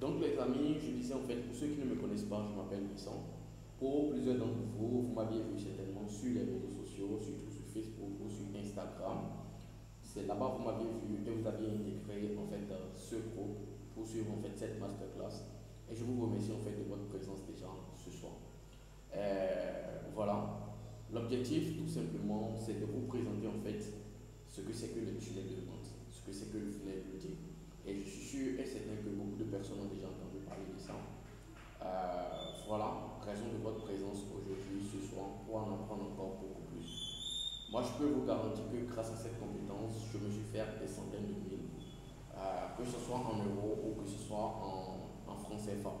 Donc les amis, je disais en fait, pour ceux qui ne me connaissent pas, je m'appelle Vincent. Pour plusieurs d'entre vous, vous m'aviez vu certainement sur les réseaux sociaux, surtout sur Facebook ou sur Instagram. C'est là-bas que vous m'aviez vu et vous aviez intégré en fait ce groupe pour suivre en fait cette masterclass. Et je vous remercie en fait de votre présence déjà ce soir. Euh, voilà. L'objectif tout simplement c'est de vous présenter en fait ce que c'est que le tunnel de vente, ce que c'est que le funnel de Et je suis sûr et certain que beaucoup de personnes ont déjà entendu parler de ça. Euh, voilà, raison de votre présence aujourd'hui, ce soir, pour en apprendre encore beaucoup plus. Moi, je peux vous garantir que grâce à cette compétence, je me suis fait des centaines de mille, euh, que ce soit en euros ou que ce soit en, en francs CFA.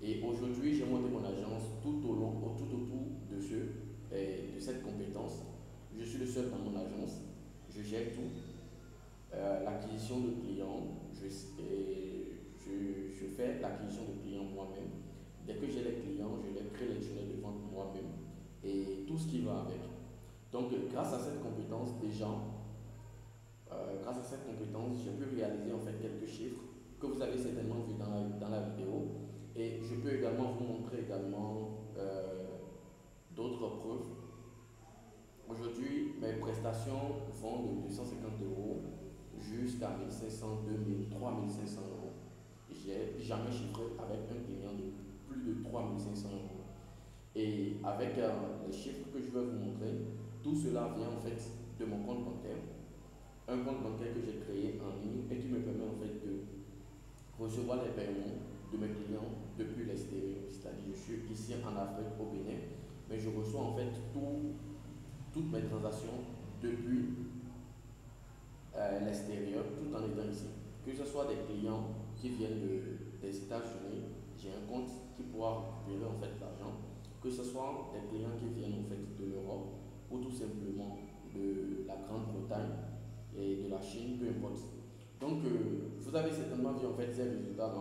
Et aujourd'hui, j'ai monté mon agence tout au long, tout autour de, ce, de cette compétence. Je suis le seul dans mon agence. Je gère tout. Euh, l'acquisition de clients, je, je, fais l'acquisition de clients moi-même. Dès que j'ai les clients, je les crée les tunnels de vente moi-même et tout ce qui va avec. Donc, grâce à cette compétence, déjà, euh, grâce à cette compétence, je peux réaliser en fait quelques chiffres que vous avez certainement vu dans la, dans la vidéo. Et je peux également vous montrer également euh, d'autres preuves. Aujourd'hui, mes prestations vont de 250 euros jusqu'à 1500, 2000, 3500 euros. J'ai jamais chiffré avec un client de plus de 3500 euros. Et avec euh, les chiffres que je vais vous montrer, tout cela vient en fait de mon compte bancaire. Un compte bancaire que j'ai créé en ligne et qui me permet en fait de recevoir les paiements de mes clients depuis l'extérieur. C'est-à-dire, je suis ici en Afrique, au Bénin, mais je reçois en fait toutes mes transactions depuis euh, l'extérieur tout en étant ici. Que ce soit des clients qui viennent des États-Unis, j'ai un compte qui pourra récupérer en fait l'argent. Que ce soit des clients qui viennent en fait de l'Europe ou tout simplement de la Grande-Bretagne et de la Chine, peu importe. Donc, euh, vous avez certainement vu en fait ces résultats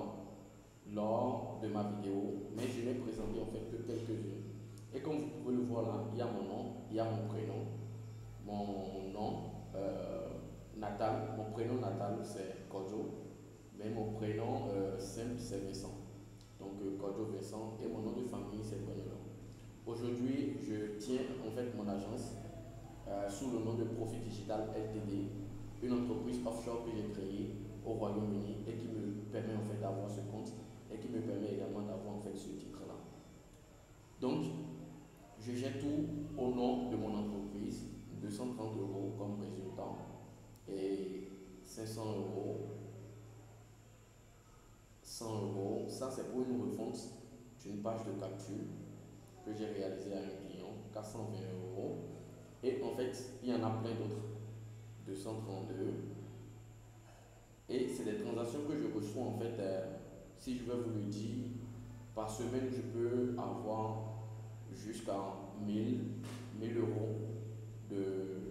lors de ma vidéo, mais je n'ai présenté en fait que quelques-unes. Et comme vous pouvez le voir là, il y a mon nom, il y a mon prénom, mon nom, euh, natal, mon prénom natal c'est Kodjo, mais mon prénom euh, simple c'est Vincent. Donc euh, Vincent et mon nom de famille c'est Bonello. Aujourd'hui, je tiens en fait mon agence euh, sous le nom de Profit Digital LTD, une entreprise offshore que j'ai créée au Royaume-Uni et qui me permet en fait d'avoir ce compte et qui me permet également d'avoir en fait ce titre-là. Donc, je gère tout au nom de mon entreprise, 230 euros comme résultat et 500 euros. 100 euros, ça c'est pour une refonte d'une page de capture que j'ai réalisée à un client, 420 euros. Et en fait, il y en a plein d'autres, 232. Et c'est des transactions que je reçois en fait, euh, si je vais vous le dire, par semaine, je peux avoir jusqu'à 1000, 1000 euros de,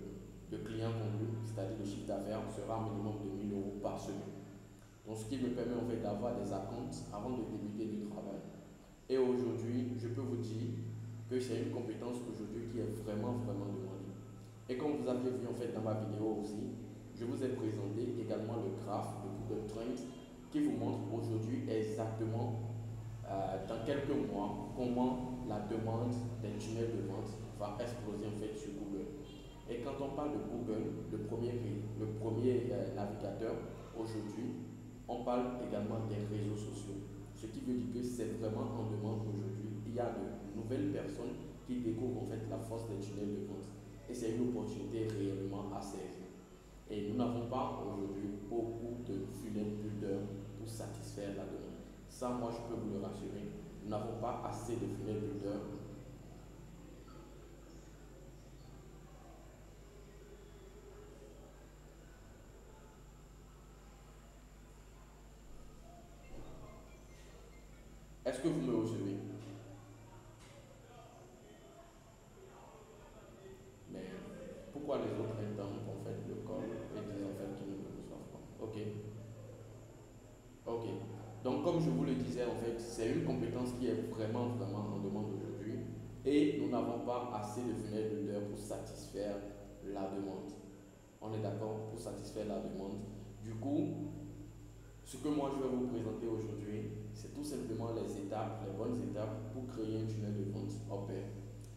de clients conclus, c'est-à-dire le chiffre d'affaires sera un minimum de 1000 euros par semaine. Donc, ce qui me permet en fait d'avoir des accounts avant de débuter le travail. Et aujourd'hui, je peux vous dire que c'est une compétence aujourd'hui qui est vraiment, vraiment demandée. Et comme vous avez vu en fait dans ma vidéo aussi, je vous ai présenté également le graphe de Google Trends qui vous montre aujourd'hui exactement euh, dans quelques mois comment la demande des tunnels de vente va exploser en fait sur. Et quand on parle de Google, le premier, euh, navigateur aujourd'hui, on parle également des réseaux sociaux. Ce qui veut dire que c'est vraiment en demande aujourd'hui. Il y a de nouvelles personnes qui découvrent en fait la force des tunnels de vente. Et c'est une opportunité réellement à saisir. Et nous n'avons pas aujourd'hui beaucoup de funnel builders pour satisfaire la demande. Ça, moi, je peux vous le rassurer. Nous n'avons pas assez de funnel builders Est-ce que vous me recevez Mais pourquoi les autres entendent en fait le corps et disent en fait qu'ils ne me reçoivent pas Ok. Ok. Donc comme je vous le disais en fait, c'est une compétence qui est vraiment vraiment en demande aujourd'hui et nous n'avons assez de fenêtres builders pour satisfaire la demande. On est d'accord pour satisfaire la demande. Du coup, Ce que moi je vais vous présenter aujourd'hui, c'est tout simplement les étapes, les bonnes étapes pour créer un tunnel de vente opère.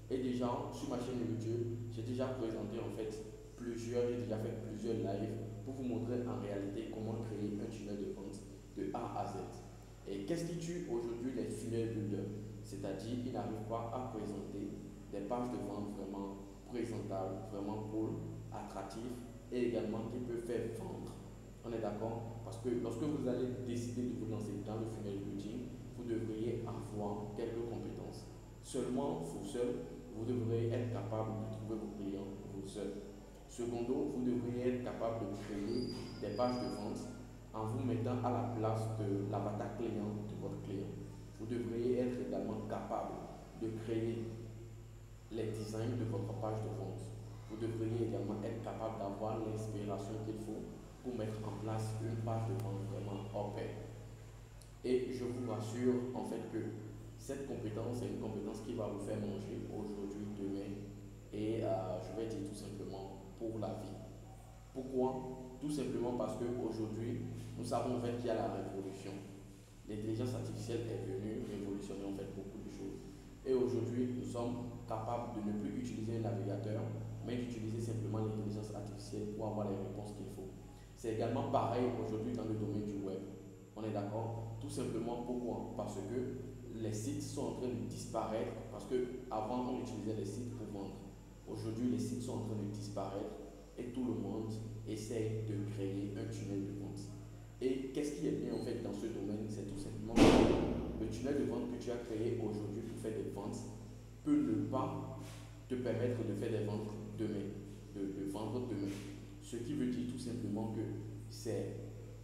Et déjà, sur ma chaîne YouTube, j'ai déjà présenté en fait plusieurs, j'ai déjà fait plusieurs lives pour vous montrer en réalité comment créer un tunnel de vente de A à Z. Et qu'est-ce qui tue aujourd'hui les funnel builders C'est-à-dire qu'ils n'arrivent pas à présenter des pages de vente vraiment présentables, vraiment cool, attractives et également qui peuvent faire vendre. On est d'accord? Parce que lorsque vous allez décider de vous lancer dans le funnel building, vous devriez avoir quelques compétences. Seulement, vous seul, vous devriez être capable de trouver vos clients vous seul. Secondo, vous devriez être capable de créer des pages de vente en vous mettant à la place de l'avatar client de votre client. Vous devriez être également capable de créer les designs de votre page de vente. Vous devriez également être capable d'avoir l'inspiration qu'il faut pour mettre en place une page de vente vraiment open. Et je vous rassure en fait que cette compétence est une compétence qui va vous faire manger aujourd'hui, demain et euh, je vais dire tout simplement pour la vie. Pourquoi? Tout simplement parce qu'aujourd'hui, nous savons en fait qu'il y a la révolution. L'intelligence artificielle est venue révolutionner en fait beaucoup de choses. Et aujourd'hui, nous sommes capables de ne plus utiliser un navigateur, mais d'utiliser simplement l'intelligence artificielle pour avoir les réponses qu'il faut. C'est également pareil aujourd'hui dans le domaine du web. On est d'accord? Tout simplement pourquoi? Parce que les sites sont en train de disparaître, parce qu'avant on utilisait les sites pour vendre. Aujourd'hui, les sites sont en train de disparaître et tout le monde essaye de créer un tunnel de vente. Et qu'est-ce qui est bien en fait dans ce domaine? C'est tout simplement le tunnel de vente que tu as créé aujourd'hui pour faire des ventes peut ne pas te permettre de faire des ventes demain, de, vendre demain. Ce qui veut dire tout simplement que c'est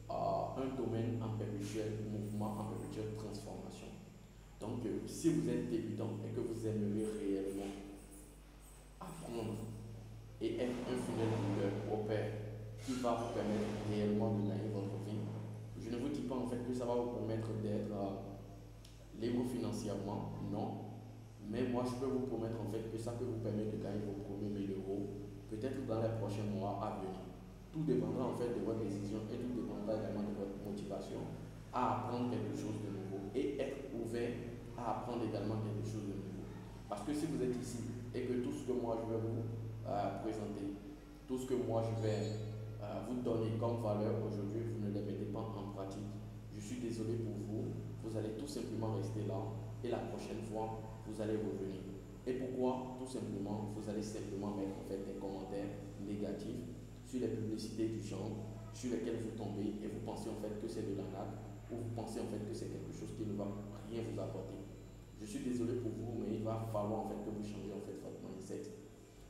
euh, un domaine en perpétuel mouvement, en perpétuelle transformation. Donc, euh, si vous êtes débutant et que vous aimeriez réellement apprendre et être un fidèle leader opère qui va vous permettre réellement de gagner votre vie, je ne vous dis pas en fait que ça va vous permettre d'être euh, libre financièrement, non. Mais moi, je peux vous promettre en fait que ça peut vous permettre de gagner vos premiers 1000 euros, peut-être dans les prochains mois à venir. Tout dépendra en fait de votre décision et tout dépendra également de votre motivation à apprendre quelque chose de nouveau et être ouvert à apprendre également quelque chose de nouveau. Parce que si vous êtes ici et que tout ce que moi je vais vous euh, présenter, tout ce que moi je vais euh, vous donner comme valeur aujourd'hui, vous ne les mettez pas en pratique, je suis désolé pour vous, vous allez tout simplement rester là et la prochaine fois, vous allez revenir. Et pourquoi? Tout simplement, vous allez simplement mettre en fait des commentaires négatifs sur les publicités du genre sur lesquelles vous tombez et vous pensez en fait que c'est de l'arnaque ou vous pensez en fait que c'est quelque chose qui ne va rien vous apporter. Je suis désolé pour vous, mais il va falloir en fait que vous changiez en fait votre mindset.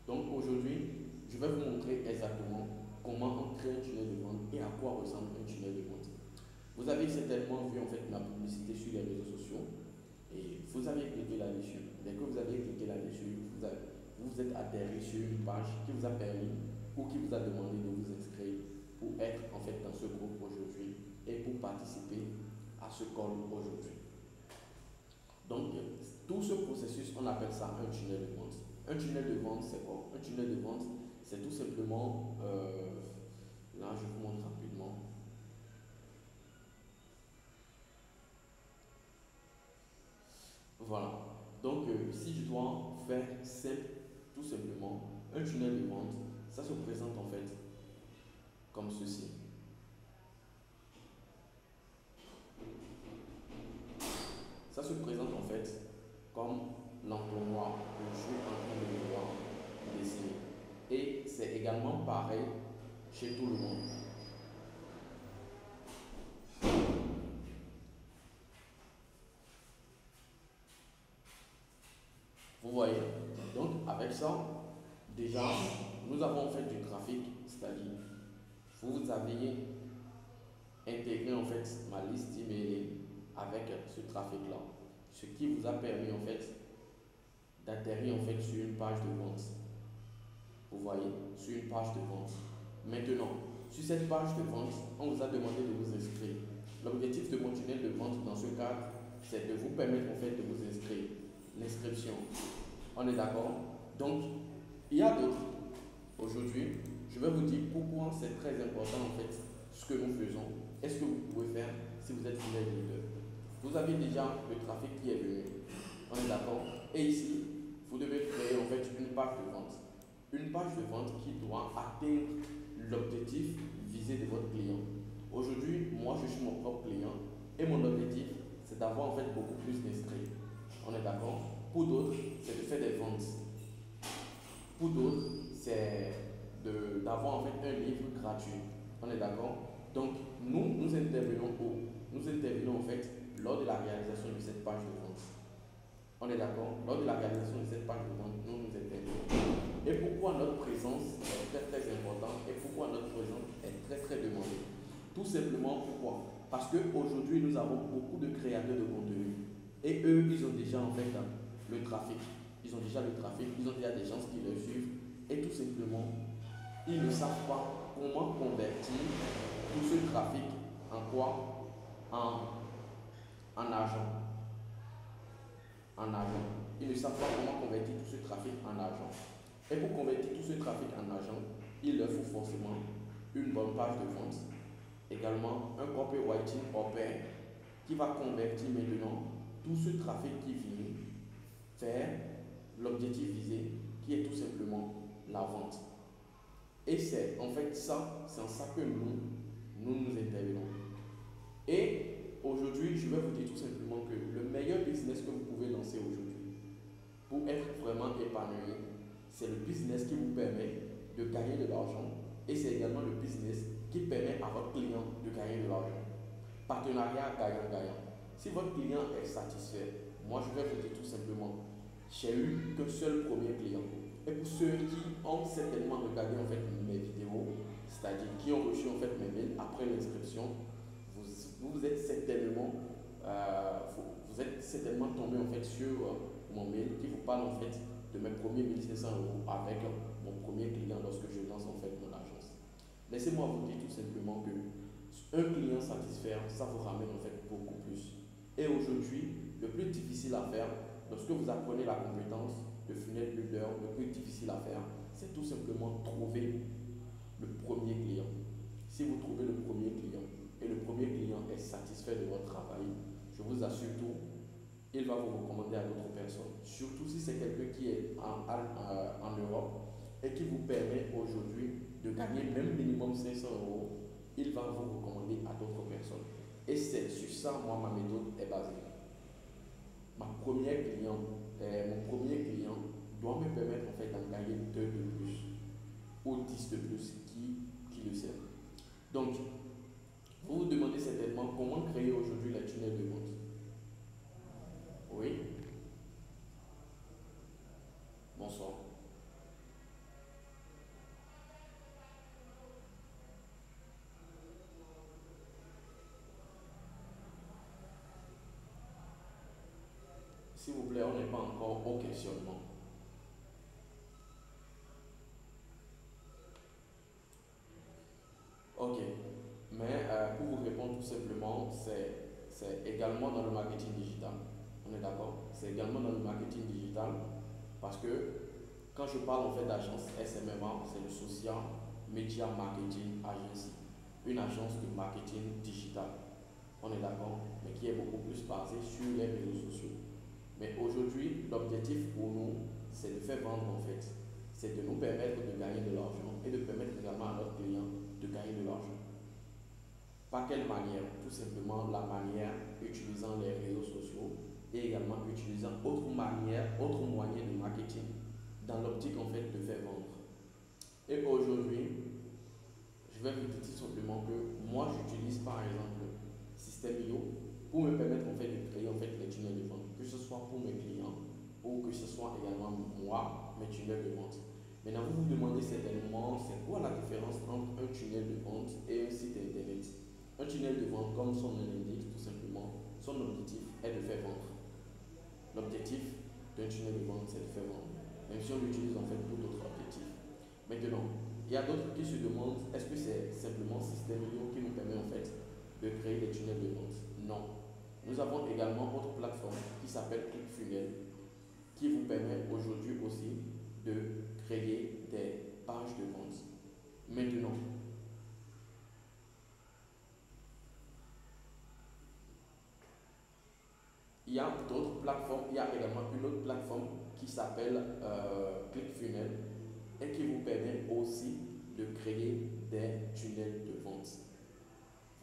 Donc aujourd'hui, je vais vous montrer exactement comment on un tunnel de vente et à quoi ressemble un tunnel de vente. Vous avez certainement vu en fait ma publicité sur les réseaux sociaux et vous avez cliqué là-dessus. Dès que vous avez cliqué là-dessus, vous, vous êtes atterri sur une page qui vous a permis ou qui vous a demandé de vous inscrire pour être en fait dans ce groupe aujourd'hui et pour participer à ce call aujourd'hui. Donc, tout ce processus, on appelle ça un tunnel de vente. Un tunnel de vente, c'est quoi? Un tunnel de vente, c'est tout simplement, euh, là je vous montre rapidement, Voilà. Donc, euh, si je dois faire tout simplement, un tunnel de vente, ça se présente en fait comme ceci. Ça se présente en fait comme l'entonnoir que je suis en train de voir dessiner. Et c'est également pareil chez tout le monde. Vous voyez Donc avec ça, déjà, nous avons fait du graphique, c'est-à-dire vous avez intégré en fait ma liste email avec ce trafic-là. Ce qui vous a permis en fait d'atterrir en fait sur une page de vente. Vous voyez, sur une page de vente. Maintenant, sur cette page de vente, on vous a demandé de vous inscrire. L'objectif de mon tunnel de vente dans ce cadre, c'est de vous permettre en fait de vous inscrire. L'inscription. On est d'accord Donc, il y a d'autres. Aujourd'hui, je vais vous dire pourquoi c'est très important en fait ce que nous faisons. est-ce que vous pouvez faire si vous êtes funnel builder Vous avez déjà le trafic qui est venu. On est d'accord Et ici, vous devez créer en fait une page de vente. Une page de vente qui doit atteindre l'objectif visé de votre client. Aujourd'hui, moi je suis mon propre client et mon objectif c'est d'avoir en fait beaucoup plus d'inscrits. On est d'accord Pour d'autres, c'est de faire des ventes. Pour d'autres, c'est d'avoir en fait un livre gratuit. On est d'accord Donc, nous, nous intervenons où Nous intervenons en fait lors de la réalisation de cette page de vente. On est d'accord Lors de la réalisation de cette page de vente, nous nous intervenons. Et pourquoi notre présence est très très importante et pourquoi notre présence est très très demandée? Tout simplement pourquoi? Parce qu'aujourd'hui, nous avons beaucoup de créateurs de contenu. Et eux, ils ont déjà en fait le trafic. Ils ont déjà le trafic, ils ont déjà des gens qui le suivent. Et tout simplement, ils ne savent pas comment convertir tout ce trafic en quoi? En, en argent. En argent. Ils ne savent pas comment convertir tout ce trafic en argent. Et pour convertir tout ce trafic en argent, il leur faut forcément une bonne page de vente. Également, un copywriting open qui va convertir maintenant tout ce trafic qui vient faire l'objectif visé, qui est tout simplement la vente. Et c'est en fait ça, c'est en ça que nous, nous nous intervenons. Et aujourd'hui, je vais vous dire tout simplement que le meilleur business que vous pouvez lancer aujourd'hui pour être vraiment épanoui, c'est le business qui vous permet de gagner de l'argent et c'est également le business qui permet à votre client de gagner de l'argent. Partenariat gagnant-gagnant. Si votre client est satisfait, moi je vais vous dire tout simplement, j'ai eu qu'un seul premier client. Et pour ceux qui ont certainement regardé en fait mes vidéos, c'est-à-dire qui ont reçu en fait mes mails après l'inscription, vous, vous êtes certainement euh, vous, êtes certainement tombé en fait sur euh, mon mail qui vous parle en fait de mes premiers 1500 euros avec mon premier client lorsque je lance en fait mon agence. Laissez-moi vous dire tout simplement que un client satisfait, ça vous ramène en fait beaucoup plus. Et aujourd'hui, le plus difficile à faire, lorsque vous apprenez la compétence de funnel builder, le plus difficile à faire, c'est tout simplement trouver le premier client. Si vous trouvez le premier client et le premier client est satisfait de votre travail, je vous assure tout, il va vous recommander à d'autres personnes. Surtout si c'est quelqu'un qui est en, en, Europe et qui vous permet aujourd'hui de gagner même minimum 500 euros, il va vous recommander à d'autres personnes. Et c'est sur ça, moi, ma méthode est basée. Ma première client, euh, mon premier client doit me permettre en fait d'en gagner deux de plus ou 10 de plus qui, qui le sait. Donc, vous vous demandez certainement comment créer aujourd'hui la tunnel de vente. Oui. Bonsoir. S'il vous plaît, on n'est pas encore au questionnement. Ok. Mais euh, pour vous répondre tout simplement, c'est également dans le marketing digital. On est d'accord? C'est également dans le marketing digital parce que quand je parle en fait d'agence SMMA, c'est le Social Media Marketing Agency, une agence de marketing digital. On est d'accord? Mais qui est beaucoup plus basée sur les réseaux sociaux. Mais aujourd'hui, l'objectif pour nous, c'est de faire vendre en fait. C'est de nous permettre de gagner de l'argent et de permettre également à notre client de gagner de l'argent. Par quelle manière? Tout simplement la manière utilisant les réseaux sociaux et également utilisant autre manière, autre moyen de marketing dans l'optique en fait de faire vendre. Et aujourd'hui, je vais vous dire tout simplement que moi j'utilise par exemple System.io pour me permettre en fait de créer en fait les tunnels de vente, que ce soit pour mes clients ou que ce soit également moi, mes tunnels de vente. Maintenant, vous vous demandez certainement c'est quoi la différence entre un tunnel de vente et un site internet? Un tunnel de vente, comme son nom l'indique, tout simplement, son objectif est de faire vendre. L'objectif d'un tunnel de vente, c'est de faire vendre. Même si on l'utilise en fait pour d'autres objectifs. Maintenant, il y a d'autres qui se demandent est-ce que c'est simplement System.io qui nous permet en fait de créer des tunnels de vente? Non. Nous avons également notre plateforme qui s'appelle ClickFunnel qui vous permet aujourd'hui aussi de créer des pages de vente. Maintenant, il y a d'autres plateformes, il y a également une autre plateforme qui s'appelle euh, ClickFunnel et qui vous permet aussi de créer des tunnels de vente.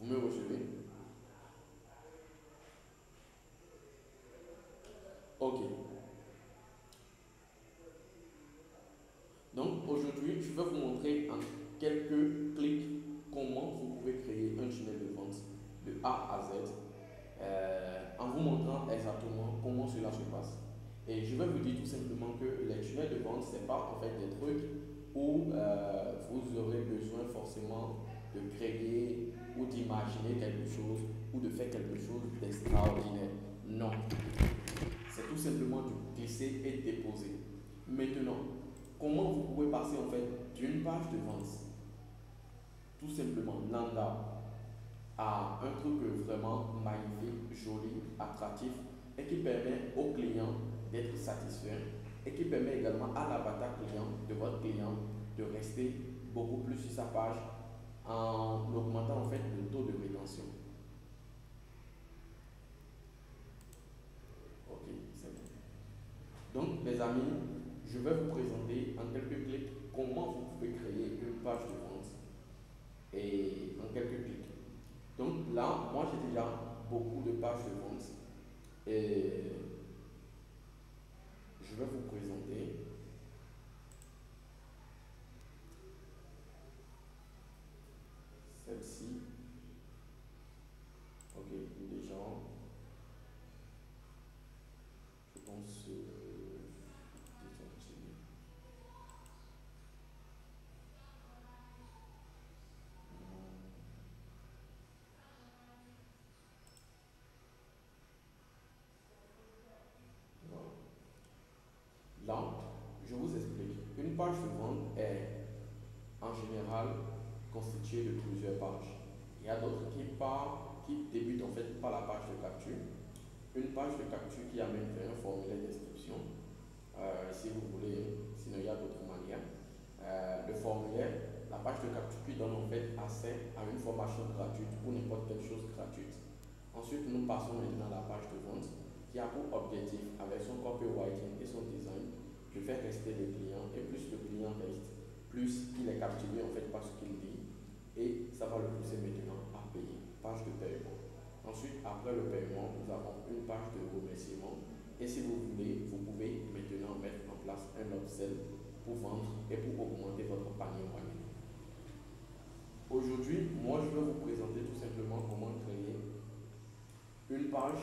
Vous me recevez? Ok. Donc aujourd'hui, je vais vous montrer en quelques clics comment vous pouvez créer un tunnel de vente de A à Z euh, en vous montrant exactement comment cela se passe. Et je vais vous dire tout simplement que les tunnels de vente, ce n'est pas en fait des trucs où euh, vous aurez besoin forcément de créer ou d'imaginer quelque chose ou de faire quelque chose d'extraordinaire. Non. C'est tout simplement de glisser et déposer. Maintenant, comment vous pouvez passer en fait d'une page de vente, tout simplement lambda, à un truc vraiment magnifique, joli, attractif et qui permet au client d'être satisfait et qui permet également à l'avatar client de votre client de rester beaucoup plus sur sa page en augmentant en fait le taux de rétention. Ok, c'est bon. Donc les amis, je vais vous présenter en quelques clics comment vous pouvez créer une page de vente et en quelques clics. Donc là, moi j'ai déjà beaucoup de pages de vente et je vais vous présenter celle-ci. Ok, déjà, je pense. Euh, Là, je vous explique. Une page de vente est en général constituée de plusieurs pages. Il y a d'autres qui partent, qui débutent en fait par la page de capture. Une page de capture qui amène vers un formulaire d'inscription, euh, si vous voulez, sinon il y a d'autres manières. Euh, le formulaire, la page de capture qui donne en fait accès à une formation gratuite ou n'importe quelle chose gratuite. Ensuite, nous passons maintenant à la page de vente qui a pour objectif, avec son copywriting et son design, de faire rester les clients. Et plus le client reste, plus il est captivé en fait par ce qu'il dit. Et ça va le pousser maintenant à payer. Page de paiement. Ensuite, après le paiement, nous avons une page de remerciement. Et si vous voulez, vous pouvez maintenant mettre en place un upsell pour vendre et pour augmenter votre panier moyen. Aujourd'hui, moi je vais vous présenter tout simplement comment créer une page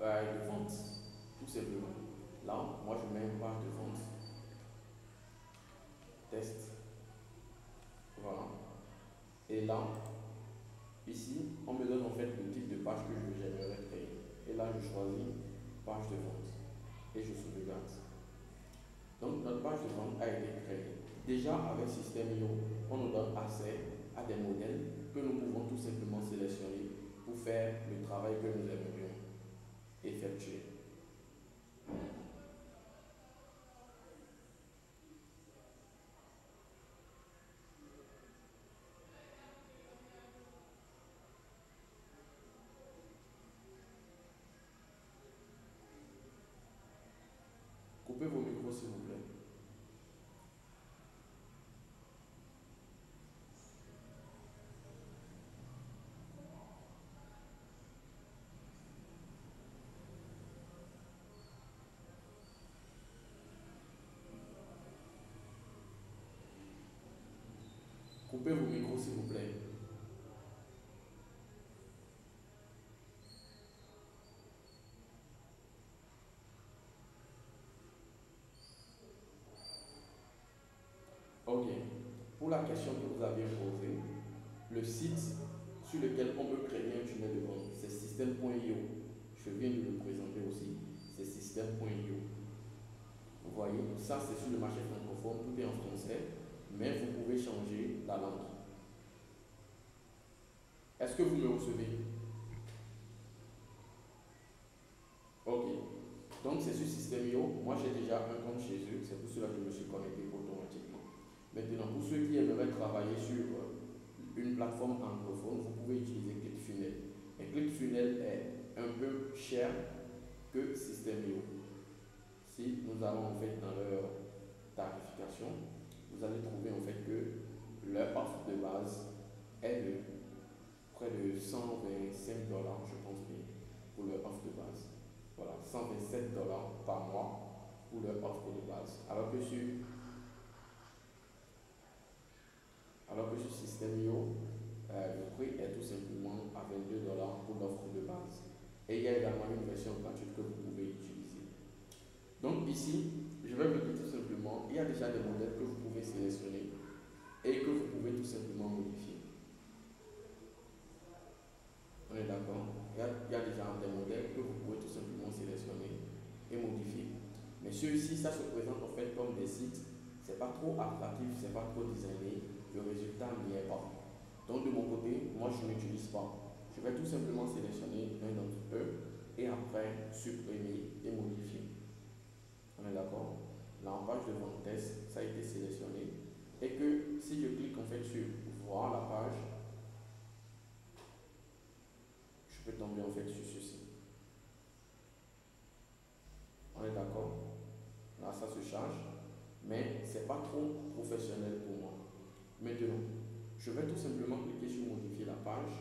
de vente, tout simplement. Là, moi je mets une page de vente. Test. Voilà. Et là, ici, on me donne en fait le type de page que j'aimerais créer. Et là, je choisis page de vente. Et je sauvegarde. Donc, notre page de vente a été créée. Déjà, avec System.io, on nous donne accès à des modèles que nous pouvons tout simplement sélectionner pour faire le travail que nous aimerions effectuer. Coupez vos micros s'il vous plaît. Vos micros s'il vous plaît. Ok. Pour la question que vous avez posée, le site sur lequel on peut créer un tunnel de vente, c'est système.io. Je viens de le présenter aussi. C'est système.io. Vous voyez, ça c'est sur le marché francophone, tout est en français, mais vous pouvez changer la langue. Est-ce que vous me recevez? Ok. Donc c'est sur System.io. Moi j'ai déjà un compte chez eux, c'est pour cela que je me suis connecté automatiquement. Maintenant, pour ceux qui aimeraient travailler sur euh, une plateforme anglophone, vous pouvez utiliser ClickFunnels. Et ClickFunnels est un peu cher que Systemio. Si nous allons en fait dans leur tarification, vous allez trouver en fait que leur offre de base est de près de 125 dollars, je pense bien, pour leur offre de base. Voilà, 127 dollars par mois pour leur offre de base. Alors que sur, alors que sur Systemio, euh, le prix est tout simplement à 22 dollars pour l'offre de base. Et il y a également une version gratuite que vous pouvez utiliser. Donc ici, je vais vous dire tout simplement, il y a déjà des modèles que vous pouvez sélectionner et que vous pouvez tout simplement modifier. On est d'accord? Il, y, a, déjà des modèles que vous pouvez tout simplement sélectionner et modifier. Mais ceux-ci, ça se présente en fait comme des sites. C'est pas trop attractif, c'est pas trop designé. Le résultat n'y est pas. Donc de mon côté, moi je n'utilise pas. Je vais tout simplement sélectionner un d'entre eux et après supprimer et modifier. On est d'accord? Page de vente test, ça a été sélectionné. Et que si je clique en fait sur voir la page, je peux tomber en fait sur ceci. On est d'accord? Là ça se charge, mais c'est pas trop professionnel pour moi. Maintenant, je vais tout simplement cliquer sur modifier la page.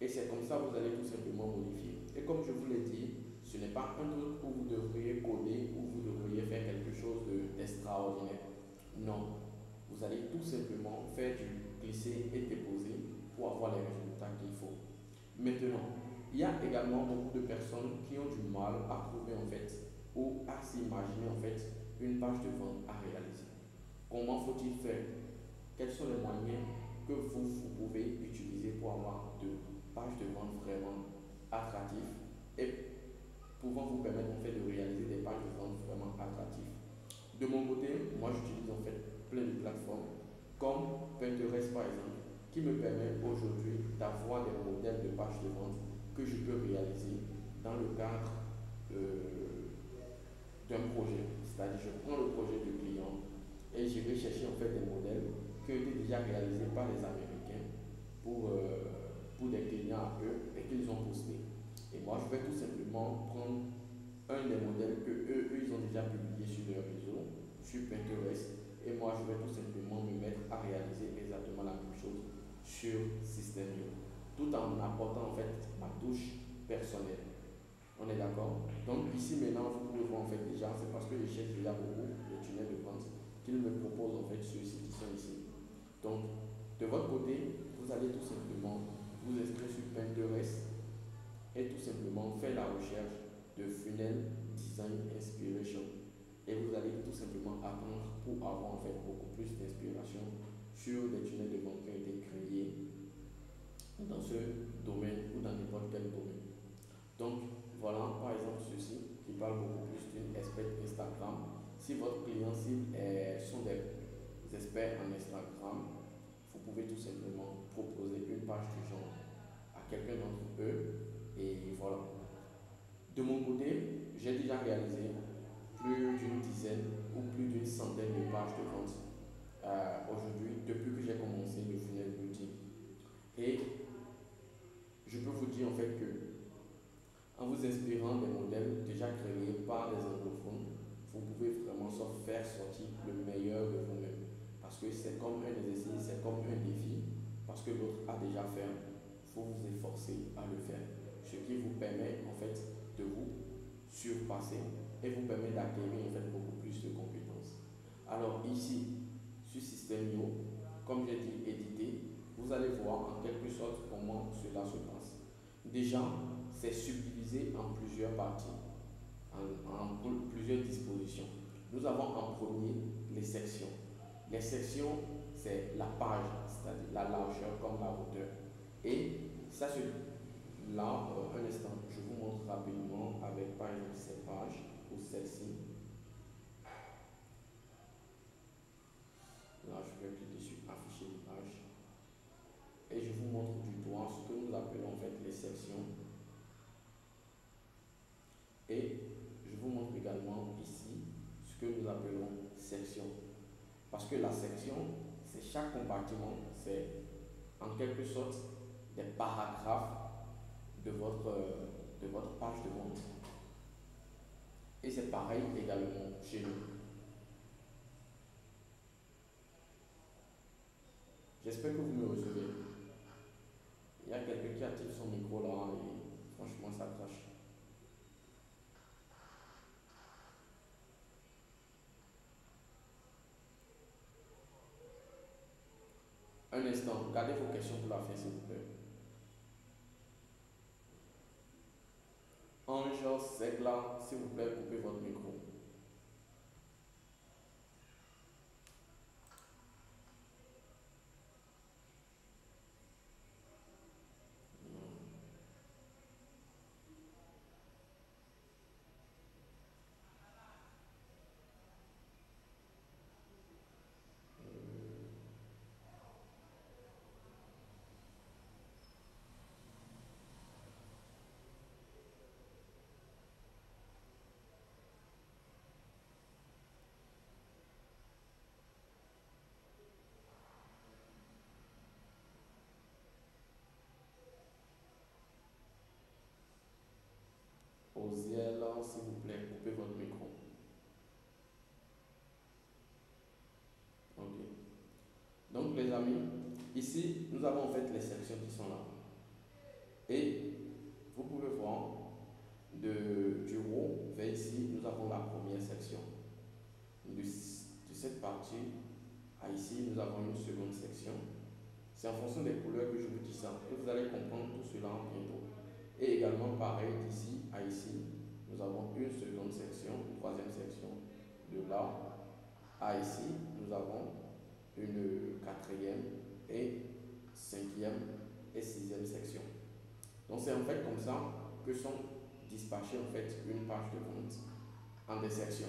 Et c'est comme ça que vous allez tout simplement modifier. Et comme je vous l'ai dit, ce n'est pas un truc où vous devriez coder, où vous devriez faire quelque chose d'extraordinaire. non. Vous allez tout simplement faire du glisser et déposer pour avoir les résultats qu'il faut. Maintenant, il y a également beaucoup de personnes qui ont du mal à trouver en fait ou à s'imaginer en fait une page de vente à réaliser. Comment faut-il faire? Quels sont les moyens que vous, vous, pouvez utiliser pour avoir de pages de vente vraiment attractives et pouvant vous permettre en fait de réaliser des pages de vente vraiment attractives De mon côté, moi j'utilise en fait plein de plateformes comme Pinterest par exemple qui me permet aujourd'hui d'avoir des modèles de pages de vente que je peux réaliser dans le cadre euh, d'un projet. C'est-à-dire je prends le projet du client, et je vais chercher en fait des modèles qui ont été déjà réalisés par les Américains pour, euh, pour des clients à eux et qu'ils ont postés. Moi, je vais tout simplement prendre un des modèles que eux, eux, ils ont déjà publié sur leur réseau, sur Pinterest, et moi, je vais tout simplement me mettre à réaliser exactement la même chose sur Systemio, tout en apportant en fait ma touche personnelle. On est d'accord? Donc ici maintenant, vous pouvez voir en fait déjà, c'est parce que je cherche déjà beaucoup de tunnels de vente qu'il me propose en fait sur site ici. Donc, de votre côté, vous allez tout simplement vous inscrire sur Pinterest et tout simplement faire la recherche de funnel design inspiration. Et vous allez tout simplement apprendre pour avoir en fait beaucoup plus d'inspiration sur les tunnels de vente qui ont été créés dans ce domaine ou dans n'importe quel domaine. Donc, voilà par exemple ceci qui parle beaucoup plus d'une aspect Instagram si votre client cible sont des experts en Instagram, vous pouvez tout simplement proposer une page du genre à quelqu'un d'entre eux et voilà. De mon côté, j'ai déjà réalisé plus d'une dizaine ou plus d'une centaine de pages de vente euh, aujourd'hui depuis que j'ai commencé le funnel boutique. Et je peux vous dire en fait que en vous inspirant des modèles déjà créés par des anglophones, vous pouvez vraiment faire sortir le meilleur de vous-même. Parce que c'est comme un exercice, c'est comme un défi, parce que l'autre a déjà fait, il faut vous efforcer à le faire. Ce qui vous permet en fait de vous surpasser et vous permet d'acquérir en fait beaucoup plus de compétences. Alors ici, sur Systemio, comme j'ai dit édité, vous allez voir en quelque sorte comment cela se passe. Déjà, c'est subdivisé en plusieurs parties en, plusieurs dispositions. Nous avons en premier les sections. Les sections, c'est la page, c'est-à-dire la largeur comme la hauteur. Et ça, c'est là, un instant, je vous montre rapidement avec par exemple cette page ou celle-ci. Là, je vais cliquer sur afficher l'image. Et je vous montre du doigt ce que nous appelons en fait les sections. Et vous montre également ici ce que nous appelons section. Parce que la section, c'est chaque compartiment, c'est en quelque sorte des paragraphes de votre, de votre page de vente. Et c'est pareil également chez nous. J'espère que vous me recevez. Il y a quelqu'un qui active son micro là et franchement ça crache. Un instant, gardez vos questions pour la fin s'il vous plaît. Ange, là, s'il vous plaît, coupez votre micro. là, s'il vous plaît, coupez votre micro. Ok. Donc, les amis, ici, nous avons en fait les sections qui sont là. Et vous pouvez voir, de, du haut vers ici, nous avons la première section. De, de cette partie à ici, nous avons une seconde section. C'est en fonction des couleurs que je vous dis ça. Et vous allez comprendre tout cela bientôt. Et également pareil d'ici à ici, nous avons une seconde section, une troisième section. De là à ici, nous avons une quatrième et cinquième et sixième section. Donc c'est en fait comme ça que sont dispatchées en fait une page de vente en des sections.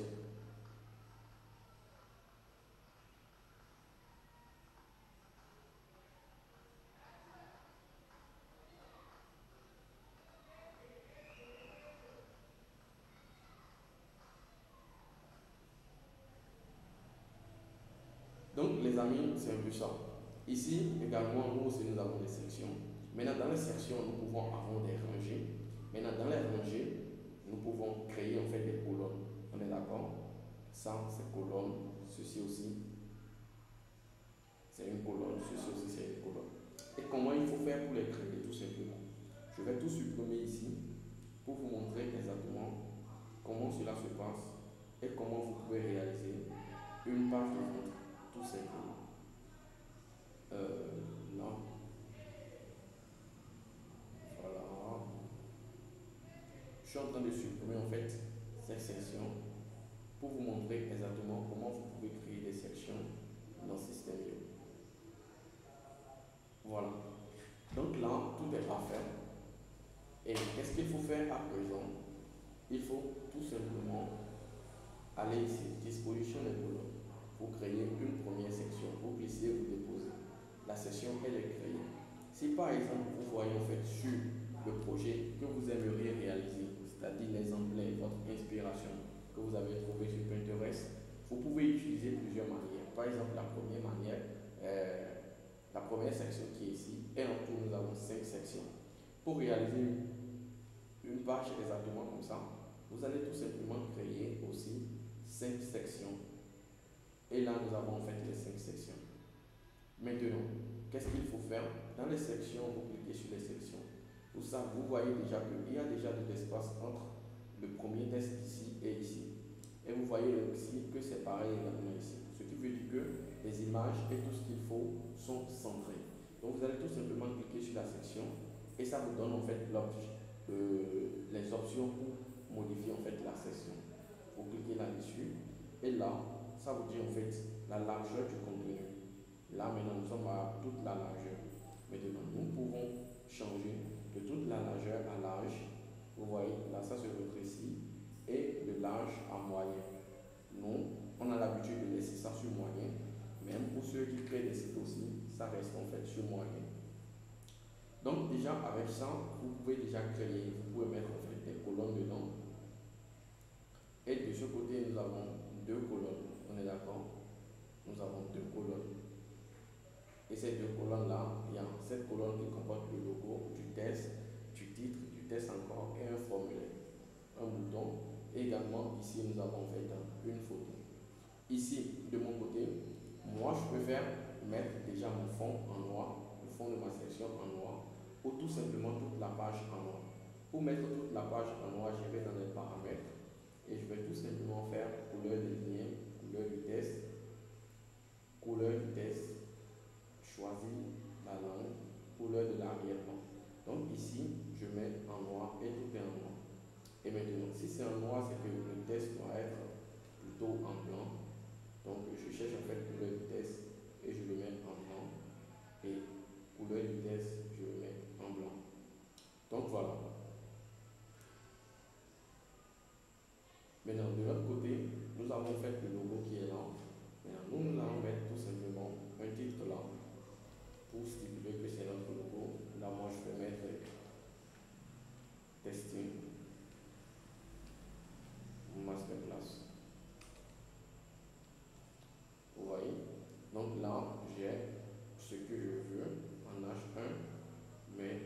les amis, c'est un peu ça. Ici, également, nous aussi, nous avons des sections. Maintenant, dans les sections, nous pouvons avoir des rangées. Maintenant, dans les rangées, nous pouvons créer en fait des colonnes. On est d'accord? Ça, c'est colonne. Ceci aussi, c'est une colonne. Ceci aussi, c'est une colonne. Et comment il faut faire pour les créer, tout simplement? Je vais tout supprimer ici pour vous montrer exactement comment cela se passe et comment vous pouvez réaliser une page de vente tout simplement. Euh, non. Voilà. Je suis en train de supprimer en fait cette section pour vous montrer exactement comment vous pouvez créer des sections dans système Voilà. Donc là, tout est parfait. Et qu'est-ce qu'il faut faire à présent? Il faut tout simplement aller ici, disposition des colonnes vous créez une première section, vous glissez, vous déposez. La session, elle est créée. Si par exemple, vous voyez en fait sur le projet que vous aimeriez réaliser, c'est-à-dire l'exemplaire, votre inspiration que vous avez trouvé sur Pinterest, vous pouvez utiliser plusieurs manières. Par exemple, la première manière, euh, la première section qui est ici, et en tout, nous avons cinq sections. Pour réaliser une page exactement comme ça, vous allez tout simplement créer aussi cinq sections et là, nous avons en fait les cinq sections. Maintenant, qu'est-ce qu'il faut faire? Dans les sections, vous cliquez sur les sections. Vous voyez déjà qu'il y a déjà de l'espace entre le premier test ici et ici. Et vous voyez aussi que c'est pareil également ici. Ce qui veut dire que les images et tout ce qu'il faut sont centrés. Donc vous allez tout simplement cliquer sur la section et ça vous donne en fait euh, les options pour modifier en fait la section. Vous cliquez là-dessus et là, ça vous dit en fait la largeur du contenu. Là maintenant nous sommes à toute la largeur. Maintenant nous pouvons changer de toute la largeur à large. Vous voyez, là ça se rétrécit et de large à moyen. Nous, on a l'habitude de laisser ça sur moyen. Même pour ceux qui créent des sites aussi, ça reste en fait sur moyen. Donc déjà avec ça, vous pouvez déjà créer, vous pouvez mettre en fait des colonnes dedans. Et de ce côté, nous avons deux colonnes. On est d'accord? Nous avons deux colonnes. Et ces deux colonnes-là, il y a cette colonne qui comporte le logo du test, du titre test encore et un formulaire, un bouton. Et également, ici, nous avons fait une photo. Ici, de mon côté, moi, je préfère mettre déjà mon fond en noir, le fond de ma section en noir, ou tout simplement toute la page en noir. Pour mettre toute la page en noir, je vais dans les paramètres et je vais tout simplement faire couleur de ligne, couleur du test, couleur du test, la langue, couleur de l'arrière-plan. Donc ici, je mets en noir et tout est en noir. Et maintenant, si c'est en noir, c'est que le test doit être plutôt en blanc. Donc je cherche en fait couleur du test et je le mets en blanc. Et couleur du test, je le mets en blanc. Donc voilà. Maintenant, de l'autre côté, nous avons fait le logo qui est là. Maintenant, nous, nous allons mettre tout simplement un titre là pour stipuler que c'est notre logo. Là, moi, je vais mettre testing masterclass. Vous voyez Donc là, j'ai ce que je veux en H1, mais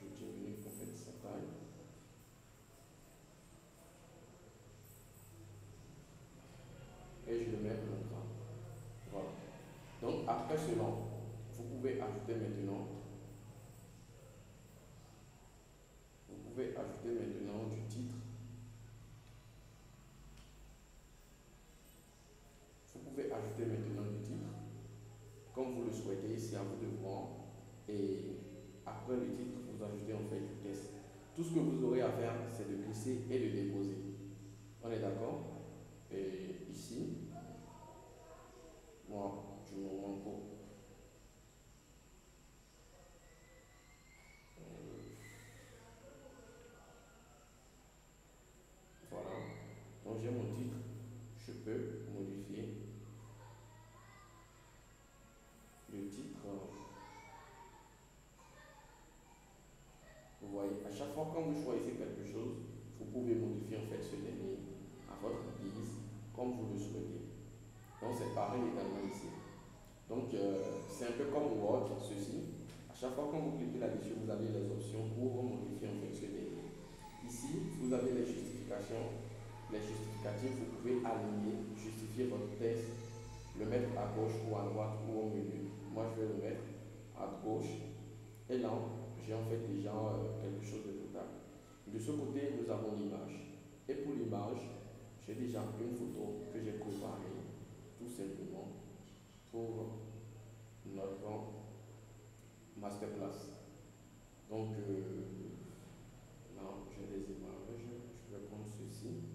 je diminue en fait sa taille. Et je le mets en grand. Voilà. Donc après cela, vous pouvez ajouter maintenant vous pouvez ajouter maintenant du titre vous pouvez ajouter maintenant du titre comme vous le souhaitez c'est à vous de voir. Et après le titre vous ajoutez en fait du test tout ce que vous aurez à faire c'est de glisser et de déposer. On est d'accord? Et ici moi je me rends compte Donc j'ai mon titre, je peux modifier le titre. Vous voyez, à chaque fois quand vous choisissez quelque chose, vous pouvez modifier en fait ce dernier à votre guise, comme vous le souhaitez. Donc c'est pareil également ici. Donc euh, c'est un peu comme Word, ceci. À chaque fois quand vous cliquez là-dessus, vous avez les options pour modifier en fait ce dernier. Ici, vous avez les justifications les justificatifs, vous pouvez aligner, justifier votre test, le mettre à gauche ou à droite ou au milieu. Moi, je vais le mettre à gauche. Et là, j'ai en fait déjà euh, quelque chose de total. De ce côté, nous avons l'image. Et pour l'image, j'ai déjà une photo que j'ai préparée, tout simplement, pour notre masterclass. Donc, euh, là, j'ai des images. Je vais prendre ceci.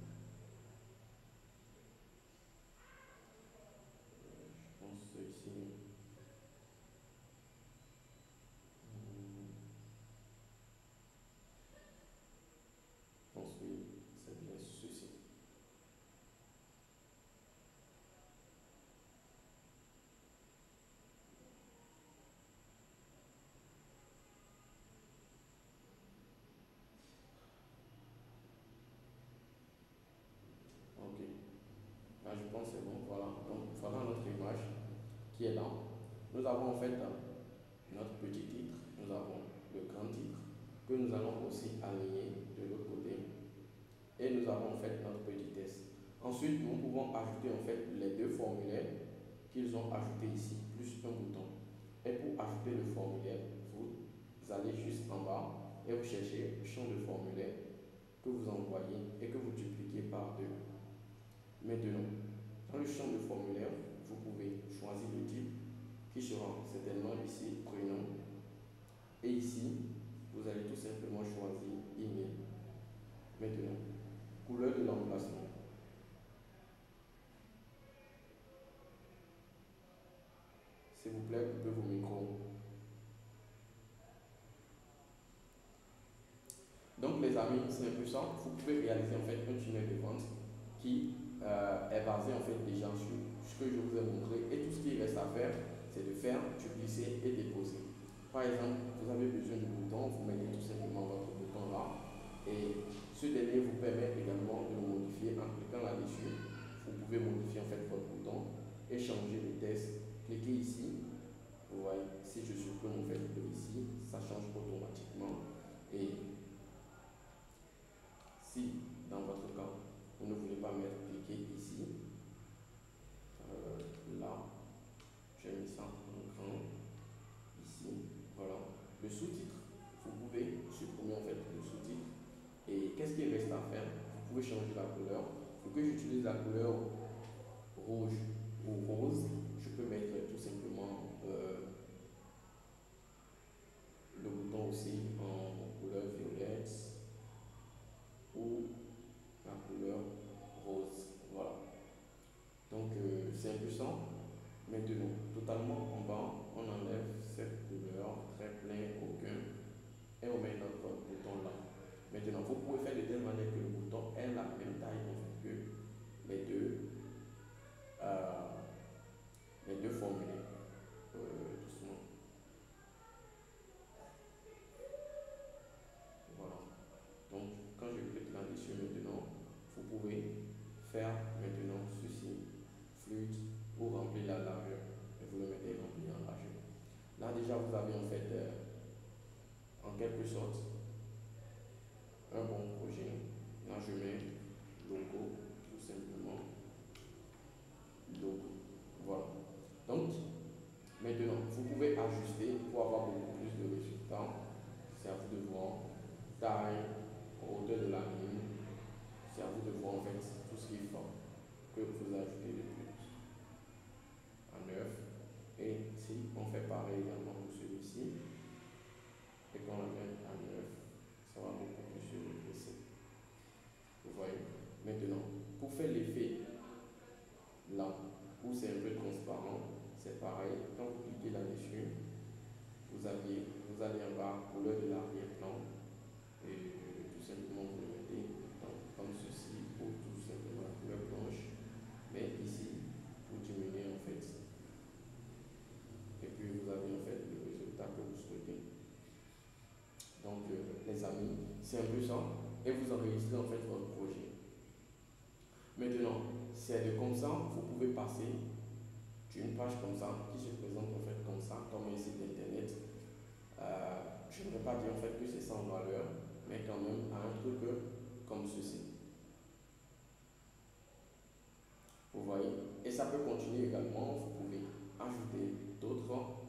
je pense que c'est bon. Voilà. Donc, voilà notre image qui est là. Nous avons en fait notre petit titre, nous avons le grand titre que nous allons aussi aligner de l'autre côté. Et nous avons fait notre petit test. Ensuite, nous pouvons ajouter en fait les deux formulaires qu'ils ont ajoutés ici, plus un bouton. Et pour ajouter le formulaire, vous allez juste en bas et vous cherchez le champ de formulaire que vous envoyez et que vous dupliquez par deux. Maintenant, dans le champ de formulaire, vous pouvez choisir le type qui sera certainement ici prénom. Et ici, vous allez tout simplement choisir email. Maintenant, couleur de l'emplacement. S'il vous plaît, coupez vos micros. Donc les amis, c'est un peu ça. Vous pouvez réaliser en fait un tunnel de vente qui euh, est basé en fait déjà sur ce que je vous ai montré et tout ce qui reste à faire de faire, glisser et déposer. Par exemple, vous avez besoin du bouton, vous mettez tout simplement votre bouton là et ce dernier vous permet également de le modifier en cliquant là-dessus. Vous pouvez modifier en fait votre bouton et changer le texte. Cliquez ici. Vous voyez, si je supprime mon fait ici, ça change automatiquement. Et si dans votre cas, vous ne voulez pas mettre cliquer ici, euh, là, j'ai mis ça en grand ici. Voilà. Le sous-titre, vous pouvez supprimer en fait le sous-titre. Et qu'est-ce qu'il reste à faire? Vous pouvez changer la couleur. Pour que j'utilise la couleur rouge ou rose, je peux mettre tout simplement euh, le bouton aussi en couleur violette ou la couleur rose. Voilà. Donc euh, c'est un peu ça. Maintenant, totalement en bas, on enlève cette couleur, très plein, aucun, et on met notre bouton là. Maintenant, vous pouvez faire de telle manière que le bouton ait la même taille que les deux, euh, les deux formulaires. Euh, doucement. Voilà. Donc, quand je clique là-dessus maintenant, vous pouvez faire maintenant ceci, fluide, ou remplir la largeur. Et vous le mettez rempli en largeur. En fait, euh, en quelque sorte, un bon projet. Là, je mets logo, tout simplement. Logo. Voilà. Donc, maintenant, vous pouvez ajuster pour avoir beaucoup plus de résultats. C'est à vous de voir. Taille, hauteur de la ligne. C'est à vous de voir en fait tout ce qu'il faut que vous ajoutez de plus. À 9. Et si on fait pareil également pour celui-ci, et qu'on l'amène à 9, ça va beaucoup plus se redresser. Vous voyez Maintenant, pour faire l'effet là, où c'est un peu transparent, c'est pareil. Quand vous cliquez là-dessus, vous, aviez, vous allez en bas couleur de l'arrière-plan et tout simplement vous mettez comme ceci ou tout simplement la couleur blanche. Mais ici, vous diminuez en fait. Et puis vous avez en fait le résultat que vous souhaitez. Donc euh, les amis, c'est un peu ça. Et vous enregistrez en fait votre projet. Maintenant, c'est de comme ça, vous pouvez passer d'une page comme ça, qui se présente en fait comme ça, comme un site internet. Euh, je ne vais pas dire en fait que c'est sans valeur, mais quand même à un truc comme ceci. Vous voyez? Et ça peut continuer également, vous pouvez ajouter d'autres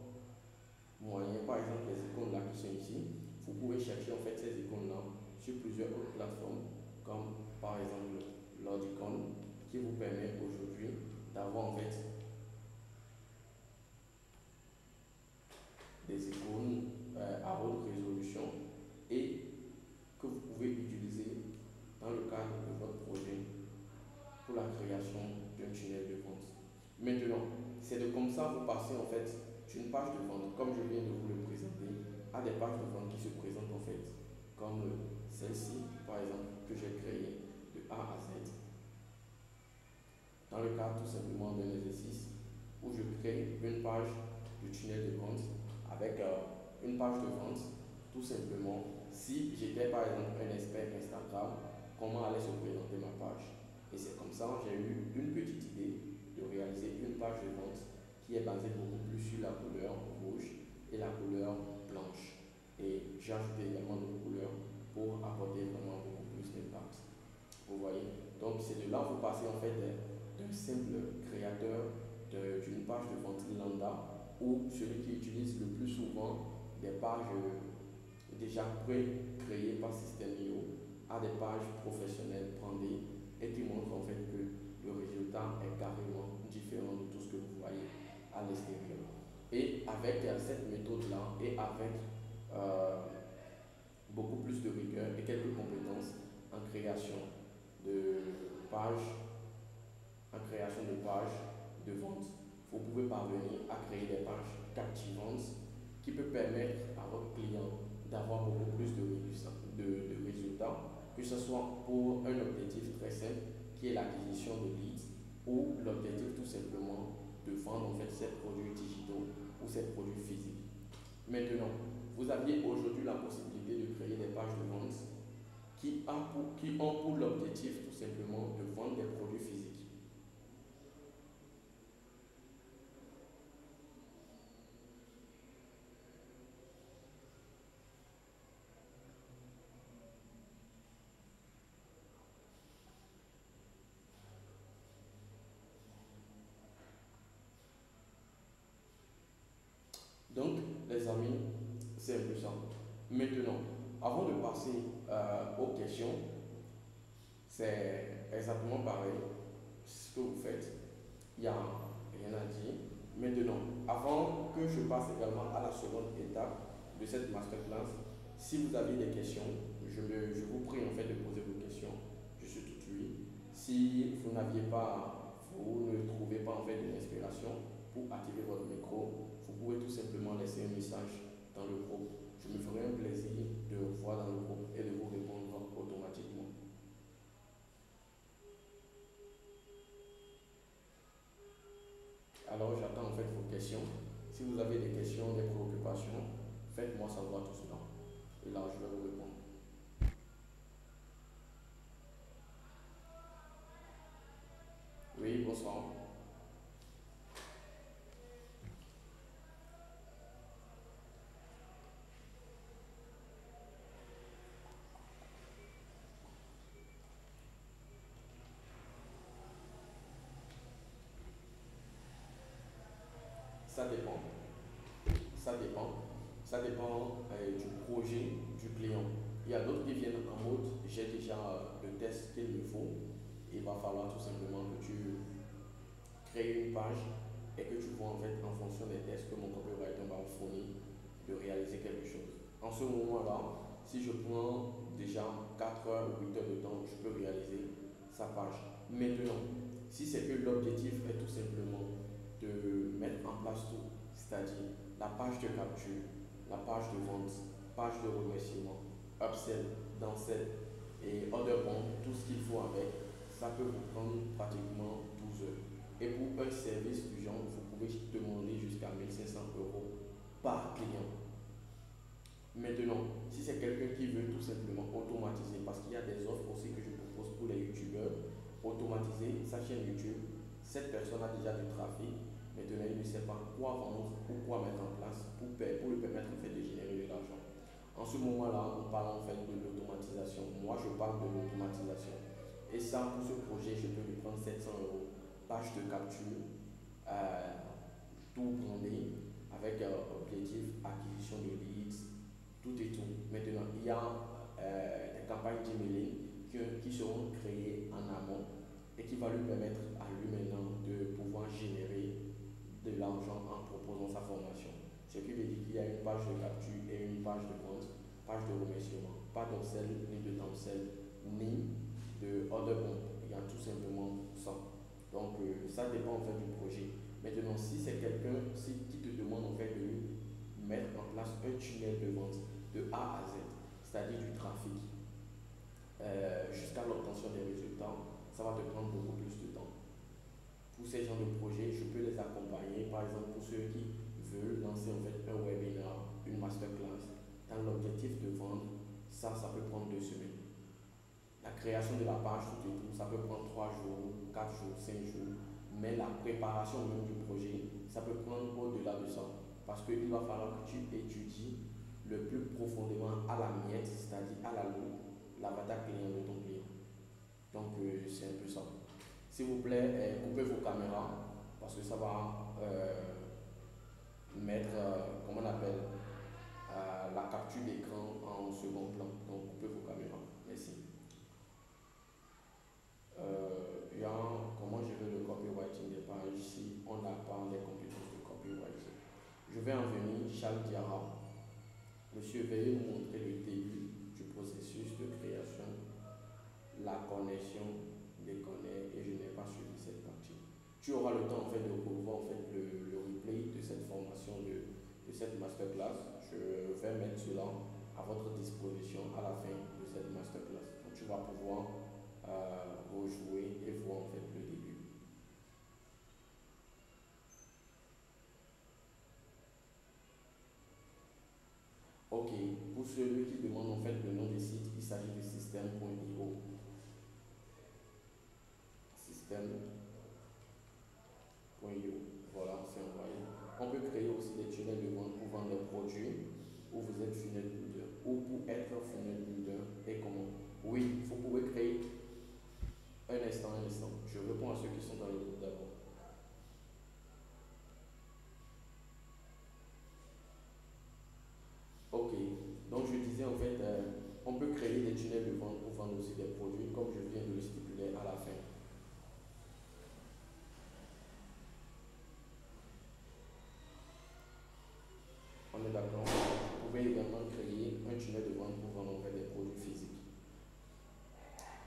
moyens, par exemple les icônes là qui sont ici. Vous pouvez chercher en fait ces icônes là sur plusieurs autres plateformes, comme par exemple l'Audicon, qui vous permet aujourd'hui d'avoir en fait des icônes à haute résolution et que vous pouvez utiliser dans le cadre de votre projet pour la création d'un tunnel de vente. Maintenant, c'est de comme ça vous passez en fait d'une page de vente, comme je viens de vous le présenter, à des pages de vente qui se présentent en fait comme celle-ci, par exemple, que j'ai créée de A à Z. Dans le cadre tout simplement d'un exercice où je crée une page du tunnel de vente avec euh, une page de vente, tout simplement, si j'étais par exemple un expert Instagram, comment allait se présenter ma page? Et c'est comme ça j'ai eu une petite idée de réaliser une page de vente qui est basée beaucoup plus sur la couleur rouge et la couleur blanche. Et j'ai ajouté également d'autres couleurs pour apporter vraiment beaucoup plus d'impact. Vous voyez? Donc c'est de là que vous passez en fait simple créateur d'une page de vente lambda ou celui qui utilise le plus souvent des pages déjà pré-créées par System.io à des pages professionnelles brandées et qui montrent en fait que le résultat est carrément différent de tout ce que vous voyez à l'extérieur. Et avec cette méthode-là et avec euh, beaucoup plus de rigueur et quelques compétences en création de pages, en création de pages de vente, vous pouvez parvenir à créer des pages captivantes qui peuvent permettre à votre client d'avoir beaucoup plus de, de résultats, que ce soit pour un objectif très simple qui est l'acquisition de leads ou l'objectif tout simplement de vendre en fait ces produits digitaux ou ces produits physiques. Maintenant, vous aviez aujourd'hui la possibilité de créer des pages de vente qui, pour, qui ont pour l'objectif tout simplement de vendre des produits physiques. Donc, les amis, c'est un. Maintenant, avant de passer euh, aux questions, C'est exactement pareil. Ce que vous faites, il n'y a rien à dire. Maintenant, avant que je passe également à la seconde étape de cette masterclass, si vous avez des questions, je, vous prie en fait de poser vos questions. Je suis tout oui. Si vous n'aviez pas, vous ne trouvez pas en fait de l'inspiration pour activer votre micro, pouvez tout simplement laisser un message dans le groupe. Je me ferai un plaisir de vous voir dans le groupe et de vous répondre automatiquement. Alors j'attends en fait vos questions. Si vous avez des questions, des préoccupations, faites-moi savoir tout cela. Et là, je vais vous répondre. Oui, bonsoir. Ça dépend. Ça dépend. Ça dépend euh, du projet du client. Il y a d'autres qui viennent en mode j'ai déjà euh, le test qu'il me faut. Il va falloir tout simplement que tu crées une page et que tu vois en fait en fonction des tests que mon copywriter va me fournir de réaliser quelque chose. En ce moment-là, si je prends déjà 4 heures ou 8 heures de temps, je peux réaliser sa page. Maintenant, si c'est que l'objectif est tout simplement de mettre en place tout, c'est-à-dire la page de capture, la page de vente, page de remerciement, upsell, downsell et order bomb, tout ce qu'il faut avec, ça peut vous prendre pratiquement 12 heures. Et pour un service du genre, vous pouvez demander jusqu'à 1500 euros par client. Maintenant, si c'est quelqu'un qui veut tout simplement automatiser, parce qu'il y a des offres aussi que je propose pour les youtubeurs, automatiser sa chaîne YouTube, cette personne a déjà du trafic, Maintenant, il ne sait pas quoi vendre ou quoi mettre en place pour, lui permettre en fait, de générer de l'argent. En ce moment-là, on parle en fait de l'automatisation. Moi, je parle de l'automatisation. Et ça, pour ce projet, je peux lui prendre 700 euros. Page de capture, euh, tout brandé, avec euh, objectif acquisition de leads, tout et tout. Maintenant, il y a euh, des campagnes d'emailing qui, qui seront créées en amont et qui va lui permettre à lui maintenant de pouvoir générer de l'argent en proposant sa formation. Ce qui veut dire qu'il y a une page de capture et une page de vente, page de remerciement, pas d'upsell, ni de downsell, ni de order bomb. Il y a tout simplement ça. Donc euh, ça dépend en fait du projet. Maintenant, si c'est quelqu'un qui te demande en fait de mettre en place un tunnel de vente de A à Z, c'est-à-dire du trafic, euh, jusqu'à l'obtention des résultats, ça va te prendre beaucoup plus ces gens de projets, je peux les accompagner. Par exemple, pour ceux qui veulent lancer en fait un webinar, une masterclass, dans l'objectif de vendre, ça, ça peut prendre deux semaines. La création de la page, tout, ça peut prendre trois jours, quatre jours, cinq jours. Mais la préparation même du projet, ça peut prendre au-delà de ça. Parce qu'il va falloir que tu étudies le plus profondément à la miette, c'est-à-dire à la loupe, l'avatar client de ton client. Donc, euh, c'est un peu ça. S'il vous plaît, eh, coupez vos caméras parce que ça va euh, mettre, euh, comment on appelle, euh, la capture d'écran en second plan. Donc coupez vos caméras. Merci. Il y a comment gérer le copywriting des pages si on n'a pas les compétences de copywriting? Je vais en venir, Charles Diarra. Monsieur, veuillez nous montrer le début du processus de création, la connexion et je n'ai pas suivi cette partie. Tu auras le temps en fait, de revoir en fait, le, replay de cette formation, de, de cette masterclass. Je vais mettre cela à votre disposition à la fin de cette masterclass. Donc, tu vas pouvoir euh, rejouer et voir en fait le début. Ok, pour celui qui demande en fait le nom des sites, il s'agit de système.io Voilà, c'est envoyé. On peut créer aussi des tunnels de vente pour vendre des produits où vous êtes funnel builder ou pour être funnel builder et comment? Oui, vous pouvez créer un instant, un instant. Je réponds à ceux qui sont dans le groupe d'abord. Ok, donc je disais en fait, euh, on peut créer des tunnels de vente pour vendre aussi des produits, comme je viens de le stipuler à la fin. On est d'accord Vous pouvez également créer un tunnel de vente pour vendre des produits physiques.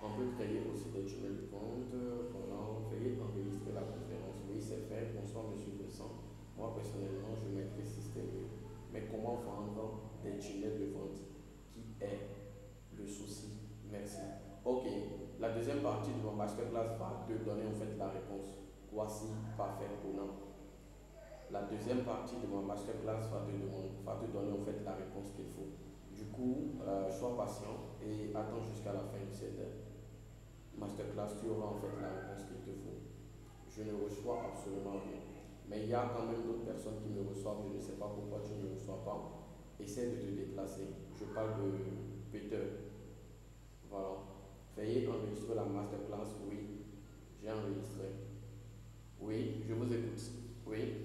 On peut créer aussi des tunnels de vente. Voilà, veuillez enregistrer la conférence. Oui, c'est fait. Bonsoir, monsieur Vincent. Moi, personnellement, je mettrai système. Mais comment vendre des tunnels de vente Qui est le souci Merci. Ok. La deuxième partie de mon masterclass va te donner en fait la réponse. Voici parfait nous. La deuxième partie de ma masterclass va te, demander, va te donner en fait la réponse qu'il faut. Du coup, euh, sois patient et attends jusqu'à la fin de cette masterclass, tu auras en fait la réponse qu'il te faut. Je ne reçois absolument rien. Mais il y a quand même d'autres personnes qui me reçoivent, je ne sais pas pourquoi tu ne reçois pas. Essaie de te déplacer. Je parle de Peter. Voilà. Veuillez enregistrer la masterclass. Oui, j'ai enregistré. Oui, je vous écoute. Oui.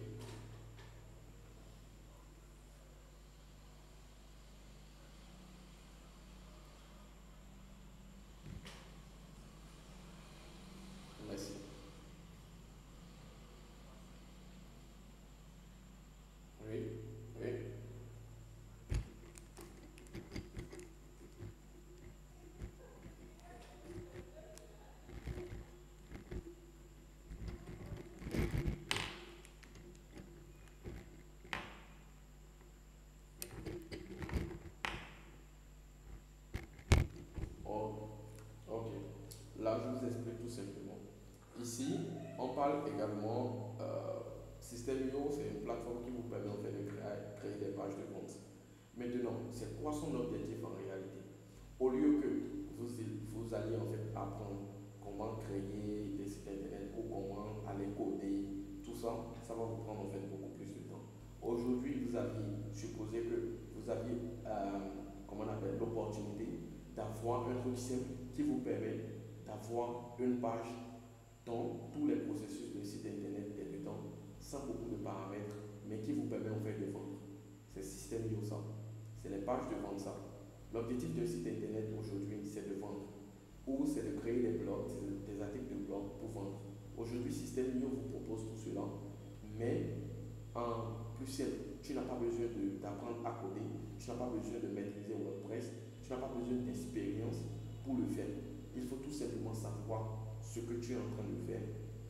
également, euh, System.io, c'est une plateforme qui vous permet en fait de créer, des pages de vente. Maintenant, c'est quoi son objectif en réalité Au lieu que vous, vous alliez en fait apprendre comment créer des sites internet ou comment aller coder, tout ça, ça va vous prendre en fait beaucoup plus de temps. Aujourd'hui, vous aviez supposé que vous aviez, euh, comment on appelle, l'opportunité d'avoir un truc simple qui vous permet une page dont tous les processus de site internet dedans, sans beaucoup de paramètres, mais qui vous permet en fait de vendre. C'est système ça. C'est les pages de vente ça. L'objectif d'un site internet aujourd'hui, c'est de vendre. Ou c'est de créer des blogs, des articles de blog pour vendre. Aujourd'hui, Système vous propose tout cela, mais en plus simple, tu n'as pas besoin d'apprendre à coder, tu n'as pas besoin de maîtriser WordPress, tu n'as pas besoin d'expérience pour le faire. Il faut tout simplement savoir ce que tu es en train de faire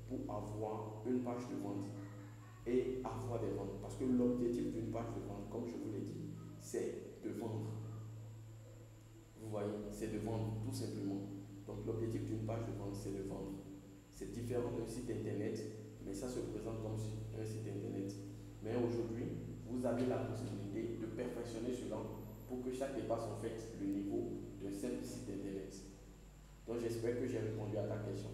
pour avoir une page de vente et avoir des ventes. Parce que l'objectif d'une page de vente, comme je vous l'ai dit, c'est de vendre. Vous voyez, c'est de vendre tout simplement. Donc l'objectif d'une page de vente, c'est de vendre. C'est différent d'un site internet, mais ça se présente comme un site internet. Mais aujourd'hui, vous avez la possibilité de perfectionner cela pour que chaque dépasse en fait le niveau d'un simple site internet. Donc j'espère que j'ai répondu à ta question.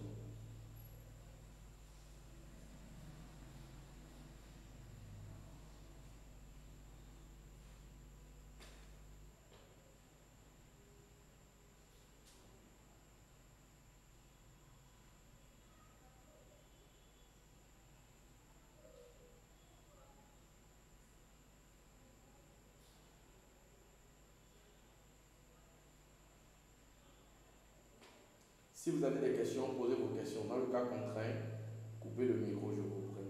Si vous avez des questions, posez vos questions. Dans le cas contraint, coupez le micro, je vous prie.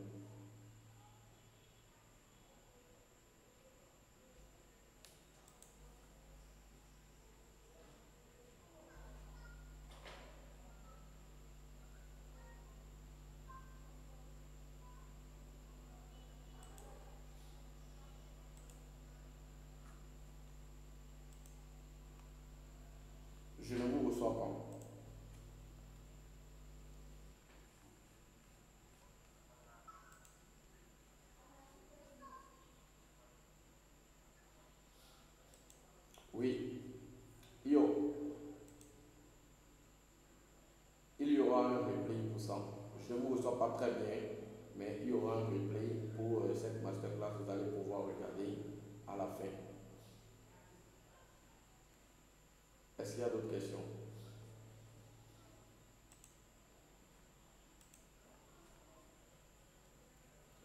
Je ne vous reçois pas. Oui. Yo. Il y aura un replay pour ça. Je ne vous reçois pas bien, mais il y aura un replay pour euh, cette masterclass. Vous allez pouvoir regarder à la fin. Est-ce qu'il y a d'autres questions?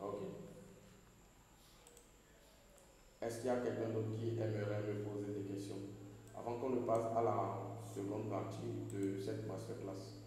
Ok. Est-ce qu'il y a quelqu'un d'autre qui aimerait me poser des questions? Avant qu'on ne passe à la seconde partie de cette masterclass.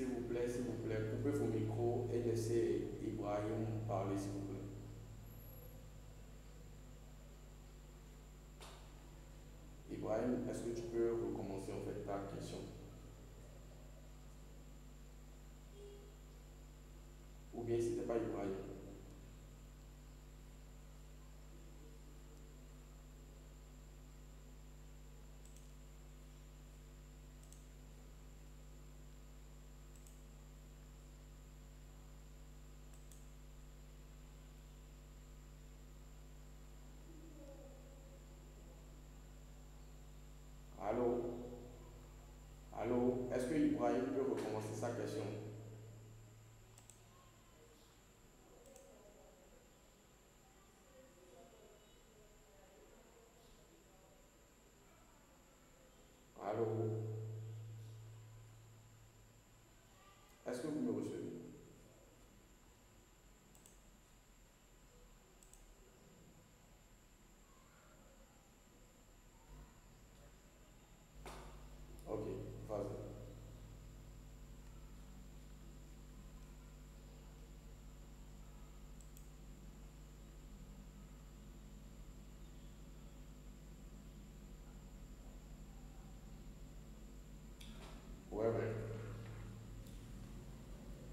S'il vous plaît, s'il vous plaît, coupez vos micros et laissez Ibrahim parler, s'il vous plaît. Ibrahim, est-ce que tu peux recommencer en fait ta question Ou bien si ce n'était pas Ibrahim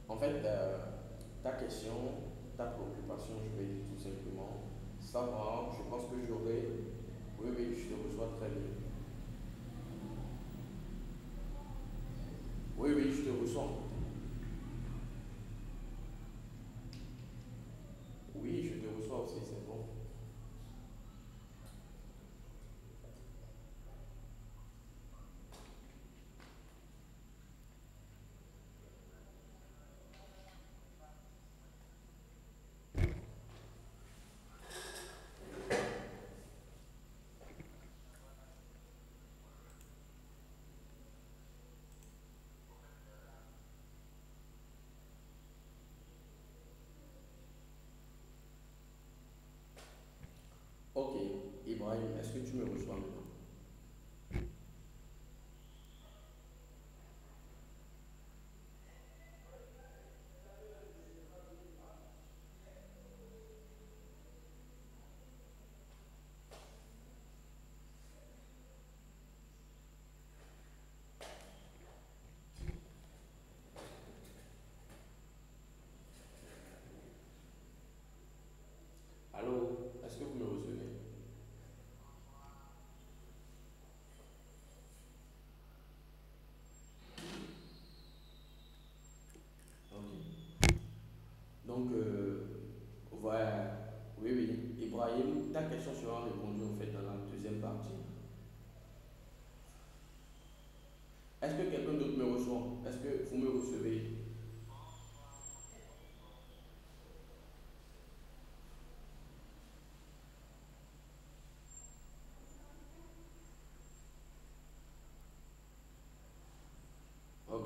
En fait, euh, ta question, ta préoccupation, je vais dire tout simplement, savoir, je pense que j'aurai, oui, oui, je te reçois très bien. Oui, oui, je te reçois. Oui, je te reçois aussi, c'est bon. Ok, Ibrahim, est-ce que tu me reçois maintenant Allô, est-ce que vous me recevez Ok. Donc, euh, voilà. Oui, oui. Ibrahim, ta question sera répondue en fait dans la deuxième partie. Est-ce que quelqu'un d'autre me reçoit Est-ce que vous me recevez Ok.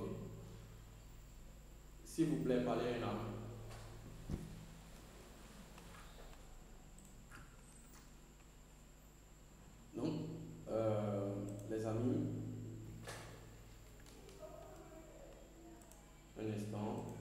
S'il vous plaît, parlez un homme. Donc, euh, les amis, un instant.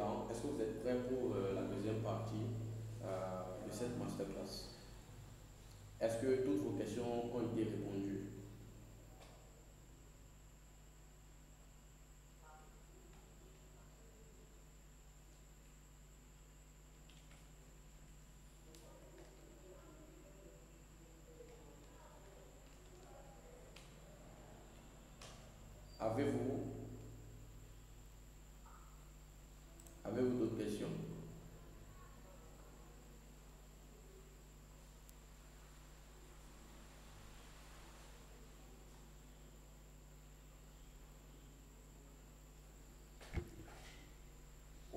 Alors, est-ce que vous êtes prêts pour euh, la deuxième partie euh, de cette masterclass. Est-ce que toutes vos questions ont été répondues? Avez-vous d'autres questions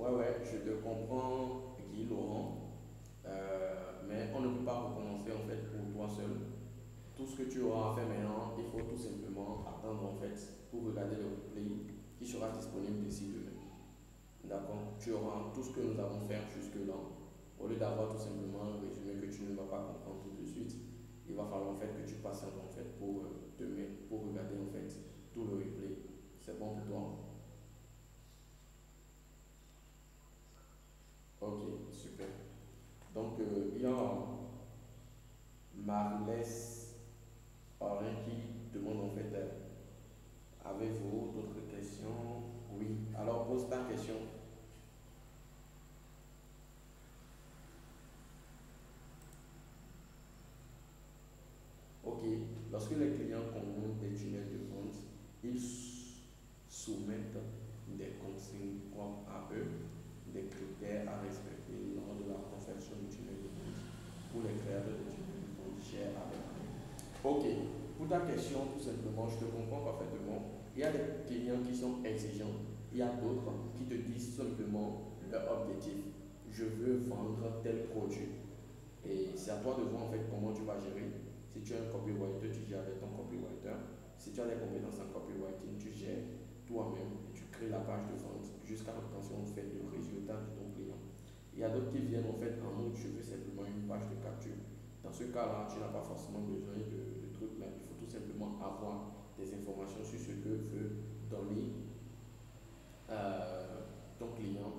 Ouais, ouais, je te comprends, Guy Laurent, Euh, mais on ne peut pas recommencer en fait pour toi seul. Tout ce que tu auras à faire maintenant, il faut tout simplement attendre en fait pour regarder le replay qui sera disponible d'ici demain. D'accord? Tu auras tout ce que nous avons fait jusque-là. Au lieu d'avoir tout simplement un résumé que tu ne vas pas comprendre tout de suite, il va falloir en fait que tu passes en fait pour euh, demain, pour regarder en fait tout le replay. C'est bon pour toi? Ok, super. Donc, euh, il y a Marilès Orin qui demande en fait euh, Avez-vous d'autres questions? Oui. Alors, pose ta question. Ok. Lorsque les clients commandent des tunnels de vente, ils soumettent des consignes à eux, des critères à respecter lors de la confection du tunnel de vente pour les créateurs de tunnels de vente chers avec. Ok. Pour ta question, tout simplement, je te comprends parfaitement. Il y a des clients qui sont exigeants, il y a d'autres qui te disent simplement leur objectif. Je veux vendre tel produit. Et c'est à toi de voir en fait comment tu vas gérer. Si tu es un copywriter, tu gères avec ton copywriter. Si tu as des compétences en copywriting, tu gères toi-même et tu crées la page de vente jusqu'à l'obtention en fait du résultat de ton client. Il y a d'autres qui viennent en fait en mode je veux simplement une page de capture. Dans ce cas-là, tu n'as pas forcément besoin de, trucs, mais il faut tout simplement avoir des informations sur ce que veut donner euh, ton client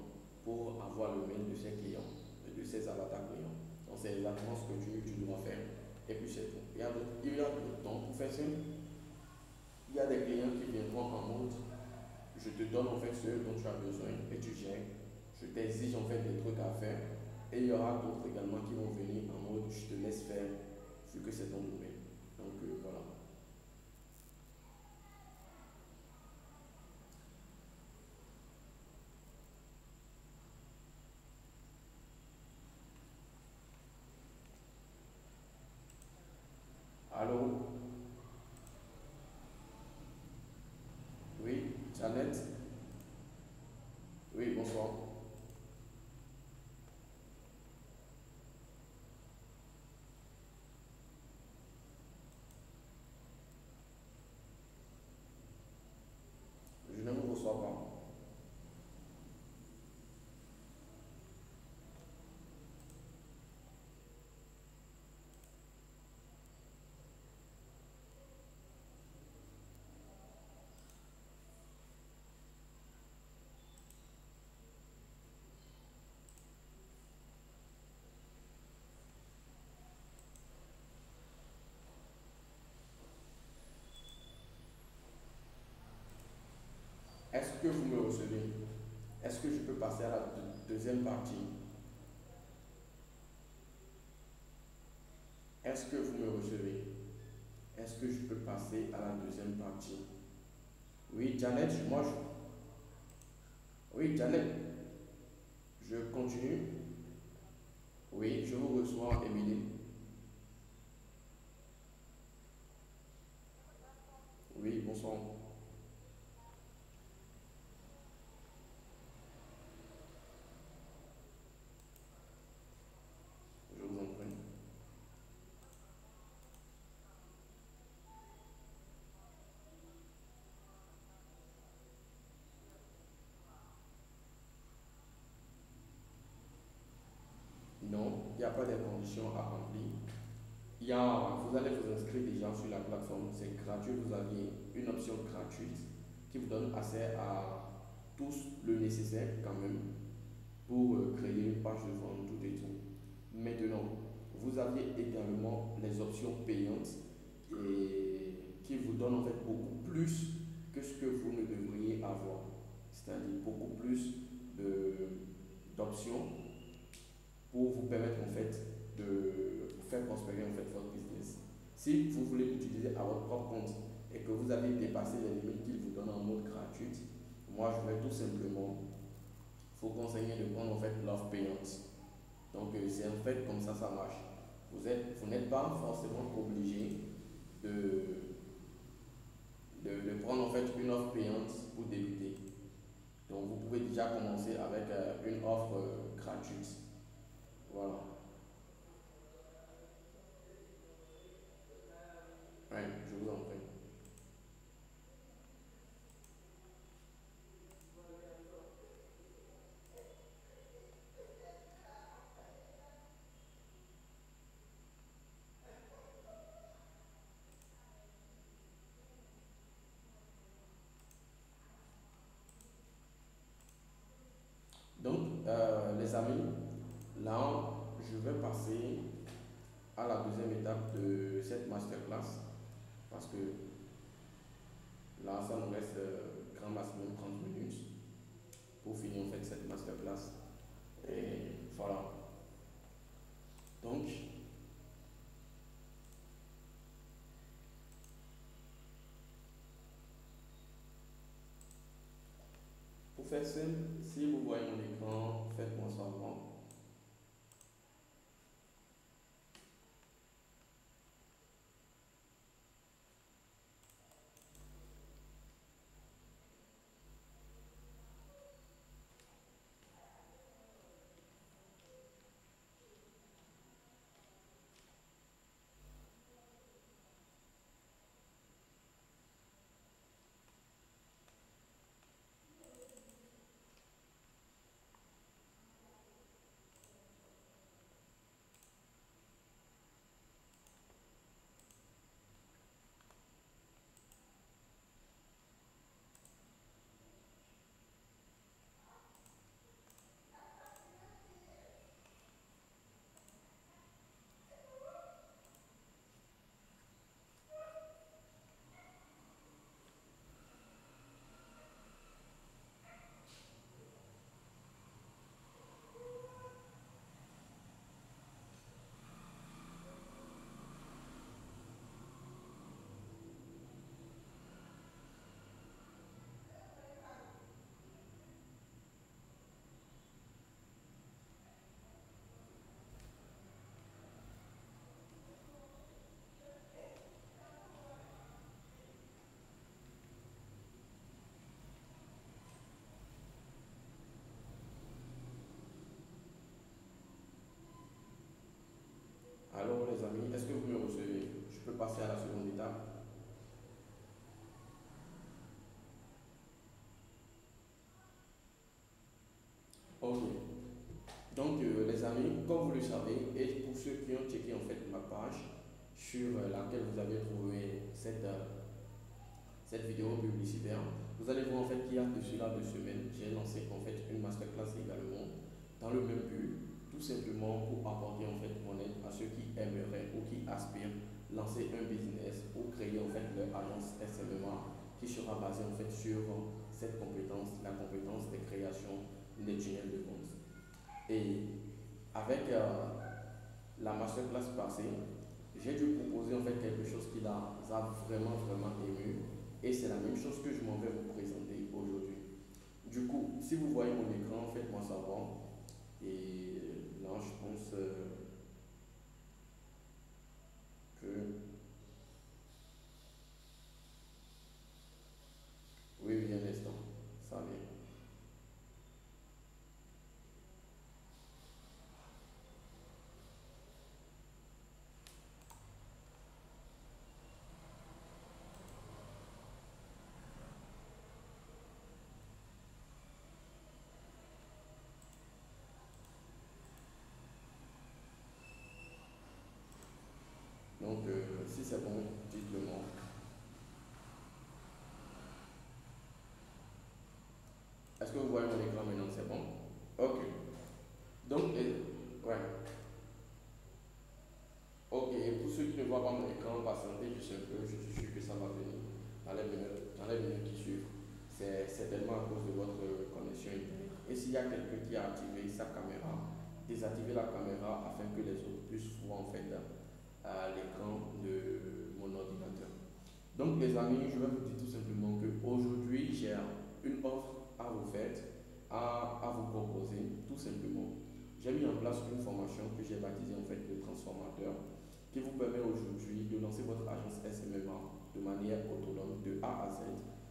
pour avoir le mail de ses clients, de ses avatars clients. Donc c'est exactement ce que tu, dois faire. Et puis c'est tout. Il y a d'autres, temps pour faire ça. Il y a des clients qui viendront en mode je te donne en fait ce dont tu as besoin et tu gères. Je t'exige en fait des trucs à faire. Et il y aura d'autres également qui vont venir en mode je te laisse faire vu que c'est ton domaine. Donc euh, voilà. Allô Oui, Jeannette Oui, bonsoir. Je ne vous reçois pas. Est-ce que vous me Est-ce que je peux passer à la deux- deuxième partie? Est-ce que vous me recevez? Est-ce que je peux passer à la deuxième partie? Oui, Janet, moi je... Oui, Janet, je continue. Oui, je vous reçois, Émilie. Oui, bonsoir. Je vous en prie. Non, il n'y a à remplir. Il y a, vous allez vous inscrire déjà sur la plateforme, c'est gratuit, vous avez une option gratuite qui vous donne accès à tout le nécessaire quand même pour euh, créer une page de vente, tout et tout. Maintenant, vous aviez également les options payantes et qui vous donnent en fait beaucoup plus que ce que vous ne devriez avoir. C'est-à-dire beaucoup plus d'options pour vous permettre en fait de faire prospérer en fait votre business. Si vous voulez utiliser à votre propre compte et que vous avez dépassé les limites qu'il vous donne en mode gratuit, moi je vais tout simplement vous conseiller de prendre en fait l'offre payante. Donc euh, c'est en fait comme ça ça marche. Vous êtes, vous n'êtes pas forcément obligé de, de, prendre en fait une offre payante pour débuter. Donc vous pouvez déjà commencer avec euh, une offre euh, gratuite. Voilà. Je vous en prie. Donc, euh, les amis, là, je vais passer à la deuxième étape de cette masterclass parce que là, ça nous reste euh, grand maximum 30 minutes pour finir en fait cette masterclass. Et voilà. Donc, pour faire simple, si vous voyez mon écran, faites-moi savoir. Comme vous le savez, et pour ceux qui ont checké en fait ma page sur euh, laquelle vous avez trouvé cette, euh, cette vidéo publicitaire, vous allez voir en fait qu'il y a de cela deux semaines, j'ai lancé en fait une masterclass également dans le même but tout simplement pour apporter en fait mon aide à ceux qui aimeraient ou qui aspirent lancer un business ou créer en fait leur agence SMA qui sera basée en fait sur cette compétence, la compétence de création des tunnels de vente. Et avec euh, la masterclass passée, j'ai dû proposer en fait quelque chose qui a, a vraiment vraiment ému. Et c'est la même chose que je m'en vais vous présenter aujourd'hui. Du coup, si vous voyez mon écran, faites-moi savoir et là, je pense euh, que oui, oui, un instant, ça vient. Donc, euh, si c'est bon, dites-le moi. Que mon écran maintenant C'est bon Ok. Donc, euh, ouais. Ok, pour ceux qui ne voient pas mon écran, patientez juste un peu, je suis sûr que ça va venir dans les minutes, dans les minutes qui suivent. C'est certainement à cause de votre connexion. Et s'il y a quelqu'un qui a activé sa caméra, désactiver la caméra afin que les autres puissent voir en fait à l'écran de mon ordinateur. Donc les amis, je vais vous dire tout simplement qu'aujourd'hui j'ai une offre à vous faire, à, à vous proposer, tout simplement j'ai mis en place une formation que j'ai baptisée en fait le transformateur qui vous permet aujourd'hui de lancer votre agence SMMA de manière autonome de A à Z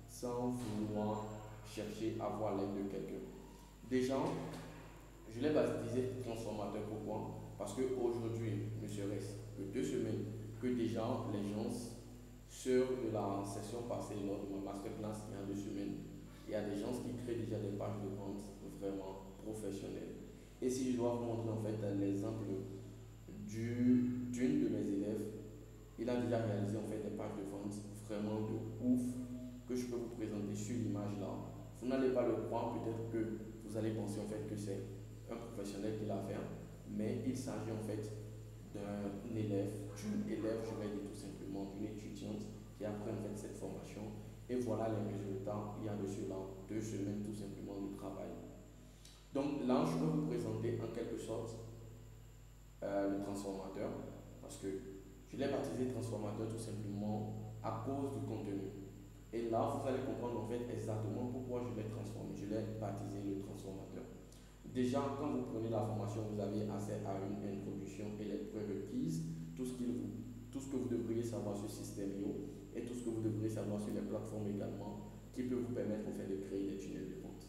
sans vouloir chercher à avoir l'aide de quelqu'un. Déjà, je l'ai baptisé transformateur pourquoi? Parce qu'aujourd'hui, ne serait-ce que deux semaines que déjà les gens sur la session passée lors de ma masterclass il y a deux semaines, y a des gens qui créent déjà des pages de vente vraiment professionnelles et si je dois vous montrer en fait l'exemple d'une de mes élèves, il a déjà réalisé en fait des pages de vente vraiment de ouf que je peux vous présenter sur l'image là. Vous n'allez pas le croire, peut-être que vous allez penser en fait que c'est un professionnel qui l'a fait, mais il s'agit en fait d'un élève, d'une élève, je vais dire tout simplement, d'une étudiante qui a pris en fait cette formation. Et voilà les résultats il y a de cela deux semaines tout simplement de travail. Donc là, je vais vous présenter en quelque sorte euh, le transformateur, parce que je l'ai baptisé transformateur tout simplement à cause du contenu. Et là, vous allez comprendre en fait exactement pourquoi je l'ai transformé. Je l'ai baptisé le transformateur. Déjà, quand vous prenez la formation, vous avez accès à une introduction et les prérequises, tout ce, vous, tout ce que vous devriez savoir sur Systemio et tout ce que vous devriez savoir sur les plateformes également, qui peut vous permettre en fait, de créer des tunnels de vente.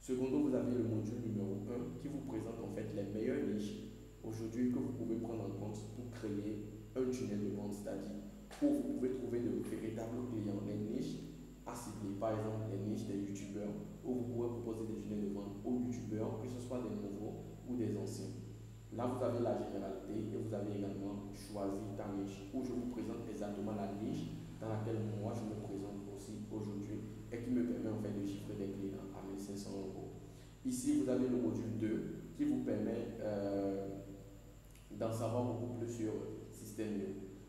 Secondo, vous avez le module numéro 1 qui vous présente en fait les meilleures niches aujourd'hui que vous pouvez prendre en compte pour créer un tunnel de vente, c'est-à-dire où vous pouvez trouver de véritables clients, les niches à cibler, par exemple les niches des youtubeurs, où vous pouvez proposer des tunnels de vente aux youtubeurs, que ce soit des nouveaux ou des anciens. Là, vous avez la généralité et vous avez également choisi ta niche, où je vous présente exactement la niche dans laquelle moi je me présente aussi aujourd'hui et qui me permet en fait de chiffrer des clients 500 euros. Ici, vous avez le module 2 qui vous permet euh, d'en savoir beaucoup plus sur le système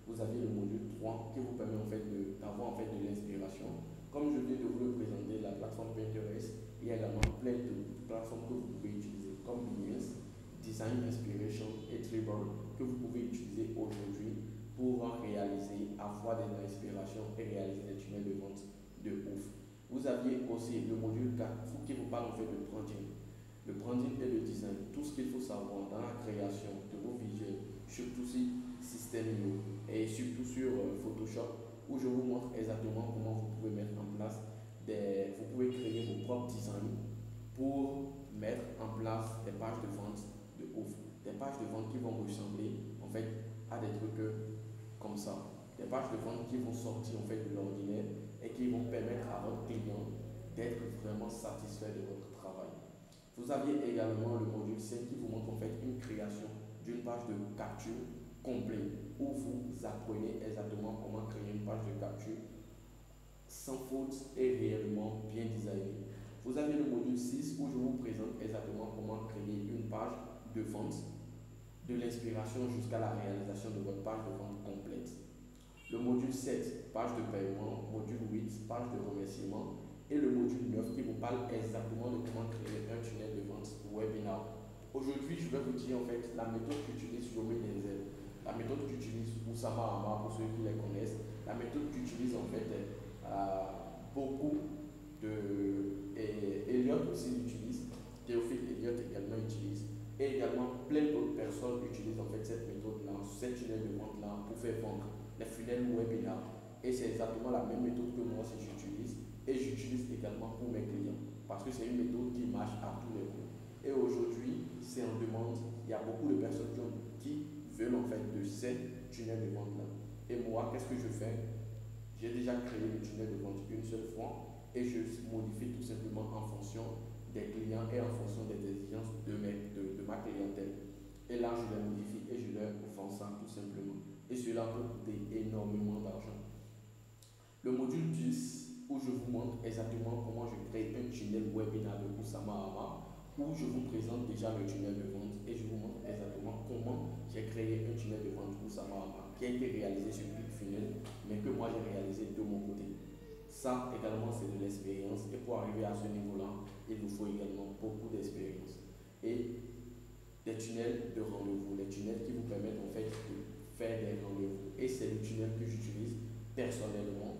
Vous avez le module 3 qui vous permet en fait d'avoir en fait de l'inspiration. Comme je viens de vous le présenter, la plateforme Pinterest, il y a également plein de plateformes que vous pouvez utiliser comme Behance, Design Inspiration et Tribal que vous pouvez utiliser aujourd'hui pour réaliser, avoir des inspirations et réaliser des tunnels de vente de ouf. Vous aviez aussi le module 4 qui vous parle en fait de branding. Le branding et le design, tout ce qu'il faut savoir dans la création de vos visuels, surtout si système et surtout sur euh, Photoshop, où je vous montre exactement comment vous pouvez mettre en place des. Vous pouvez créer vos propres designs pour mettre en place des pages de vente de ouf. Des pages de vente qui vont ressembler en fait à des trucs comme ça. Des pages de vente qui vont sortir en fait de l'ordinaire et qui vont permettre à votre client d'être vraiment satisfait de votre travail. Vous aviez également le module 5 qui vous montre en fait une création d'une page de capture complète où vous apprenez exactement comment créer une page de capture sans faute et réellement bien designée. Vous avez le module 6 où je vous présente exactement comment créer une page de vente de l'inspiration jusqu'à la réalisation de votre page de vente. Le module 7, page de paiement. Module 8, page de remerciement. Et le module 9 qui vous parle exactement de comment créer un tunnel de vente webinar. Aujourd'hui, je vais vous dire en fait la méthode qu'utilise Yomi Denzel, la méthode qu'utilise Oussama Hamar pour ceux qui les connaissent, la méthode qu'utilise en fait euh, beaucoup de. Et Elliot aussi l'utilise, Théophile Elliot également utilise, et également plein d'autres personnes utilisent en fait cette méthode-là, cette tunnel de vente-là pour faire vendre les funnels webinaires. Et c'est exactement la même méthode que moi si j'utilise. Et j'utilise également pour mes clients. Parce que c'est une méthode qui marche à tous les coups. Et aujourd'hui, c'est en demande. Il y a beaucoup de personnes qui, veulent en fait de ces tunnels de vente-là. Et moi, qu'est-ce que je fais? J'ai déjà créé le tunnel de vente une seule fois et je modifie tout simplement en fonction des clients et en fonction des exigences de, mes, de, ma clientèle. Et là, je les modifie et je leur fais ça tout simplement et cela peut coûter énormément d'argent. Le module 10, où je vous montre exactement comment je crée un tunnel webinar de Kusama où je vous présente déjà le tunnel de vente et je vous montre exactement comment j'ai créé un tunnel de vente pour Samara qui a été réalisé sur ClickFunnels, mais que moi j'ai réalisé de mon côté. Ça également c'est de l'expérience et pour arriver à ce niveau-là, il vous faut également beaucoup d'expérience. Et des tunnels de rendez-vous, les tunnels qui vous permettent en fait de faire des rendez-vous. Et c'est le tunnel que j'utilise personnellement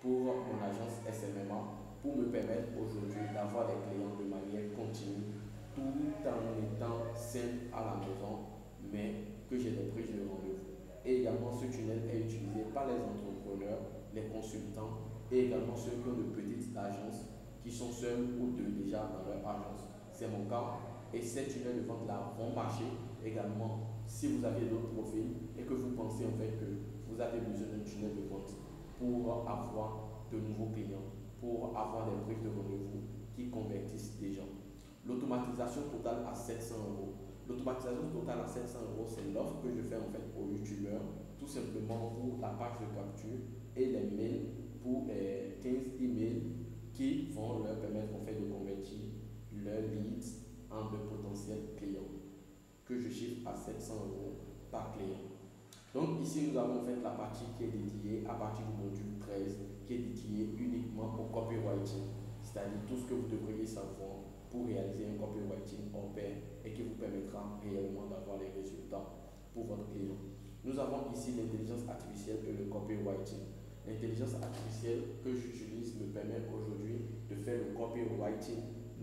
pour mon agence SMMA pour me permettre aujourd'hui d'avoir des clients de manière continue tout en étant seul à la maison, mais que j'ai des prises de rendez-vous. Et également, ce tunnel est utilisé par les entrepreneurs, les consultants et également ceux qui ont de petites agences qui sont seuls ou deux déjà dans leur agence. C'est mon cas. Et ces tunnels de vente-là vont marcher également si vous avez d'autres profils et que vous pensez en fait que vous avez besoin d'un tunnel de vente pour avoir de nouveaux clients pour avoir des prises de rendez-vous qui convertissent des gens. L'automatisation totale à 700 euros. L'automatisation totale à 700 euros, c'est l'offre que je fais en fait aux youtubeurs, tout simplement pour la page de capture et les mails pour 15 emails qui vont leur permettre en fait de convertir leurs leads en de potentiels clients que je chiffre à 700 euros par client. Donc ici nous avons fait la partie qui est dédiée à partir du module 13 qui est dédié uniquement au copywriting, c'est-à-dire tout ce que vous devriez savoir pour réaliser un copywriting en pair et qui vous permettra réellement d'avoir les résultats pour votre client. Nous avons ici l'intelligence artificielle et le copywriting. L'intelligence artificielle que j'utilise me permet aujourd'hui de faire le copywriting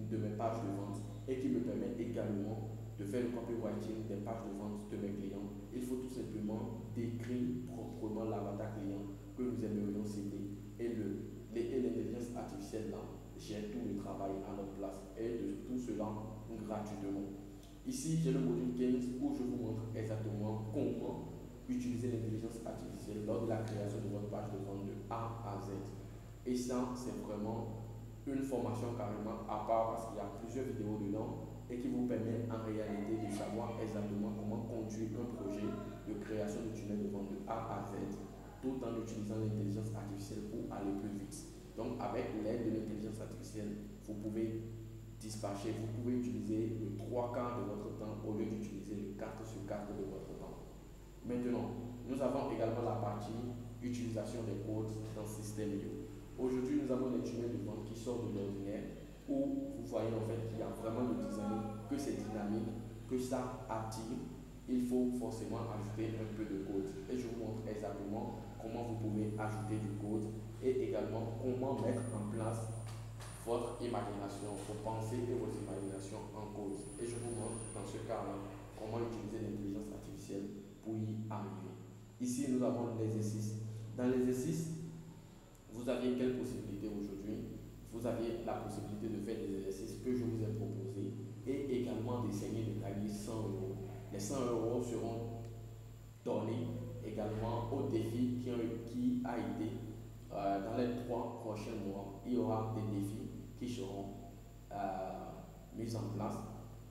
de mes pages de vente et qui me permet également de faire le copywriting des pages de vente de mes clients. Il faut tout simplement décrire proprement l'avatar client que nous aimerions citer et l'intelligence artificielle là j'ai tout le travail à notre place et de tout cela gratuitement. Ici, j'ai le module 15 où je vous montre exactement comment utiliser l'intelligence artificielle lors de la création de votre page de vente de A à Z. Et ça, c'est vraiment une formation carrément à part parce qu'il y a plusieurs vidéos dedans et qui vous permet en réalité de savoir exactement comment conduire un projet de création de tunnel de vente de A à Z tout en utilisant l'intelligence artificielle pour aller plus vite. Donc avec l'aide de l'intelligence artificielle, vous pouvez dispatcher, vous pouvez utiliser le trois quarts de votre temps au lieu d'utiliser le 4 sur 4 de votre temps. Maintenant, nous avons également la partie utilisation des codes dans le système Aujourd'hui, nous avons des tunnels de vente qui sortent de l'ordinaire où vous voyez en fait qu'il y a vraiment le design, que c'est dynamique, que ça attire. Il faut forcément ajouter un peu de code. Et je vous montre exactement comment vous pouvez ajouter du code et également comment mettre en place votre imagination, vos pensées et vos imaginations en cause. Et je vous montre dans ce cas-là comment utiliser l'intelligence artificielle pour y arriver. Ici, nous avons l'exercice. Dans l'exercice, vous aviez quelle possibilité aujourd'hui? Vous aviez la possibilité de faire des exercices que je vous ai proposés et également d'essayer de gagner 100 euros. Les 100 euros seront donnés également au défi qui, qui a été euh, dans les trois prochains mois. Il y aura des défis qui seront euh, mis en place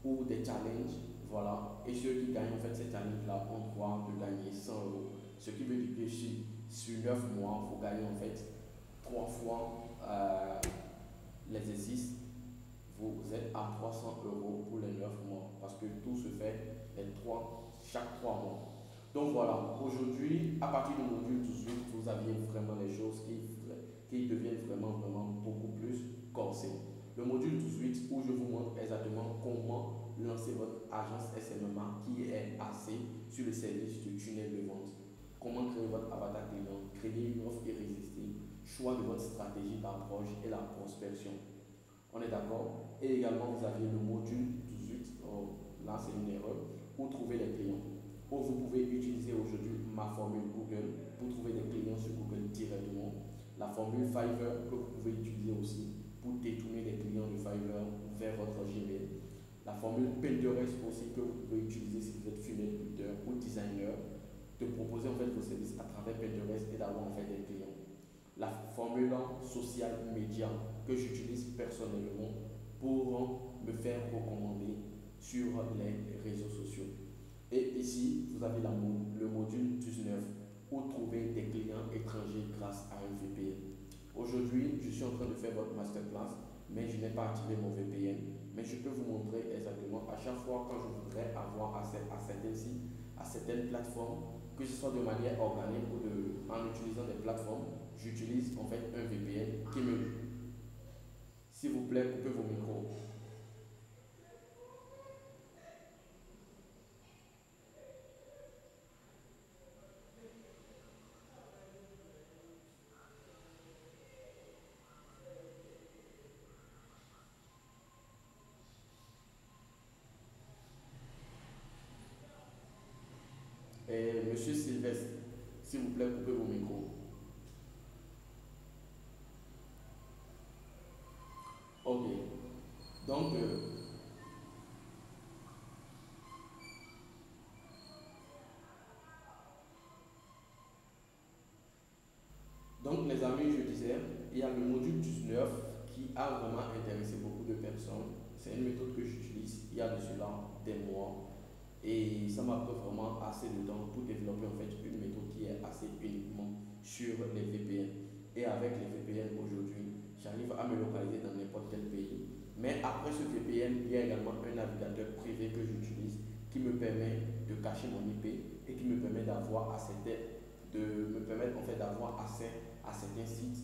ou des challenges. Voilà. Et ceux qui gagnent en fait ces challenges-là ont droit de gagner 100 euros. Ce qui veut dire que si, sur 9 mois, vous gagnez en fait 3 fois euh, l'exercice, vous êtes à 300 euros pour les 9 mois parce que tout se fait les 3, chaque 3 mois. Donc voilà, aujourd'hui, à partir du module 18, vous aviez vraiment les choses qui, qui deviennent vraiment, vraiment beaucoup plus corsées. Le module 18, où je vous montre exactement comment lancer votre agence SMMA qui est assez sur le service du tunnel de vente. Comment créer votre avatar client, créer une offre irrésistible, choix de votre stratégie d'approche et la prospection. On est d'accord? Et également, vous aviez le module 18, là c'est une erreur, pour trouver les clients? Où vous pouvez utiliser aujourd'hui ma formule Google pour trouver des clients sur Google directement. La formule Fiverr que vous pouvez utiliser aussi pour détourner des clients de Fiverr vers votre Gmail. La formule Pinterest aussi que vous pouvez utiliser si vous êtes builder ou designer, de proposer en fait vos services à travers Pinterest et d'avoir en fait des clients. La formule social média que j'utilise personnellement pour me faire recommander sur les réseaux sociaux. Et ici, vous avez la, le module 19 où trouver des clients étrangers grâce à un VPN. Aujourd'hui, je suis en train de faire votre masterclass mais je n'ai pas activé mon VPN. Mais je peux vous montrer exactement à chaque fois quand je voudrais avoir accès à certains sites, à certaines plateformes, que ce soit de manière organique ou de, en utilisant des plateformes, j'utilise en fait un VPN qui me... S'il vous plaît, coupez vos micros. Monsieur Sylvestre, s'il vous plaît, coupez vos micros. Ok. Donc, euh, donc les amis, je disais, il y a le module 19 qui a vraiment intéressé beaucoup de personnes. C'est une méthode que j'utilise il y a de cela des mois et ça m'a pris vraiment assez de temps pour développer en fait une méthode qui est assez uniquement sur les VPN. Et avec les VPN aujourd'hui, j'arrive à me localiser dans n'importe quel pays. Mais après ce VPN, il y a également un navigateur privé que j'utilise qui me permet de cacher mon IP et qui me permet d'avoir accès, de me permettre en fait d'avoir accès à certains sites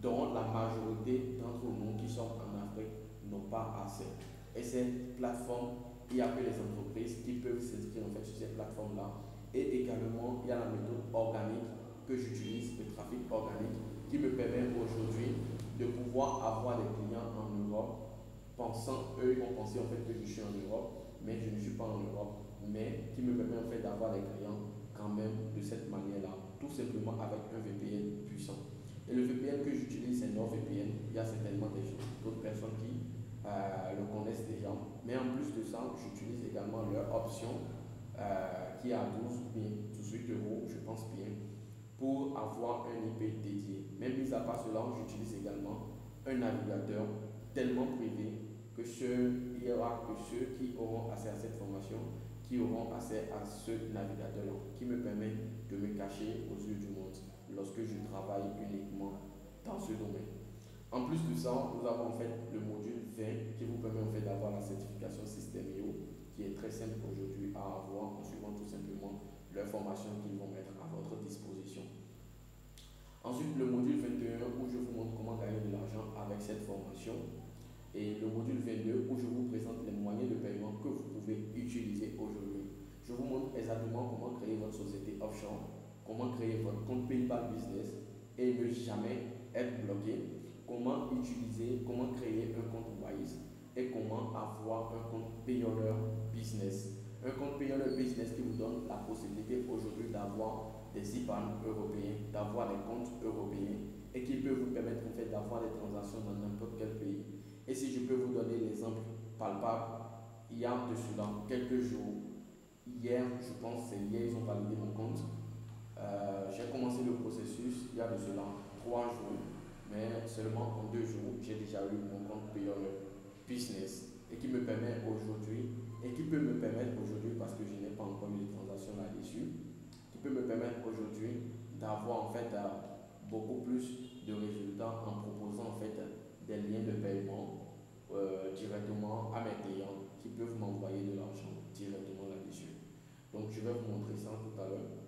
dont la majorité d'entre nous qui sommes en Afrique n'ont pas accès. Et cette plateforme il y a que les entreprises qui peuvent s'inscrire en fait sur cette plateforme-là. Et également, il y a la méthode organique que j'utilise, le trafic organique, qui me permet aujourd'hui de pouvoir avoir des clients en Europe, pensant, eux, ils vont penser en fait que je suis en Europe, mais je ne suis pas en Europe, mais qui me permet en fait d'avoir des clients quand même de cette manière-là, tout simplement avec un VPN puissant. Et le VPN que j'utilise, c'est NordVPN. Il y a certainement d'autres personnes qui le connaissent déjà. Mais en plus de ça, j'utilise également leur option euh, qui est à 12 bien 18 euros, je pense bien, pour avoir un IP dédié. Même mis à part cela, j'utilise également un navigateur tellement privé que ceux, il y aura que ceux qui auront accès à cette formation qui auront accès à ce navigateur-là, qui me permet de me cacher aux yeux du monde lorsque je travaille uniquement dans ce domaine. En plus de ça, nous avons en fait le module 20 qui vous permet en fait d'avoir la certification System.io qui est très simple aujourd'hui à avoir en suivant tout simplement leur formation qu'ils vont mettre à votre disposition. Ensuite, le module 21 où je vous montre comment gagner de l'argent avec cette formation et le module 22 où je vous présente les moyens de paiement que vous pouvez utiliser aujourd'hui. Je vous montre exactement comment créer votre société offshore, comment créer votre compte PayPal Business et ne jamais être bloqué comment utiliser, comment créer un compte Wise et comment avoir un compte payeur business. Un compte payeur business qui vous donne la possibilité aujourd'hui d'avoir des IBAN européens, d'avoir des comptes européens et qui peut vous permettre en fait d'avoir des transactions dans n'importe quel pays. Et si je peux vous donner l'exemple palpable, il y a de cela quelques jours, hier, je pense c'est hier, ils ont validé mon compte. Euh, j'ai commencé le processus il y a de cela trois jours seulement en deux jours, j'ai déjà eu mon compte payeur business et qui me permet aujourd'hui, et qui peut me permettre aujourd'hui, parce que je n'ai pas encore eu de transaction là-dessus, qui peut me permettre aujourd'hui d'avoir en fait euh, beaucoup plus de résultats en proposant en fait des liens de paiement euh, directement à mes clients qui peuvent m'envoyer de l'argent directement là-dessus. Donc je vais vous montrer ça tout à l'heure.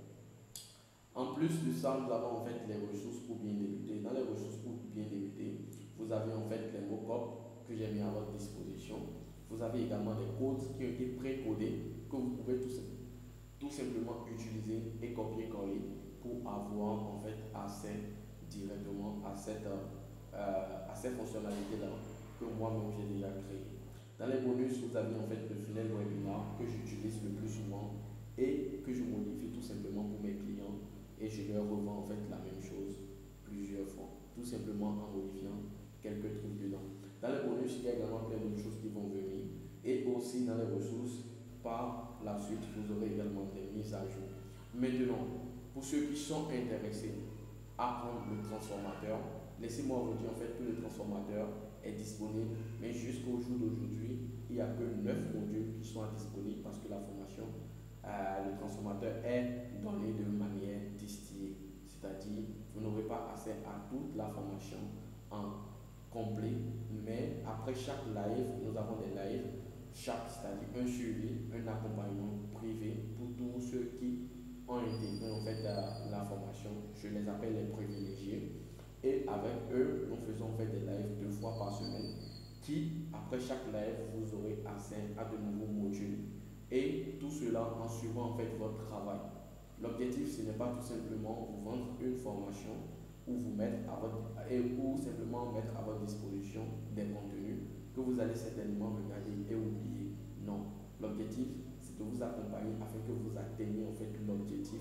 En plus de ça, nous avons en fait les ressources pour bien débuter. Dans les ressources pour bien débuter, vous avez en fait les cop que j'ai mis à votre disposition. Vous avez également des codes qui ont été pré-codés que vous pouvez tout, simplement utiliser et copier-coller pour avoir en fait accès directement à cette, euh, à cette fonctionnalité-là que moi-même j'ai déjà créé. Dans les bonus, vous avez en fait le funnel webinar que j'utilise le plus souvent et que je modifie tout simplement pour mes clients et je leur revends en fait la même chose plusieurs fois, tout simplement en modifiant quelques trucs dedans. Dans les bonus, il y a également plein d'autres choses qui vont venir et aussi dans les ressources, par la suite, vous aurez également des mises à jour. Maintenant, pour ceux qui sont intéressés à prendre le transformateur, laissez-moi vous dire en fait que le transformateur est disponible, mais jusqu'au jour d'aujourd'hui, il n'y a que 9 modules qui sont disponibles parce que la formation le transformateur est donné de manière distillée. C'est-à-dire, vous n'aurez pas accès à toute la formation en complet, mais après chaque live, nous avons des lives, chaque, c'est-à-dire un suivi, un accompagnement privé pour tous ceux qui ont intégré en fait la, formation. Je les appelle les privilégiés. Et avec eux, nous faisons des lives deux fois par semaine qui, après chaque live, vous aurez accès à de nouveaux modules. Et tout cela en suivant en fait votre travail. L'objectif, ce n'est pas tout simplement vous vendre une formation ou vous mettre à votre, et, ou simplement mettre à votre disposition des contenus que vous allez certainement regarder et oublier. Non. L'objectif, c'est de vous accompagner afin que vous atteigniez en fait l'objectif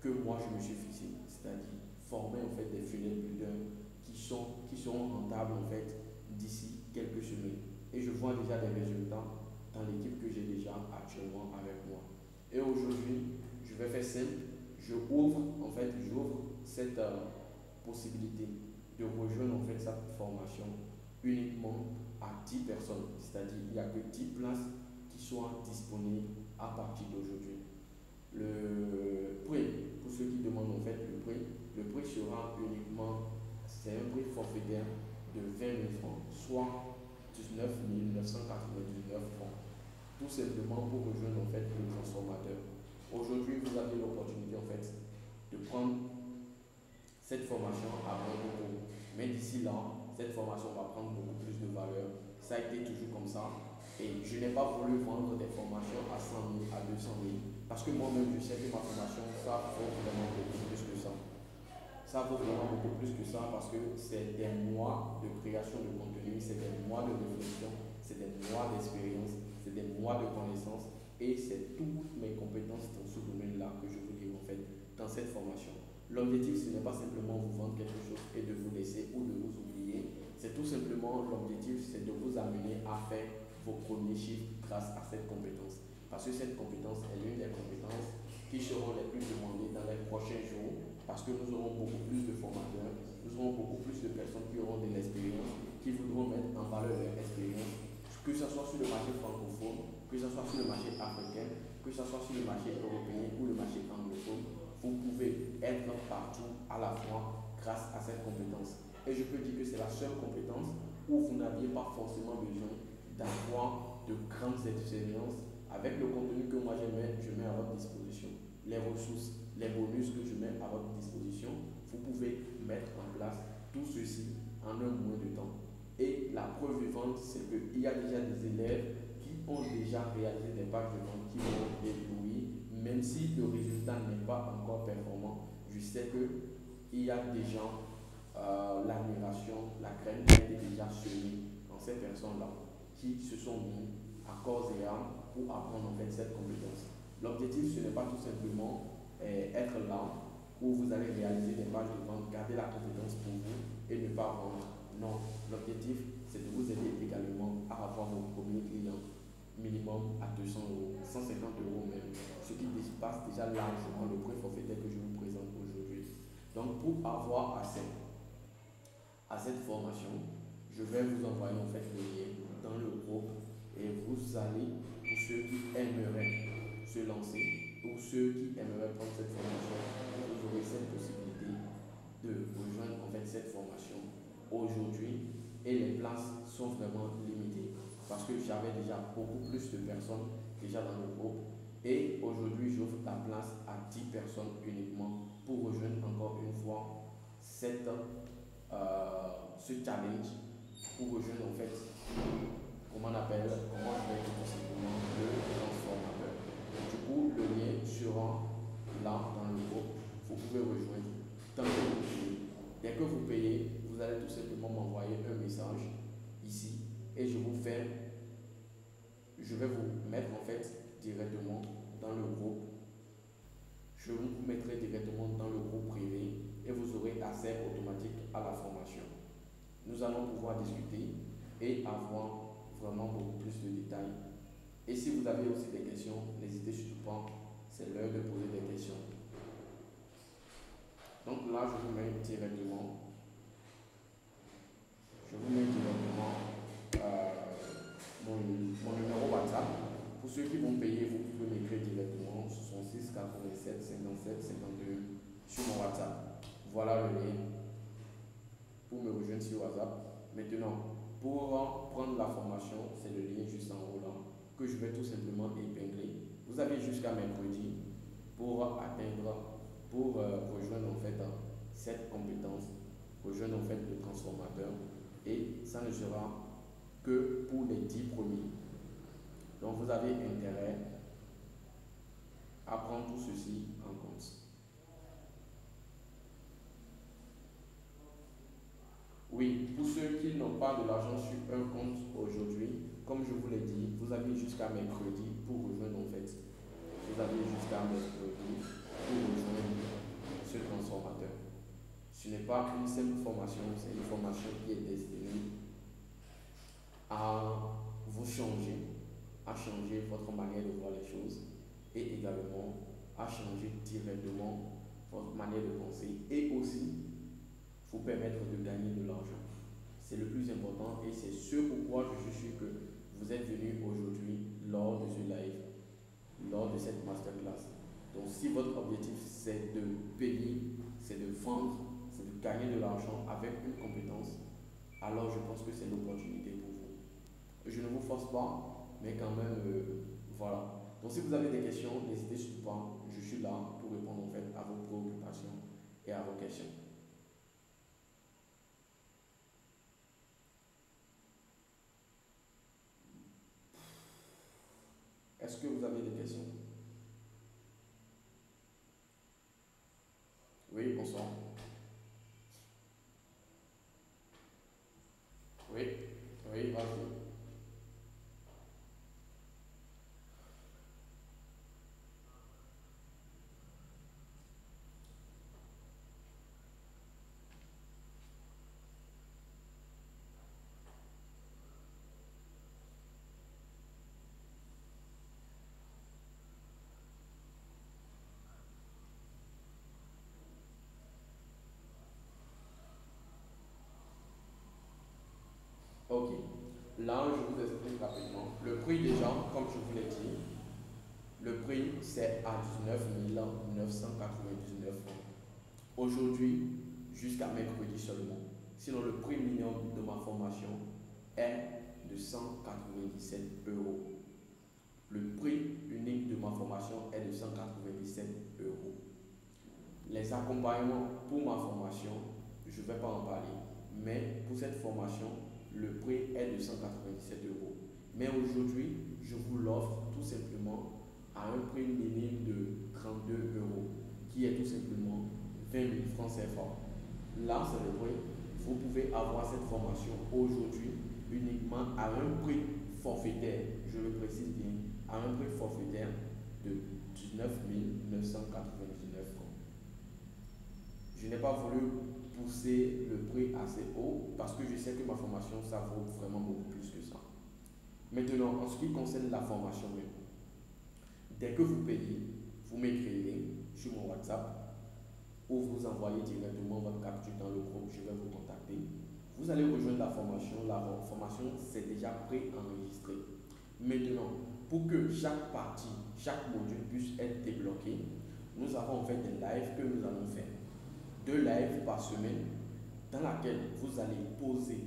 que moi je me suis fixé, c'est-à-dire former en fait des filets builders qui, sont, qui seront rentables en fait d'ici quelques semaines. Et je vois déjà des résultats dans l'équipe que j'ai déjà actuellement avec moi. Et aujourd'hui, je vais faire simple. Je ouvre, en fait, j'ouvre cette euh, possibilité de rejoindre en fait cette formation uniquement à 10 personnes. C'est-à-dire il n'y a que 10 places qui soient disponibles à partir d'aujourd'hui. Le prix, pour ceux qui demandent en fait le prix, le prix sera uniquement, c'est un prix forfaitaire de 20 000 francs, soit 19 999 francs. Tout simplement pour rejoindre en fait le transformateur. Aujourd'hui, vous avez l'opportunité en fait de prendre cette formation à beaucoup. Mais d'ici là, cette formation va prendre beaucoup plus de valeur. Ça a été toujours comme ça. Et je n'ai pas voulu vendre des formations à 100 000, à 200 000. Parce que moi-même, je sais que ma formation, ça vaut vraiment beaucoup plus que ça. Ça vaut vraiment beaucoup plus que ça parce que c'est des mois de création de contenu, c'est des mois de réflexion, c'est des mois d'expérience, des mois de connaissances et c'est toutes mes compétences dans ce domaine-là que je vous dis en fait dans cette formation. L'objectif, ce n'est pas simplement vous vendre quelque chose et de vous laisser ou de vous oublier. C'est tout simplement l'objectif, c'est de vous amener à faire vos premiers chiffres grâce à cette compétence. Parce que cette compétence est l'une des compétences qui seront les plus demandées dans les prochains jours. Parce que nous aurons beaucoup plus de formateurs, nous aurons beaucoup plus de personnes qui auront de l'expérience, qui voudront mettre en valeur leur expérience, que ce soit sur le marché francophone, que ce soit sur le marché africain, que ce soit sur le marché européen ou le marché anglophone, vous pouvez être partout à la fois grâce à cette compétence. Et je peux dire que c'est la seule compétence où vous n'aviez pas forcément besoin d'avoir de grandes expériences avec le contenu que moi je mets, je mets à votre disposition, les ressources, les bonus que je mets à votre disposition, vous pouvez mettre en place tout ceci en un mois de temps. Et la preuve vivante, c'est qu'il y a déjà des élèves ont déjà réalisé des pages de vente qui vont débrouiller, même si le résultat n'est pas encore performant. Je sais qu'il y a des gens, euh, l'admiration, la crainte a été déjà semée dans ces personnes-là qui se sont mis à corps et âme pour apprendre en fait cette compétence. L'objectif, ce n'est pas tout simplement euh, être là où vous allez réaliser des pages de vente, garder la compétence pour vous et ne pas vendre. Non, l'objectif, c'est de vous aider également à avoir vos premiers clients minimum à 200 euros, 150 euros même, ce qui dépasse déjà largement le prix forfaitaire que je vous présente aujourd'hui. Donc pour avoir accès à cette formation, je vais vous envoyer en fait le lien dans le groupe et vous allez, pour ceux qui aimeraient se lancer, pour ceux qui aimeraient prendre cette formation, vous aurez cette possibilité de rejoindre en fait cette formation aujourd'hui et les places sont vraiment limitées parce que j'avais déjà beaucoup plus de personnes déjà dans le groupe. Et aujourd'hui, j'offre la place à 10 personnes uniquement pour rejoindre encore une fois cette, euh, ce challenge, pour rejoindre en fait, comment on appelle, comment je vais le transformateur. Du coup, le lien sera là dans le groupe. Vous pouvez rejoindre tant que vous payez. Dès que vous payez, tout simplement m'envoyer un message ici et je vous fais, je vais vous mettre en fait directement dans le groupe. Je vous mettrai directement dans le groupe privé et vous aurez accès automatique à la formation. Nous allons pouvoir discuter et avoir vraiment beaucoup plus de détails. Et si vous avez aussi des questions, n'hésitez surtout pas, c'est l'heure de poser des questions. Donc là, je vous mets directement, je vous mets directement mon, numéro WhatsApp. Pour ceux qui vont payer, vous pouvez m'écrire directement 66 87 57 52 sur mon WhatsApp. Voilà le lien pour me rejoindre sur WhatsApp. Maintenant, pour prendre la formation, c'est le lien juste en haut là, que je vais tout simplement épingler. Vous avez jusqu'à mercredi pour atteindre, pour euh, rejoindre en fait cette compétence, rejoindre en fait le transformateur. Et ça ne sera que pour les 10 premiers. Donc vous avez intérêt à prendre tout ceci en compte. Oui, pour ceux qui n'ont pas de l'argent sur un compte aujourd'hui, comme je vous l'ai dit, vous avez jusqu'à mercredi pour rejoindre en fait. Vous avez jusqu'à mercredi pour rejoindre ce transformateur. Ce n'est pas une simple formation, c'est une formation qui est destinée à vous changer, à changer votre manière de voir les choses et également à changer directement votre manière de penser et aussi vous permettre de gagner de l'argent. C'est le plus important et c'est ce pourquoi je suis sûr que vous êtes venu aujourd'hui lors de ce live, lors de cette masterclass. Donc si votre objectif c'est de payer, c'est de vendre, gagner de l'argent avec une compétence, alors je pense que c'est l'opportunité pour vous. Je ne vous force pas, mais quand même, euh, voilà. Donc si vous avez des questions, n'hésitez surtout pas. Je suis là pour répondre en fait à vos préoccupations et à vos questions. Est-ce que vous avez des questions? Oui, bonsoir. Oui, oui, vas-y. Ok. Là, je vous explique rapidement. Le prix déjà, comme je vous l'ai dit, le prix c'est à 19 999 francs. Aujourd'hui, jusqu'à mercredi seulement. Sinon, le prix minimum de ma formation est de 197 euros. Le prix unique de ma formation est de 197 euros. Les accompagnements pour ma formation, je ne vais pas en parler. Mais pour cette formation, le prix est de 197 euros. Mais aujourd'hui, je vous l'offre tout simplement à un prix minimum de 32 euros, qui est tout simplement 20 000 francs CFA. Là, c'est le prix. Vous pouvez avoir cette formation aujourd'hui uniquement à un prix forfaitaire, je le précise bien, à un prix forfaitaire de 19 999 francs. Je n'ai pas voulu pousser le prix assez haut parce que je sais que ma formation, ça vaut vraiment beaucoup plus que ça. Maintenant, en ce qui concerne la formation dès que vous payez, vous m'écrivez sur mon WhatsApp ou vous envoyez directement votre capture dans le groupe, je vais vous contacter. Vous allez rejoindre la formation. La formation, c'est déjà pré-enregistré. Maintenant, pour que chaque partie, chaque module puisse être débloqué, nous avons en fait des lives que nous allons faire deux lives par semaine dans laquelle vous allez poser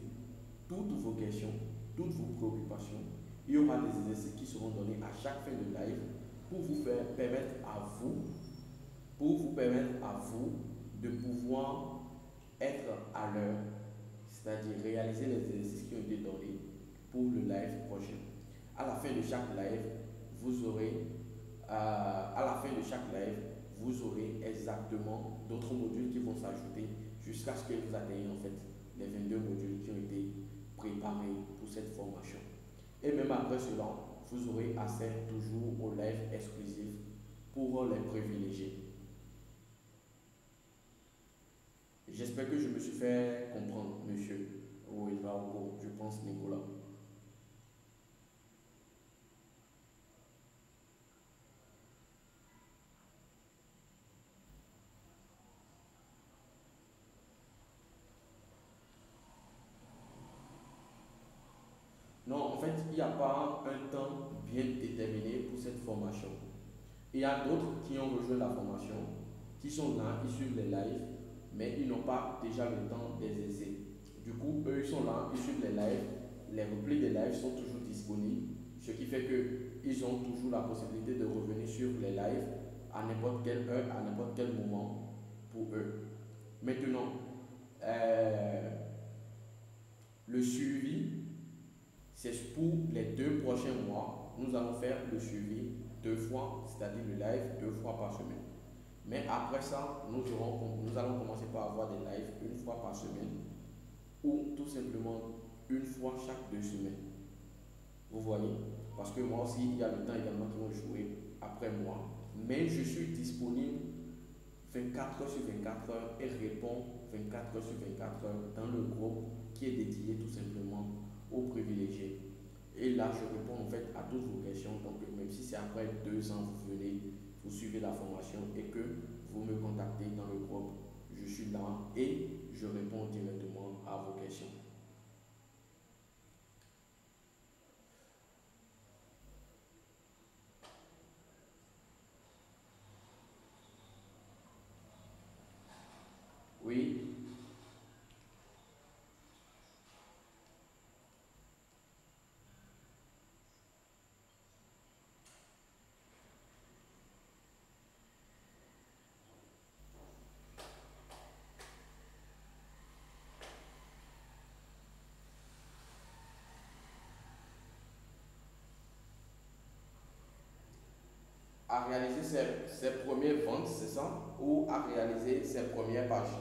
toutes vos questions, toutes vos préoccupations. Il y aura des exercices qui seront donnés à chaque fin de live pour vous faire permettre à vous, pour vous permettre à vous de pouvoir être à l'heure, c'est-à-dire réaliser les exercices qui ont été donnés pour le live prochain. À la fin de chaque live, vous aurez, euh, à la fin de chaque live, vous aurez exactement d'autres modules qui vont s'ajouter jusqu'à ce que vous atteigniez en fait les 22 modules qui ont été préparés pour cette formation. Et même après cela, vous aurez accès toujours aux lives exclusifs pour les privilégiés. J'espère que je me suis fait comprendre, monsieur. Oui, va je pense, Nicolas. il n'y a pas un temps bien déterminé pour cette formation. Il y a d'autres qui ont rejoint la formation, qui sont là, ils suivent les lives, mais ils n'ont pas déjà le temps d'exercer. Du coup, eux, ils sont là, ils suivent les lives. Les replays des lives sont toujours disponibles. Ce qui fait qu'ils ont toujours la possibilité de revenir sur les lives à n'importe quelle heure, à n'importe quel moment pour eux. Maintenant, euh, le suivi, c'est pour les deux prochains mois. Nous allons faire le suivi deux fois, c'est-à-dire le live deux fois par semaine. Mais après ça, nous, aurons, nous allons commencer par avoir des lives une fois par semaine ou tout simplement une fois chaque deux semaines. Vous voyez? Parce que moi aussi, il y a le temps également qui vont jouer après moi. Mais je suis disponible 24 heures sur 24 heures et réponds 24 heures sur 24 heures dans le groupe qui est dédié tout simplement aux privilégiés. Et là, je réponds en fait à toutes vos questions. Donc, même si c'est après deux ans, vous venez, vous suivez la formation et que vous me contactez dans le groupe, je suis là et je réponds directement à vos questions. Oui. à réaliser ses, premières ventes, c'est ça? Ou à réaliser ses premières pages?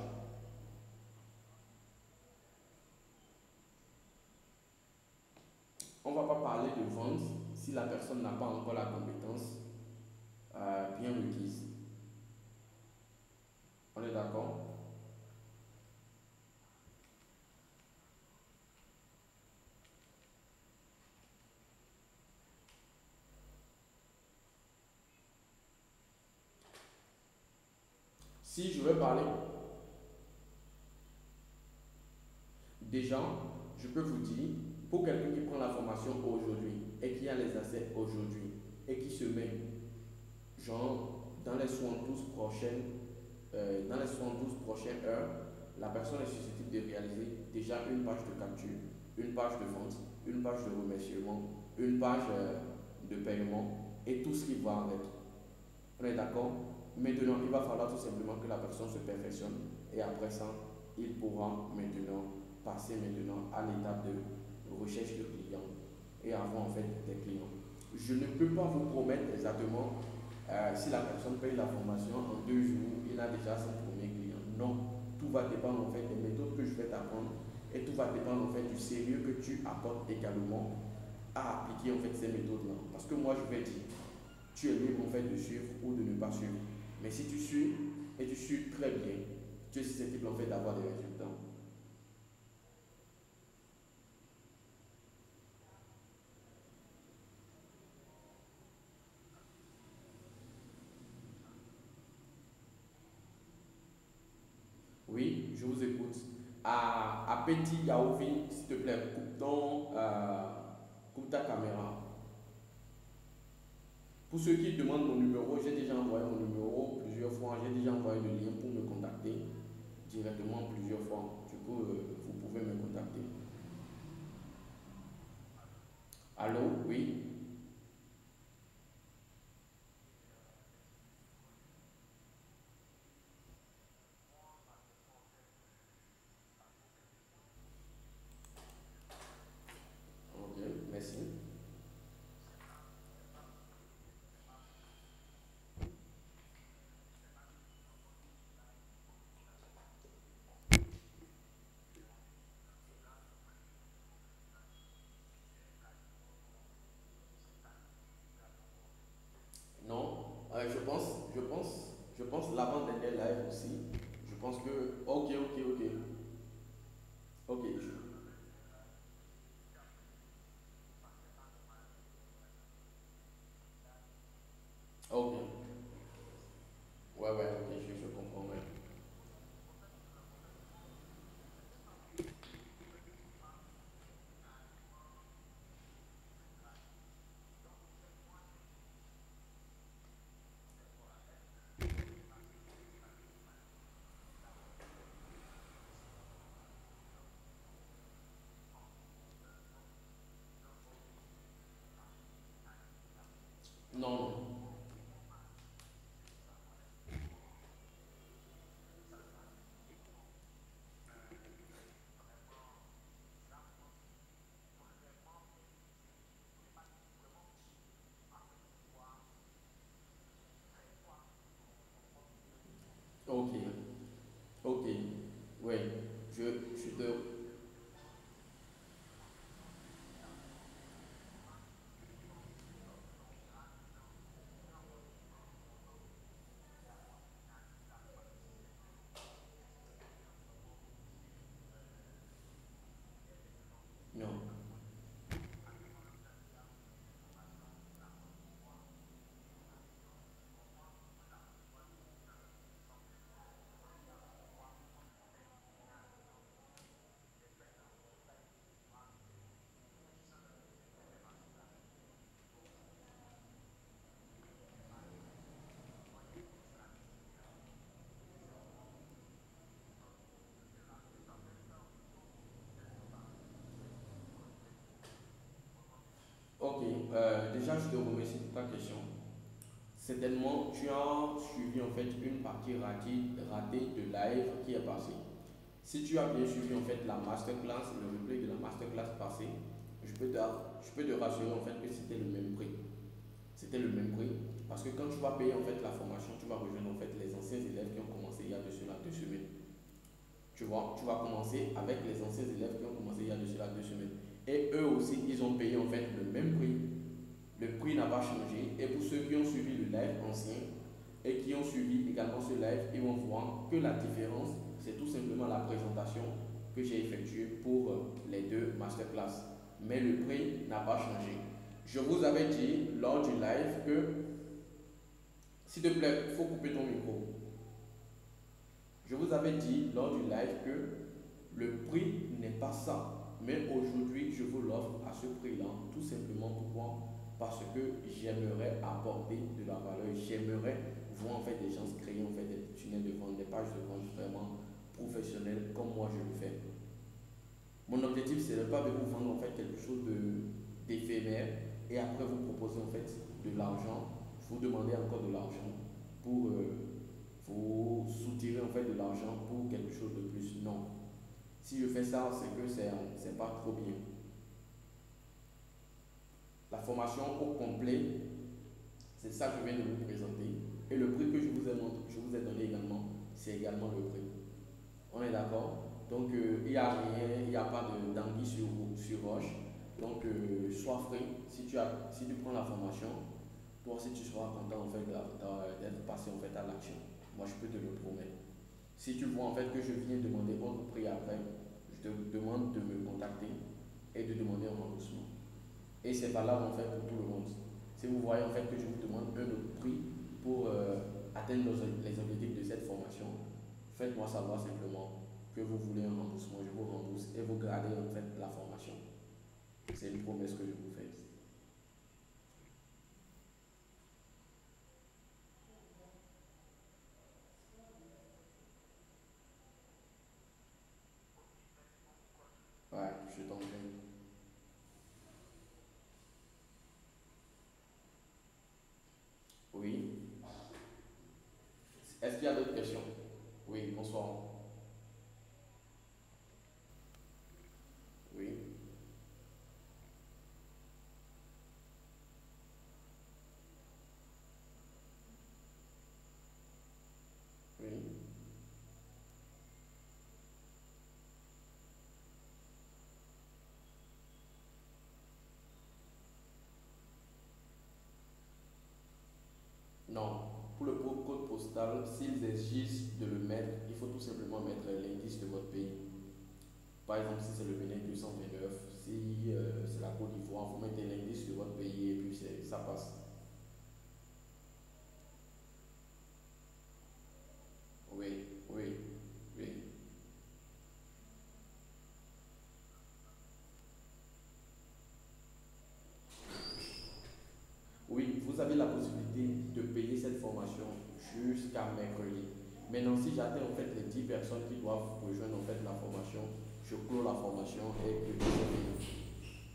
On ne va pas parler de vente si la personne n'a pas encore la compétence euh, bien requise. On est d'accord? Si je veux parler, déjà, je peux vous dire, pour quelqu'un qui prend la formation aujourd'hui et qui a les assets aujourd'hui et qui se met, genre, dans les 72 prochaines, euh, dans les 72 prochaines heures, la personne est susceptible de réaliser déjà une page de capture, une page de vente, une page de remerciement, une page euh, de paiement et tout ce qui va avec. On est d'accord? Maintenant, il va falloir tout simplement que la personne se perfectionne et après ça, il pourra maintenant passer maintenant à l'étape de recherche de clients et avoir en fait des clients. Je ne peux pas vous promettre exactement euh, si la personne paye la formation en deux jours, il a déjà son premier client. Non, tout va dépendre en fait des méthodes que je vais t'apprendre et tout va dépendre en fait du sérieux que tu apportes également à appliquer en fait ces méthodes-là. Parce que moi je vais dire, tu es libre en fait de suivre ou de ne pas suivre. Mais si tu suis et tu suis très bien, tu es susceptible en fait d'avoir des résultats. Oui, je vous écoute. À, Petit Yaouvi, s'il te plaît, coupe, ton, euh, coupe ta caméra. Pour ceux qui demandent mon numéro, j'ai déjà envoyé mon numéro plusieurs fois. J'ai déjà envoyé le lien pour me contacter directement plusieurs fois. Du coup, euh, vous pouvez me contacter. Allô, oui? Euh, déjà, je te remercie pour ta question. Certainement, tu as suivi en fait une partie ratée, de live qui est passée. Si tu as bien suivi en fait la masterclass, le replay de la masterclass passée, je peux te, je peux te rassurer en fait que c'était le même prix. C'était le même prix parce que quand tu vas payer en la formation, tu vas rejoindre en les anciens élèves qui ont commencé il y a de cela deux semaines. Tu vois, tu vas commencer avec les anciens élèves qui ont commencé il y a de cela deux semaines. Et eux aussi, ils ont payé en fait le même prix. Le prix n'a pas changé. Et pour ceux qui ont suivi le live ancien et qui ont suivi également ce live, ils vont voir que la différence, c'est tout simplement la présentation que j'ai effectuée pour euh, les deux masterclass. Mais le prix n'a pas changé. Je vous avais dit lors du live que, s'il te plaît, il faut couper ton micro. Je vous avais dit lors du live que le prix n'est pas ça. Mais aujourd'hui, je vous l'offre à ce prix-là, tout simplement pourquoi Parce que j'aimerais apporter de la valeur, j'aimerais voir en des gens créer en fait des tunnels de vente, des pages de vente vraiment professionnelles comme moi je le fais. Mon objectif, c'est de pas vous vendre en fait quelque chose d'éphémère et après vous proposer en fait de l'argent, vous demander encore de l'argent pour euh, vous soutirer en fait de l'argent pour quelque chose de plus. Non. Si je fais ça, c'est que c'est pas trop bien. La formation au complet, c'est ça que je viens de vous présenter. Et le prix que je vous ai, je vous ai donné également, c'est également le prix. On est d'accord? Donc, euh, il n'y a rien, il n'y a pas d'anguille sur, sur roche. Donc, euh, sois frais. Si tu, as, si tu prends la formation, toi aussi tu seras content en fait d'être passé en fait à l'action. Moi, je peux te le promettre. Si tu vois en fait que je viens demander autre prix après, je te demande de me contacter et de demander un remboursement. Et c'est valable en fait pour tout le monde. Si vous voyez en fait que je vous demande un autre prix pour euh, atteindre les objectifs de cette formation, faites-moi savoir simplement que vous voulez un remboursement, je vous rembourse et vous gardez en fait la formation. C'est une promesse que je vous fais. Ouais, je t'en prie. Oui. Est-ce qu'il y a d'autres questions? Oui, bonsoir. Oui. Oui. Non. Pour le code s'ils exigent de le mettre, il faut tout simplement mettre l'indice de votre pays. Par exemple, si c'est le Bénin 229, si euh, c'est la Côte d'Ivoire, vous mettez l'indice de votre pays et puis ça passe. Oui, oui. Oui, vous avez la possibilité de payer cette formation jusqu'à mercredi. Maintenant, si j'atteins en fait les 10 personnes qui doivent rejoindre en fait la formation, je clôt la formation et je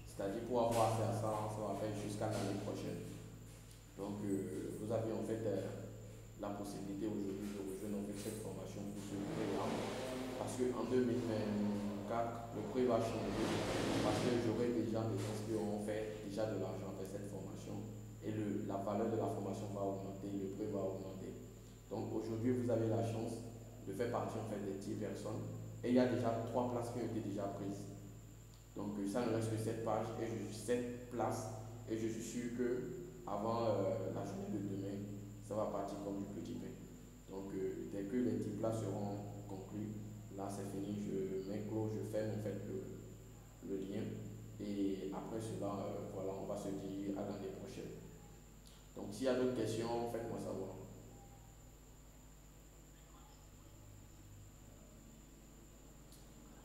C'est-à-dire pour avoir accès à ça, ça va faire jusqu'à l'année prochaine. Donc, euh, vous avez en fait euh, la possibilité aujourd'hui de rejoindre en fait cette formation pour ce prix-là. Parce qu'en 2024, le prix va changer. Parce que j'aurai déjà des gens qui auront fait déjà de l'argent avec cette formation et le, la valeur de la formation va augmenter, le prix va augmenter. Donc aujourd'hui, vous avez la chance de faire partie des 10 personnes et il y a déjà trois places qui ont été déjà prises. Donc euh, ça ne reste que 7 pages et je, 7 places et je suis sûr que avant euh, la journée de demain, ça va partir comme du petit pain. Donc euh, dès que les 10 places seront conclues, là c'est fini, je mets clos, je ferme fait le, le lien et après cela, voilà, on va se dire à l'année prochaine. Donc s'il y a d'autres questions, faites-moi savoir.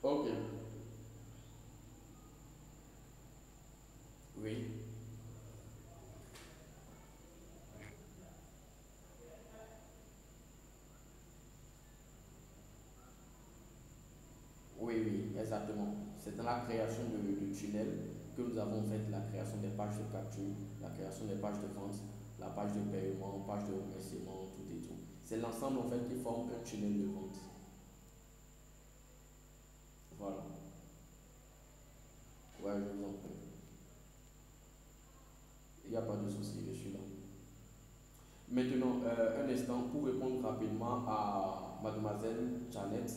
Ok. Oui. Oui, oui, exactement. C'est dans la création de tunnels que nous avons fait la création des pages de capture, la création des pages de vente, la page de paiement, page de remerciement, tout et tout. C'est l'ensemble en fait qui forme un tunnel de vente. Voilà. Ouais, je vous en prie. Il n'y a pas de souci, je suis là. Maintenant, euh, un instant pour répondre rapidement à mademoiselle Janet.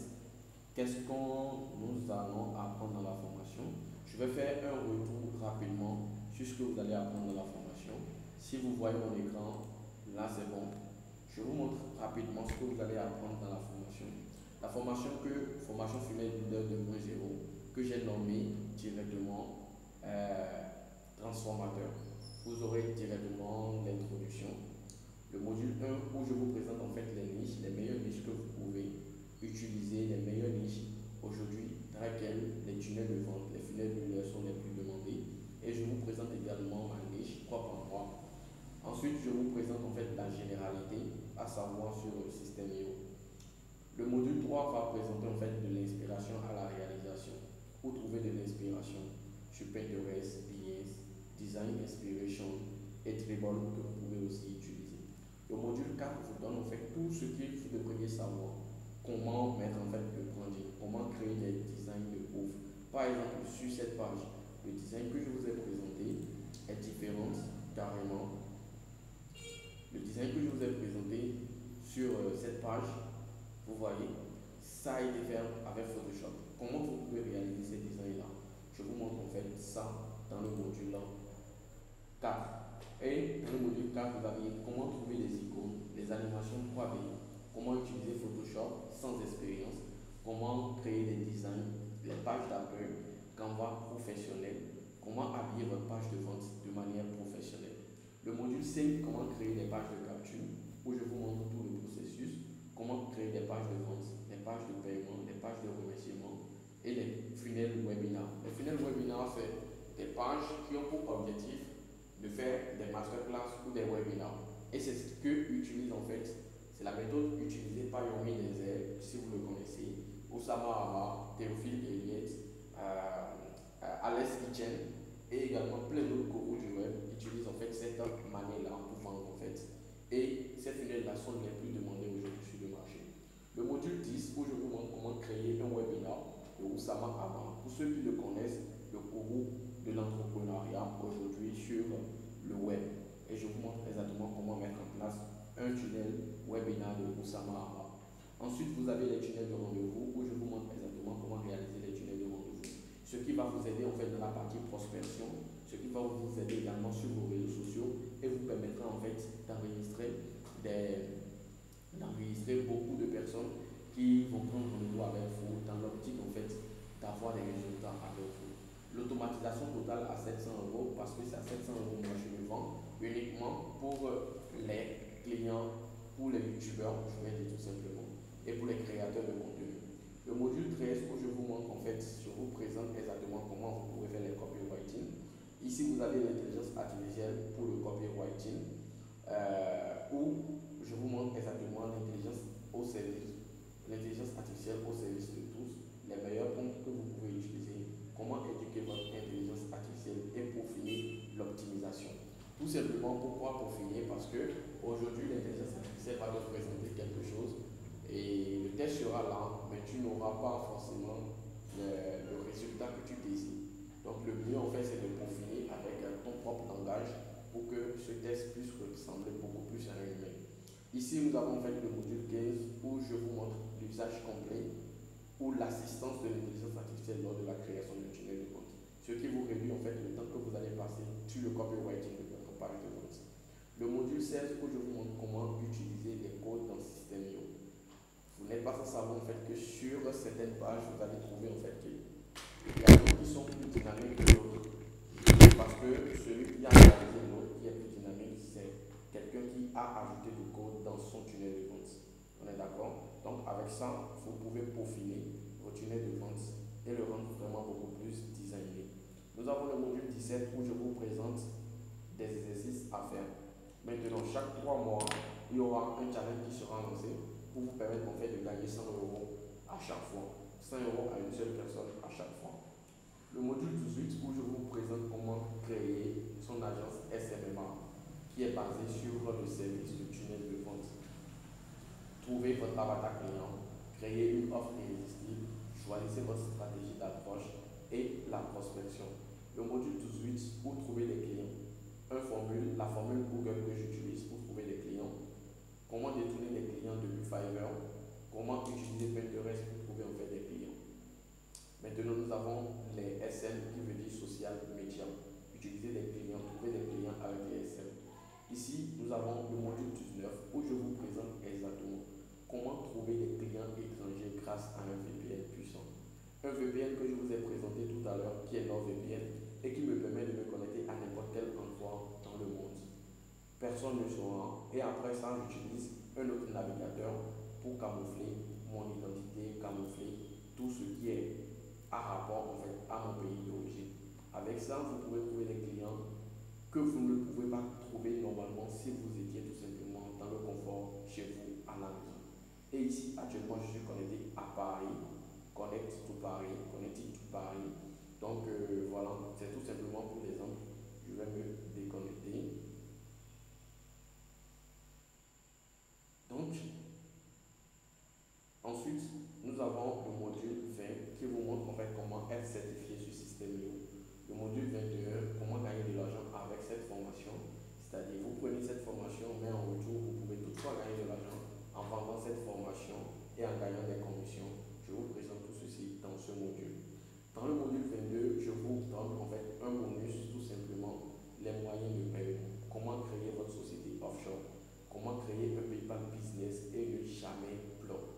Qu'est-ce qu'on nous allons apprendre dans la formation? Je vais faire un retour rapidement sur ce que vous allez apprendre dans la formation. Si vous voyez mon écran, là c'est bon. Je vous montre rapidement ce que vous allez apprendre dans la formation. La formation que formation finale leader 2.0 que j'ai nommée directement euh, transformateur. Vous aurez directement l'introduction le module 1 où je vous présente en fait les niches, les meilleures niches que vous pouvez utiliser, les meilleures niches aujourd'hui dans lesquelles les tunnels de vente, les filets de sont les plus demandés. Et je vous présente également ma niche, quoi par mois. Ensuite, je vous présente en fait la généralité, à savoir sur le système IO. Le module 3 va présenter en fait de l'inspiration à la réalisation. Où trouver de l'inspiration sur Pinterest, PS, Design Inspiration et Tribal que vous pouvez aussi utiliser. Le module 4 vous donne en fait tout ce qu'il vous devriez savoir. Comment mettre en fait le branding, comment créer des designs de ouf. Par exemple, sur cette page, le design que je vous ai présenté est différent carrément. Le design que je vous ai présenté sur euh, cette page, vous voyez, ça a été fait avec Photoshop. Comment vous pouvez réaliser ces designs-là? Je vous montre en fait ça dans le module 4. Et dans le module 4, vous avez comment trouver les icônes, les animations 3D, comment utiliser Photoshop sans expérience, comment créer des designs, les pages d'appel, Canva professionnel, comment habiller votre page de vente de manière professionnelle. Le module 5, comment créer des pages de capture, où je vous montre tout le processus, comment créer des pages de vente, des pages de paiement, des pages de remerciement et les funnels webinars. Les funnels webinars, c'est des pages qui ont pour objectif de faire des masterclass ou des webinars. Et c'est ce que utilise en fait, c'est la méthode utilisée par Yomi Denzel, si vous le connaissez, Osama Hama, Théophile Elliott, euh, euh, Alex Kitchen et également plein d'autres gourous du web utilisent en fait cette manière-là pour vendre en fait. Et ces funnels-là sont les plus demandés aujourd'hui sur le marché. Le module 10 où je vous montre comment créer un webinar de Oussama Hama. Pour ceux qui le connaissent, le gourou de l'entrepreneuriat aujourd'hui sur le web. Et je vous montre exactement comment mettre en place un tunnel webinar de Oussama Ensuite, vous avez les tunnels de rendez-vous où je vous montre exactement comment réaliser les tunnels de rendez-vous. Ce qui va vous aider en fait dans la partie prospection, ce qui va vous aider également sur vos réseaux sociaux et vous permettra en fait d'enregistrer d'enregistrer beaucoup de personnes qui vont prendre rendez-vous avec vous dans l'optique en fait d'avoir des résultats avec vous l'automatisation totale à 700 euros parce que c'est à 700 euros moi je le vends uniquement pour euh, les clients, pour les youtubeurs, je vais dire tout simplement, et pour les créateurs de contenu. Le module 13 où je vous montre en fait, je vous présente exactement comment vous pouvez faire les copywriting. Ici vous avez l'intelligence artificielle pour le copywriting euh, où je vous montre exactement l'intelligence au service, l'intelligence artificielle au service de tous, les meilleurs points que vous pouvez utiliser comment éduquer votre intelligence artificielle et pour finir l'optimisation? Tout simplement, pourquoi pour finir Parce que aujourd'hui, l'intelligence artificielle va te présenter quelque chose et le test sera là, mais tu n'auras pas forcément le, résultat que tu désires. Donc le mieux en fait, c'est de finir avec ton propre langage pour que ce test puisse ressembler beaucoup plus à un humain. Ici, nous avons fait le module 15 où je vous montre l'usage complet ou l'assistance de l'intelligence artificielle lors de la création d'un tunnel de vente. Ce qui vous réduit en fait le temps que vous allez passer sur le copywriting de votre page de vente. Le module 16 où je vous montre comment utiliser les codes dans le système IO. Vous n'êtes pas sans savoir en fait que sur certaines pages, vous allez trouver en fait qu'il y a des qui sont plus dynamiques que d'autres. Parce que celui qui a réalisé l'autre qui est plus dynamique, c'est qui a ajouté du code dans son tunnel de vente. On est d'accord? Donc avec ça, vous pouvez peaufiner votre tunnel de vente et le rendre vraiment beaucoup plus designé. Nous avons le module 17 où je vous présente des exercices à faire. Maintenant, chaque trois mois, il y aura un challenge qui sera lancé pour vous permettre en fait de gagner 100 euros à chaque fois. 100 euros à une seule personne à chaque fois. Le module 18 où je vous présente comment créer son agence SMMA est basée sur le service de tunnel de vente. Trouvez votre avatar client, créez une offre irrésistible, choisissez votre stratégie d'approche et la prospection. Le module 18 où trouver des clients. Un formule, la formule Google que j'utilise pour trouver des clients. Comment détourner les clients depuis Fiverr? Comment utiliser Pinterest pour trouver en fait des clients? Maintenant, nous avons les SM qui veut dire social media. Utiliser des clients, trouver des clients avec les SM. Ici, nous avons le module 19 où je vous présente exactement comment trouver des clients étrangers grâce à un VPN puissant. Un VPN que je vous ai présenté tout à l'heure, qui est NordVPN et qui me permet de me connecter à n'importe quel endroit dans le monde. Personne ne saura. Et après ça, j'utilise un autre navigateur pour camoufler mon identité, camoufler tout ce qui est à rapport en fait à mon pays d'origine. Avec ça, vous pouvez trouver des clients que vous ne pouvez pas trouver normalement si vous étiez tout simplement dans le confort chez vous à la maison. Et ici, actuellement, je suis connecté à Paris, Connect to Paris, Connected to Paris. Donc euh, voilà, c'est tout simplement pour l'exemple. Je vais me déconnecter. Donc, ensuite, nous avons le module 20 qui vous montre en fait comment être certifié sur système Le module 21, comment gagner de l'argent avec cette formation. C'est-à-dire, vous prenez cette formation, mais en retour, vous pouvez toutefois gagner de l'argent en vendant cette formation et en gagnant des commissions. Je vous présente tout ceci dans ce module. Dans le module 22, je vous donne en fait un bonus, tout simplement, les moyens de paiement. Comment créer votre société offshore Comment créer un PayPal business et ne jamais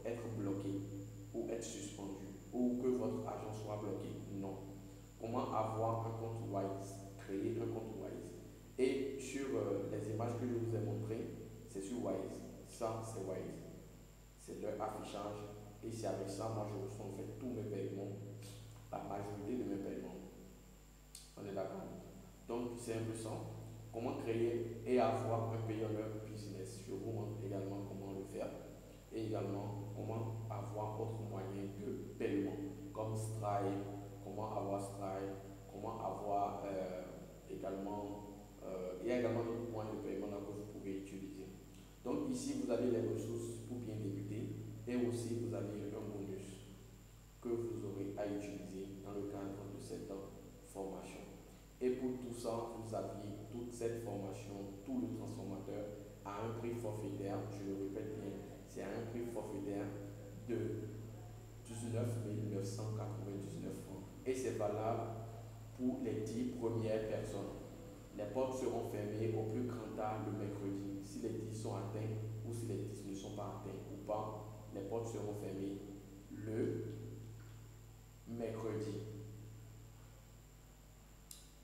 être bloqué ou être suspendu ou que votre argent soit bloqué. Comment avoir un compte Wise Créer un compte Wise. Et sur euh, les images que je vous ai montrées, c'est sur Wise. Ça, c'est Wise. C'est leur affichage. Et c'est avec ça, moi, je reçois en fait tous mes paiements, la majorité de mes paiements. On est d'accord Donc, c'est un peu ça. Comment créer et avoir un payeur business. Je vous montre également comment le faire. Et également comment avoir autre moyen de paiement, comme Stripe, comment avoir Stripe, comment avoir euh, également, euh, il y a également d'autres moyens de paiement que vous pouvez utiliser. Donc ici, vous avez les ressources pour bien débuter et aussi vous avez un bonus que vous aurez à utiliser dans le cadre de cette formation. Et pour tout ça, vous avez toute cette formation, tout le transformateur à un prix forfaitaire, je le répète bien, c'est à un prix forfaitaire de 19 999 francs. Et c'est valable pour les 10 premières personnes. Les portes seront fermées au plus grand tard le mercredi. Si les 10 sont atteints ou si les 10 ne sont pas atteints ou pas, les portes seront fermées le mercredi.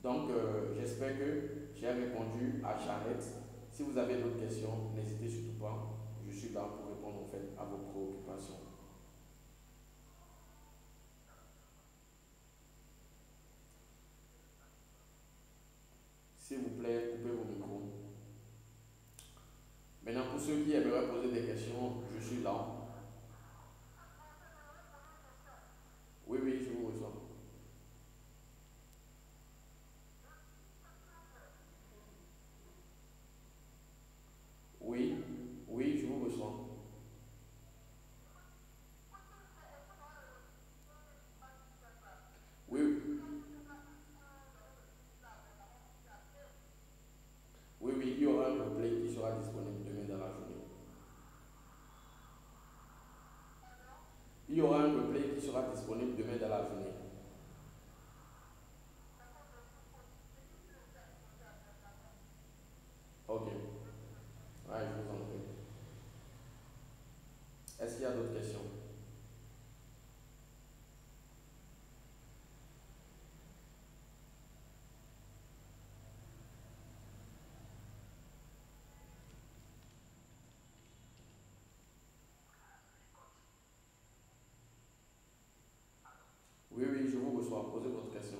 Donc, euh, j'espère que j'ai répondu à Charlotte. Si vous avez d'autres questions, n'hésitez surtout pas. Je suis là pour répondre en fait à vos préoccupations. S'il vous plaît, coupez vos micros. Maintenant, pour ceux qui aimeraient poser des questions, je suis là. Oui, oui, je vous reçois. Oui, oui, je vous reçois. Oui, oui, oui, il y aura un replay qui sera disponible demain dans la journée. Il y aura un replay qui sera disponible demain dans la journée. Ok. Ouais, je vous en prie. Est-ce qu'il y a d'autres questions Oui, oui, je vous reçois. Posez votre question.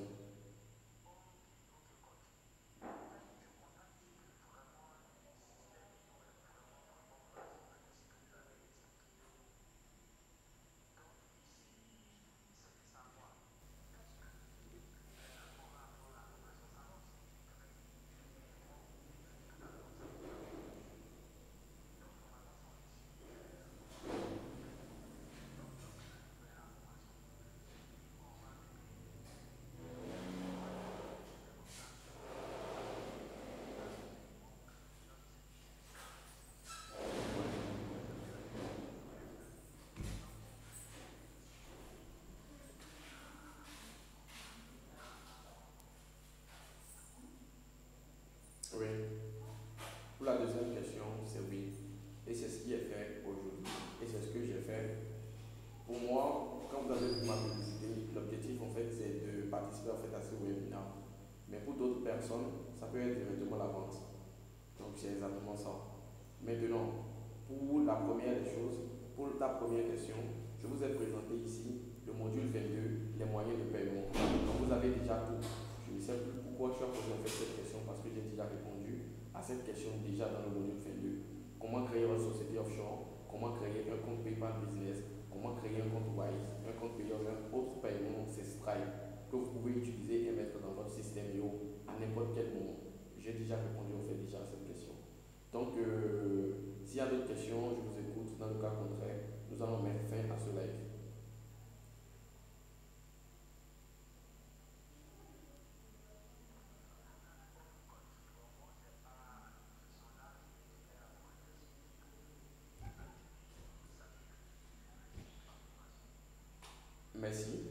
peut être directement la vente. Donc c'est exactement ça. Maintenant, pour la première des choses, pour ta première question, je vous ai présenté ici le module 22, les moyens de paiement. Donc vous avez déjà tout. Je ne sais plus pourquoi je suis posé en fait cette question parce que j'ai déjà répondu à cette question déjà dans le module 22. Comment créer une société offshore, comment créer un compte PayPal Business, comment créer un compte Wise, un compte payeur, un autre paiement, c'est Stripe, que vous pouvez utiliser et mettre dans votre système Yo à n'importe quel moment. J'ai déjà répondu en fait déjà à cette question. Donc, euh, s'il y a d'autres questions, je vous écoute. Dans le cas contraire, nous allons mettre fin à ce live. Merci.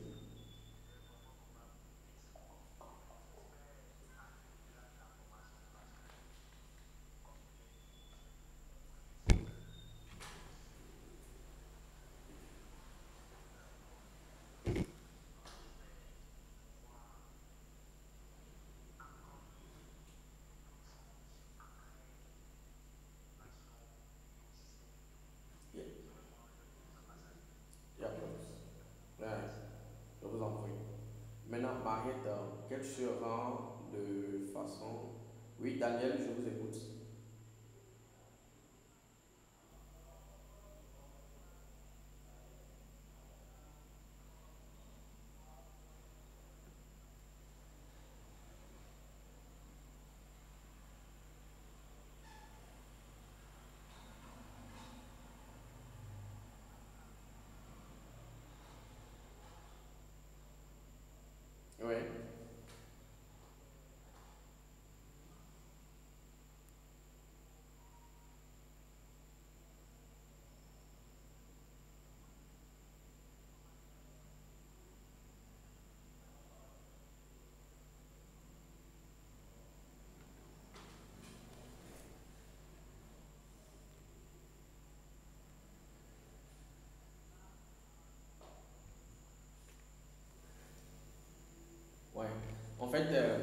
Daniel, fait, euh,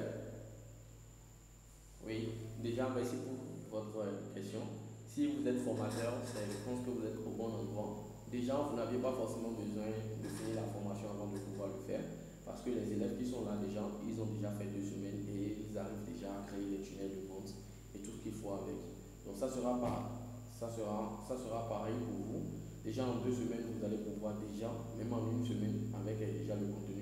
oui, déjà merci pour votre question. Si vous êtes formateur, je pense que vous êtes au bon endroit. Déjà, vous n'avez pas forcément besoin de finir la formation avant de pouvoir le faire. Parce que les élèves qui sont là déjà, ils ont déjà fait deux semaines et ils arrivent déjà à créer les tunnels de vente et tout ce qu'il faut avec. Donc ça sera, pas, ça, sera, ça sera pareil pour vous. Déjà en deux semaines, vous allez pouvoir déjà, même en une semaine, avec déjà le contenu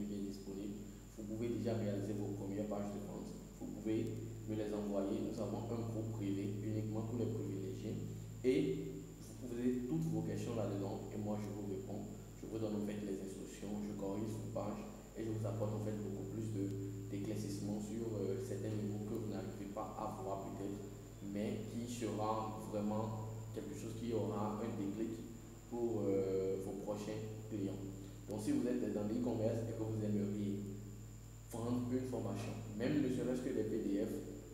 vous pouvez déjà réaliser vos premières pages de vente. Vous pouvez me les envoyer. Nous avons un groupe privé uniquement pour les privilégiés. Et vous posez toutes vos questions là-dedans et moi je vous réponds. Je vous donne en fait les instructions, je corrige vos pages et je vous apporte en fait beaucoup plus d'éclaircissement sur euh, certains niveaux que vous n'arrivez pas à voir peut-être, mais qui sera vraiment quelque chose qui aura un déclic pour euh, vos prochains clients. Donc si vous êtes dans l'e-commerce et que vous aimeriez prendre une formation, même ne serait-ce que des PDF,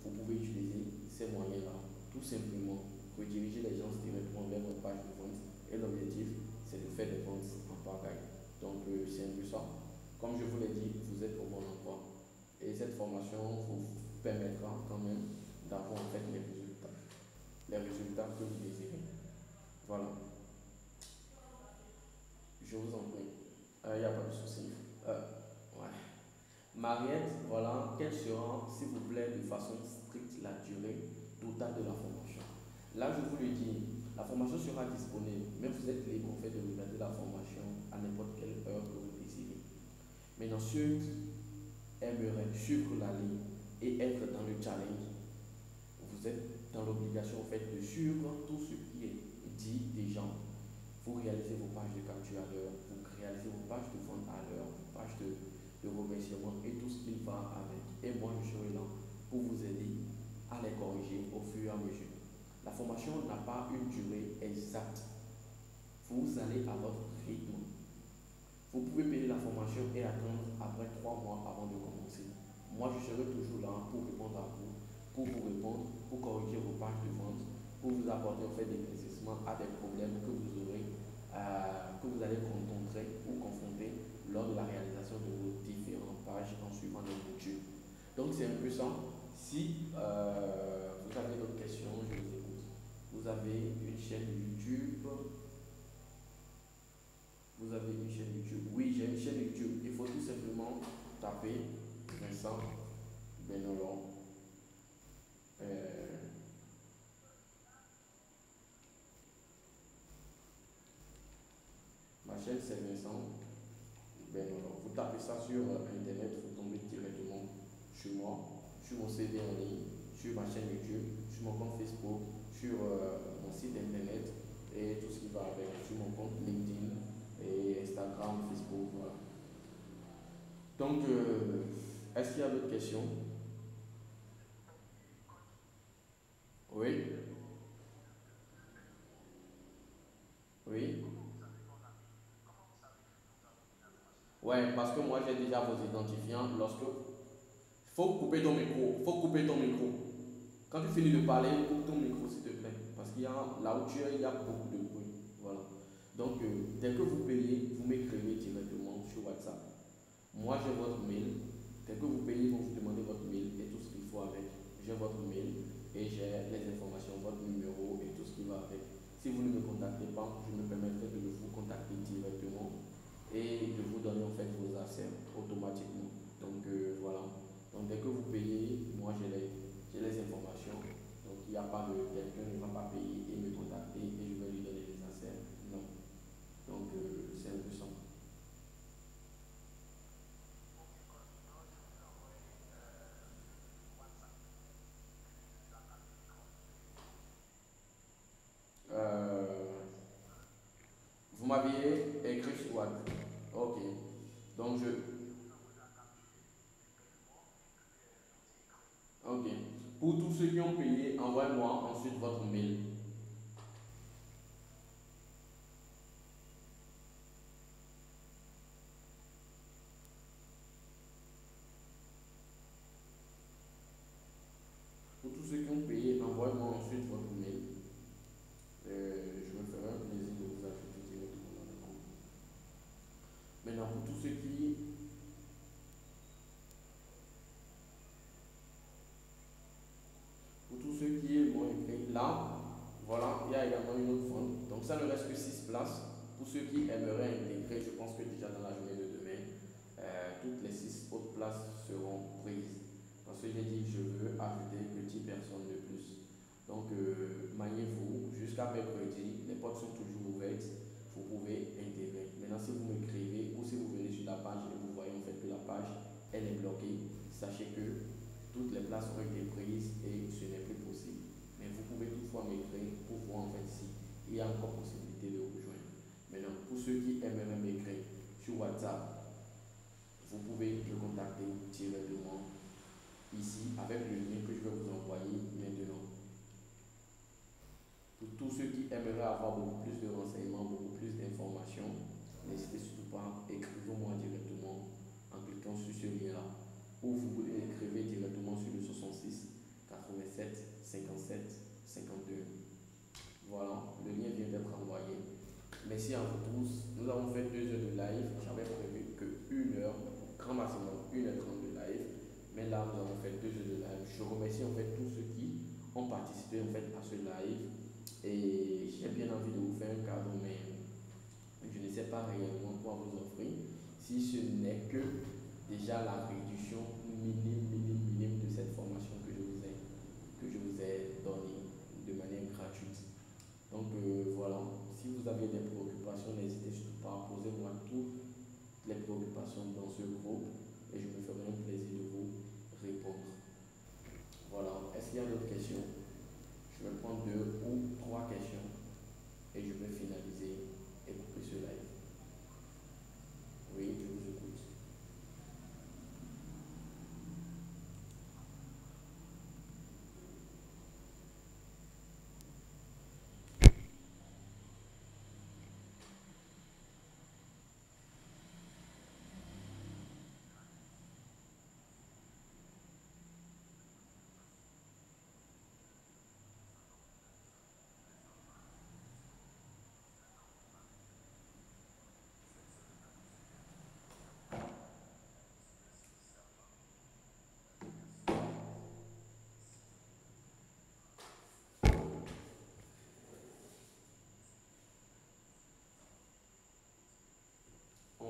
vous pouvez utiliser ces moyens-là, tout simplement, pour diriger les gens directement vers votre page de vente. Et l'objectif, c'est de faire des ventes en pagaille. Donc, euh, c'est un peu ça. Comme je vous l'ai dit, vous êtes au bon endroit. Et cette formation vous permettra quand même d'avoir en fait les résultats. Les résultats que vous désirez. Voilà. Je vous en prie. Il euh, n'y a pas de souci. Euh, Mariette, voilà, quelle sera, s'il vous plaît, de façon stricte, la durée totale de la formation? Là, je vous le dis, la formation sera disponible, mais vous êtes libre en fait de regarder la formation à n'importe quelle heure que vous désirez. Maintenant, ceux qui aimeraient suivre la ligne et être dans le challenge, vous êtes dans l'obligation en fait de suivre tout ce qui est dit des gens. Vous réalisez vos pages de capture à l'heure, vous réalisez vos pages de vente à l'heure, vos pages de de remerciement et tout ce qui va avec. Et moi, je serai là pour vous aider à les corriger au fur et à mesure. La formation n'a pas une durée exacte. Vous allez à votre rythme. Vous pouvez payer la formation et attendre après trois mois avant de commencer. Moi, je serai toujours là pour répondre à vous, pour vous répondre, pour corriger vos pages de vente, pour vous apporter en fait des précisions à des problèmes que vous aurez, euh, que vous allez rencontrer ou confronter lors de la réalisation de vos pages en suivant les modules. Donc c'est un peu ça. Si euh, vous avez d'autres questions, je vous écoute. Vous avez une chaîne YouTube? Vous avez une chaîne YouTube? Oui, j'ai une chaîne YouTube. Il faut tout simplement taper Vincent Benolon. Euh, ma chaîne c'est tapez ça sur internet, vous tombez directement sur moi, sur mon CV en ligne, sur ma chaîne YouTube, sur mon compte Facebook, sur euh, mon site internet et tout ce qui va avec, sur mon compte LinkedIn et Instagram, Facebook. Voilà. Donc, euh, est-ce qu'il y a d'autres questions? Oui? Oui? Ouais, parce que moi j'ai déjà vos identifiants. Lorsque. faut couper ton micro. faut couper ton micro. Quand tu finis de parler, coupe ton micro s'il te plaît. Parce qu'il y a là où tu es, il y a beaucoup de bruit. Voilà. Donc, euh, dès que vous payez, vous m'écrivez directement sur WhatsApp. Moi j'ai votre mail. Dès que vous payez, vous demandez votre mail et tout ce qu'il faut avec. J'ai votre mail et j'ai les informations, votre numéro et tout ce qui va avec. Si vous ne me contactez pas, je me permettrai de vous contacter directement et de vous donner en fait vos accès automatiquement. Donc euh, voilà. Donc dès que vous payez, moi j'ai les, les informations. Donc il n'y a pas de quelqu'un ne va pas payer et me contacter et je vais lui donner les accès. Non. Donc euh, c'est un peu simple. Vous m'aviez écrit sur WhatsApp. Ok. Donc je. Ok. Pour tous ceux qui ont payé, envoyez-moi ensuite votre mail. Pour tous ceux qui ont payé, envoyez-moi ensuite votre mail. Euh, je me ferai un plaisir de vous ajouter directement dans le compte. Maintenant, pour tous ceux qui pour tous ceux qui m'ont écrit là, voilà, il y a également une autre vente. Donc ça ne reste que 6 places. Pour ceux qui aimeraient intégrer, je pense que déjà dans la journée de demain, euh, toutes les 6 autres places seront prises. Parce que j'ai dit que je veux ajouter que 10 personnes de plus. Donc, euh, maniez-vous. Jusqu'à mercredi, les portes sont toujours ouvertes. Vous pouvez intégrer. Maintenant, si vous m'écrivez ou si vous venez sur la page et vous voyez en fait que la page elle est bloquée, sachez que toutes les places ont été prises et ce n'est plus possible. Mais vous pouvez toutefois m'écrire pour voir en fait si il y a encore possibilité de rejoindre. Maintenant, pour ceux qui aimeraient m'écrire sur WhatsApp, vous pouvez me contacter directement ici avec le lien que je vais vous envoyer maintenant. Pour tous ceux qui aimeraient avoir beaucoup plus de renseignements, beaucoup plus d'informations, n'hésitez surtout pas, écrivez-moi directement en cliquant sur ce lien-là. Ou vous pouvez écrire directement sur le 66 87 57 52. Voilà, le lien vient d'être envoyé. Merci à vous tous. Nous avons fait deux heures de live. J'avais prévu que une heure, grand maximum, une heure trente de live. Mais là, nous avons fait deux heures de live. Je remercie en fait tous ceux qui ont participé en fait à ce live. Et j'ai bien envie de vous faire un cadeau, mais je ne sais pas réellement quoi vous offrir. Si ce n'est que déjà la réduction minime, minime, minime de cette formation que je vous ai, ai donnée de manière gratuite. Donc euh, voilà, si vous avez des préoccupations, n'hésitez surtout pas à poser moi toutes les préoccupations dans ce groupe et je me ferai un plaisir de vous répondre. Voilà, est-ce qu'il y a d'autres questions? Je vais prendre deux ou trois questions et je vais finaliser et couper ce live.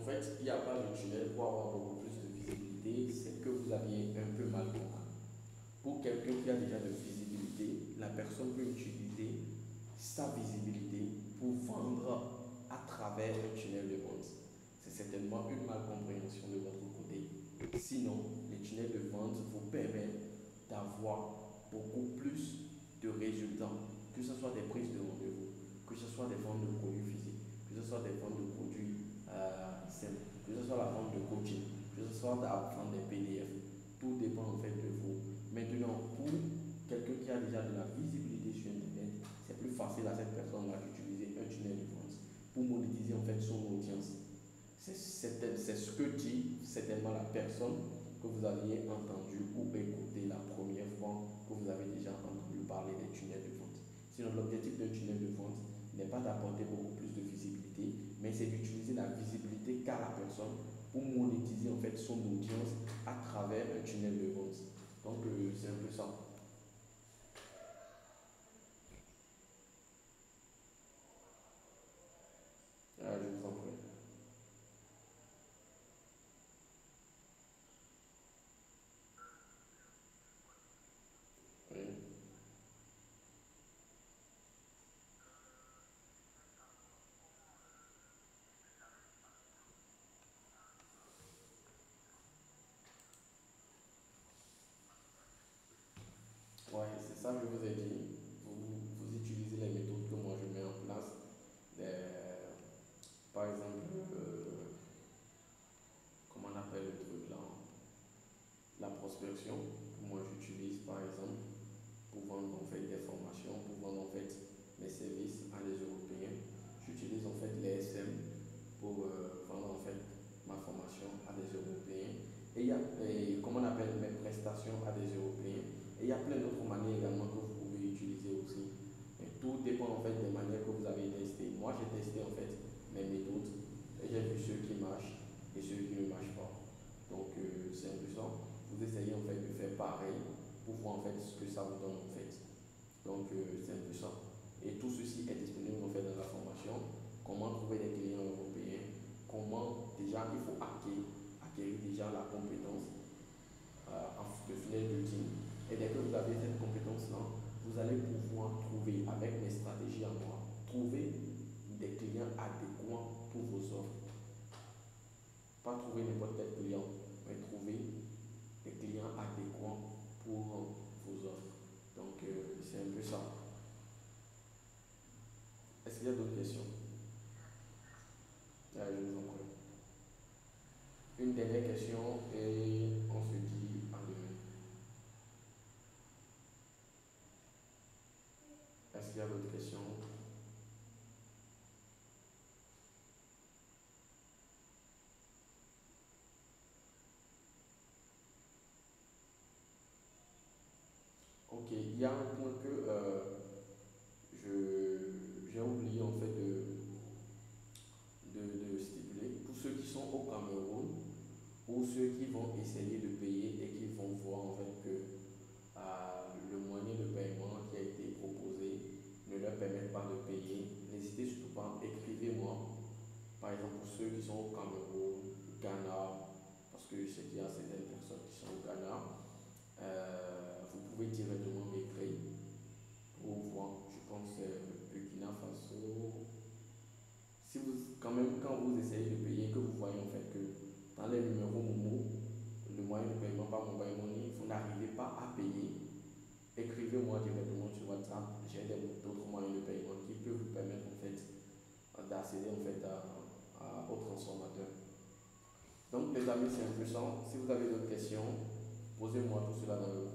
En fait, il n'y a pas de tunnel pour avoir beaucoup plus de visibilité, c'est que vous aviez un peu mal compris. Pour quelqu'un qui a déjà de visibilité, la personne peut utiliser sa visibilité pour vendre à travers un tunnel de vente. C'est certainement une malcompréhension de votre côté. Sinon, les tunnels de vente vous permettent d'avoir beaucoup plus de résultats, que ce soit des prises de rendez personne que vous aviez entendue ou écouté la première fois que vous avez déjà entendu parler des tunnels de vente. Sinon, l'objectif d'un tunnel de vente n'est pas d'apporter beaucoup plus de visibilité, mais c'est d'utiliser la visibilité qu'a la personne pour monétiser en fait son audience à travers un tunnel de vente. Donc, euh, c'est un peu ça. Une dernière question et on se dit à demain. Est-ce qu'il y a d'autres questions? Ok, il y a un point que... Euh, amis, c'est un. Si vous avez d'autres questions, posez-moi tout cela dans le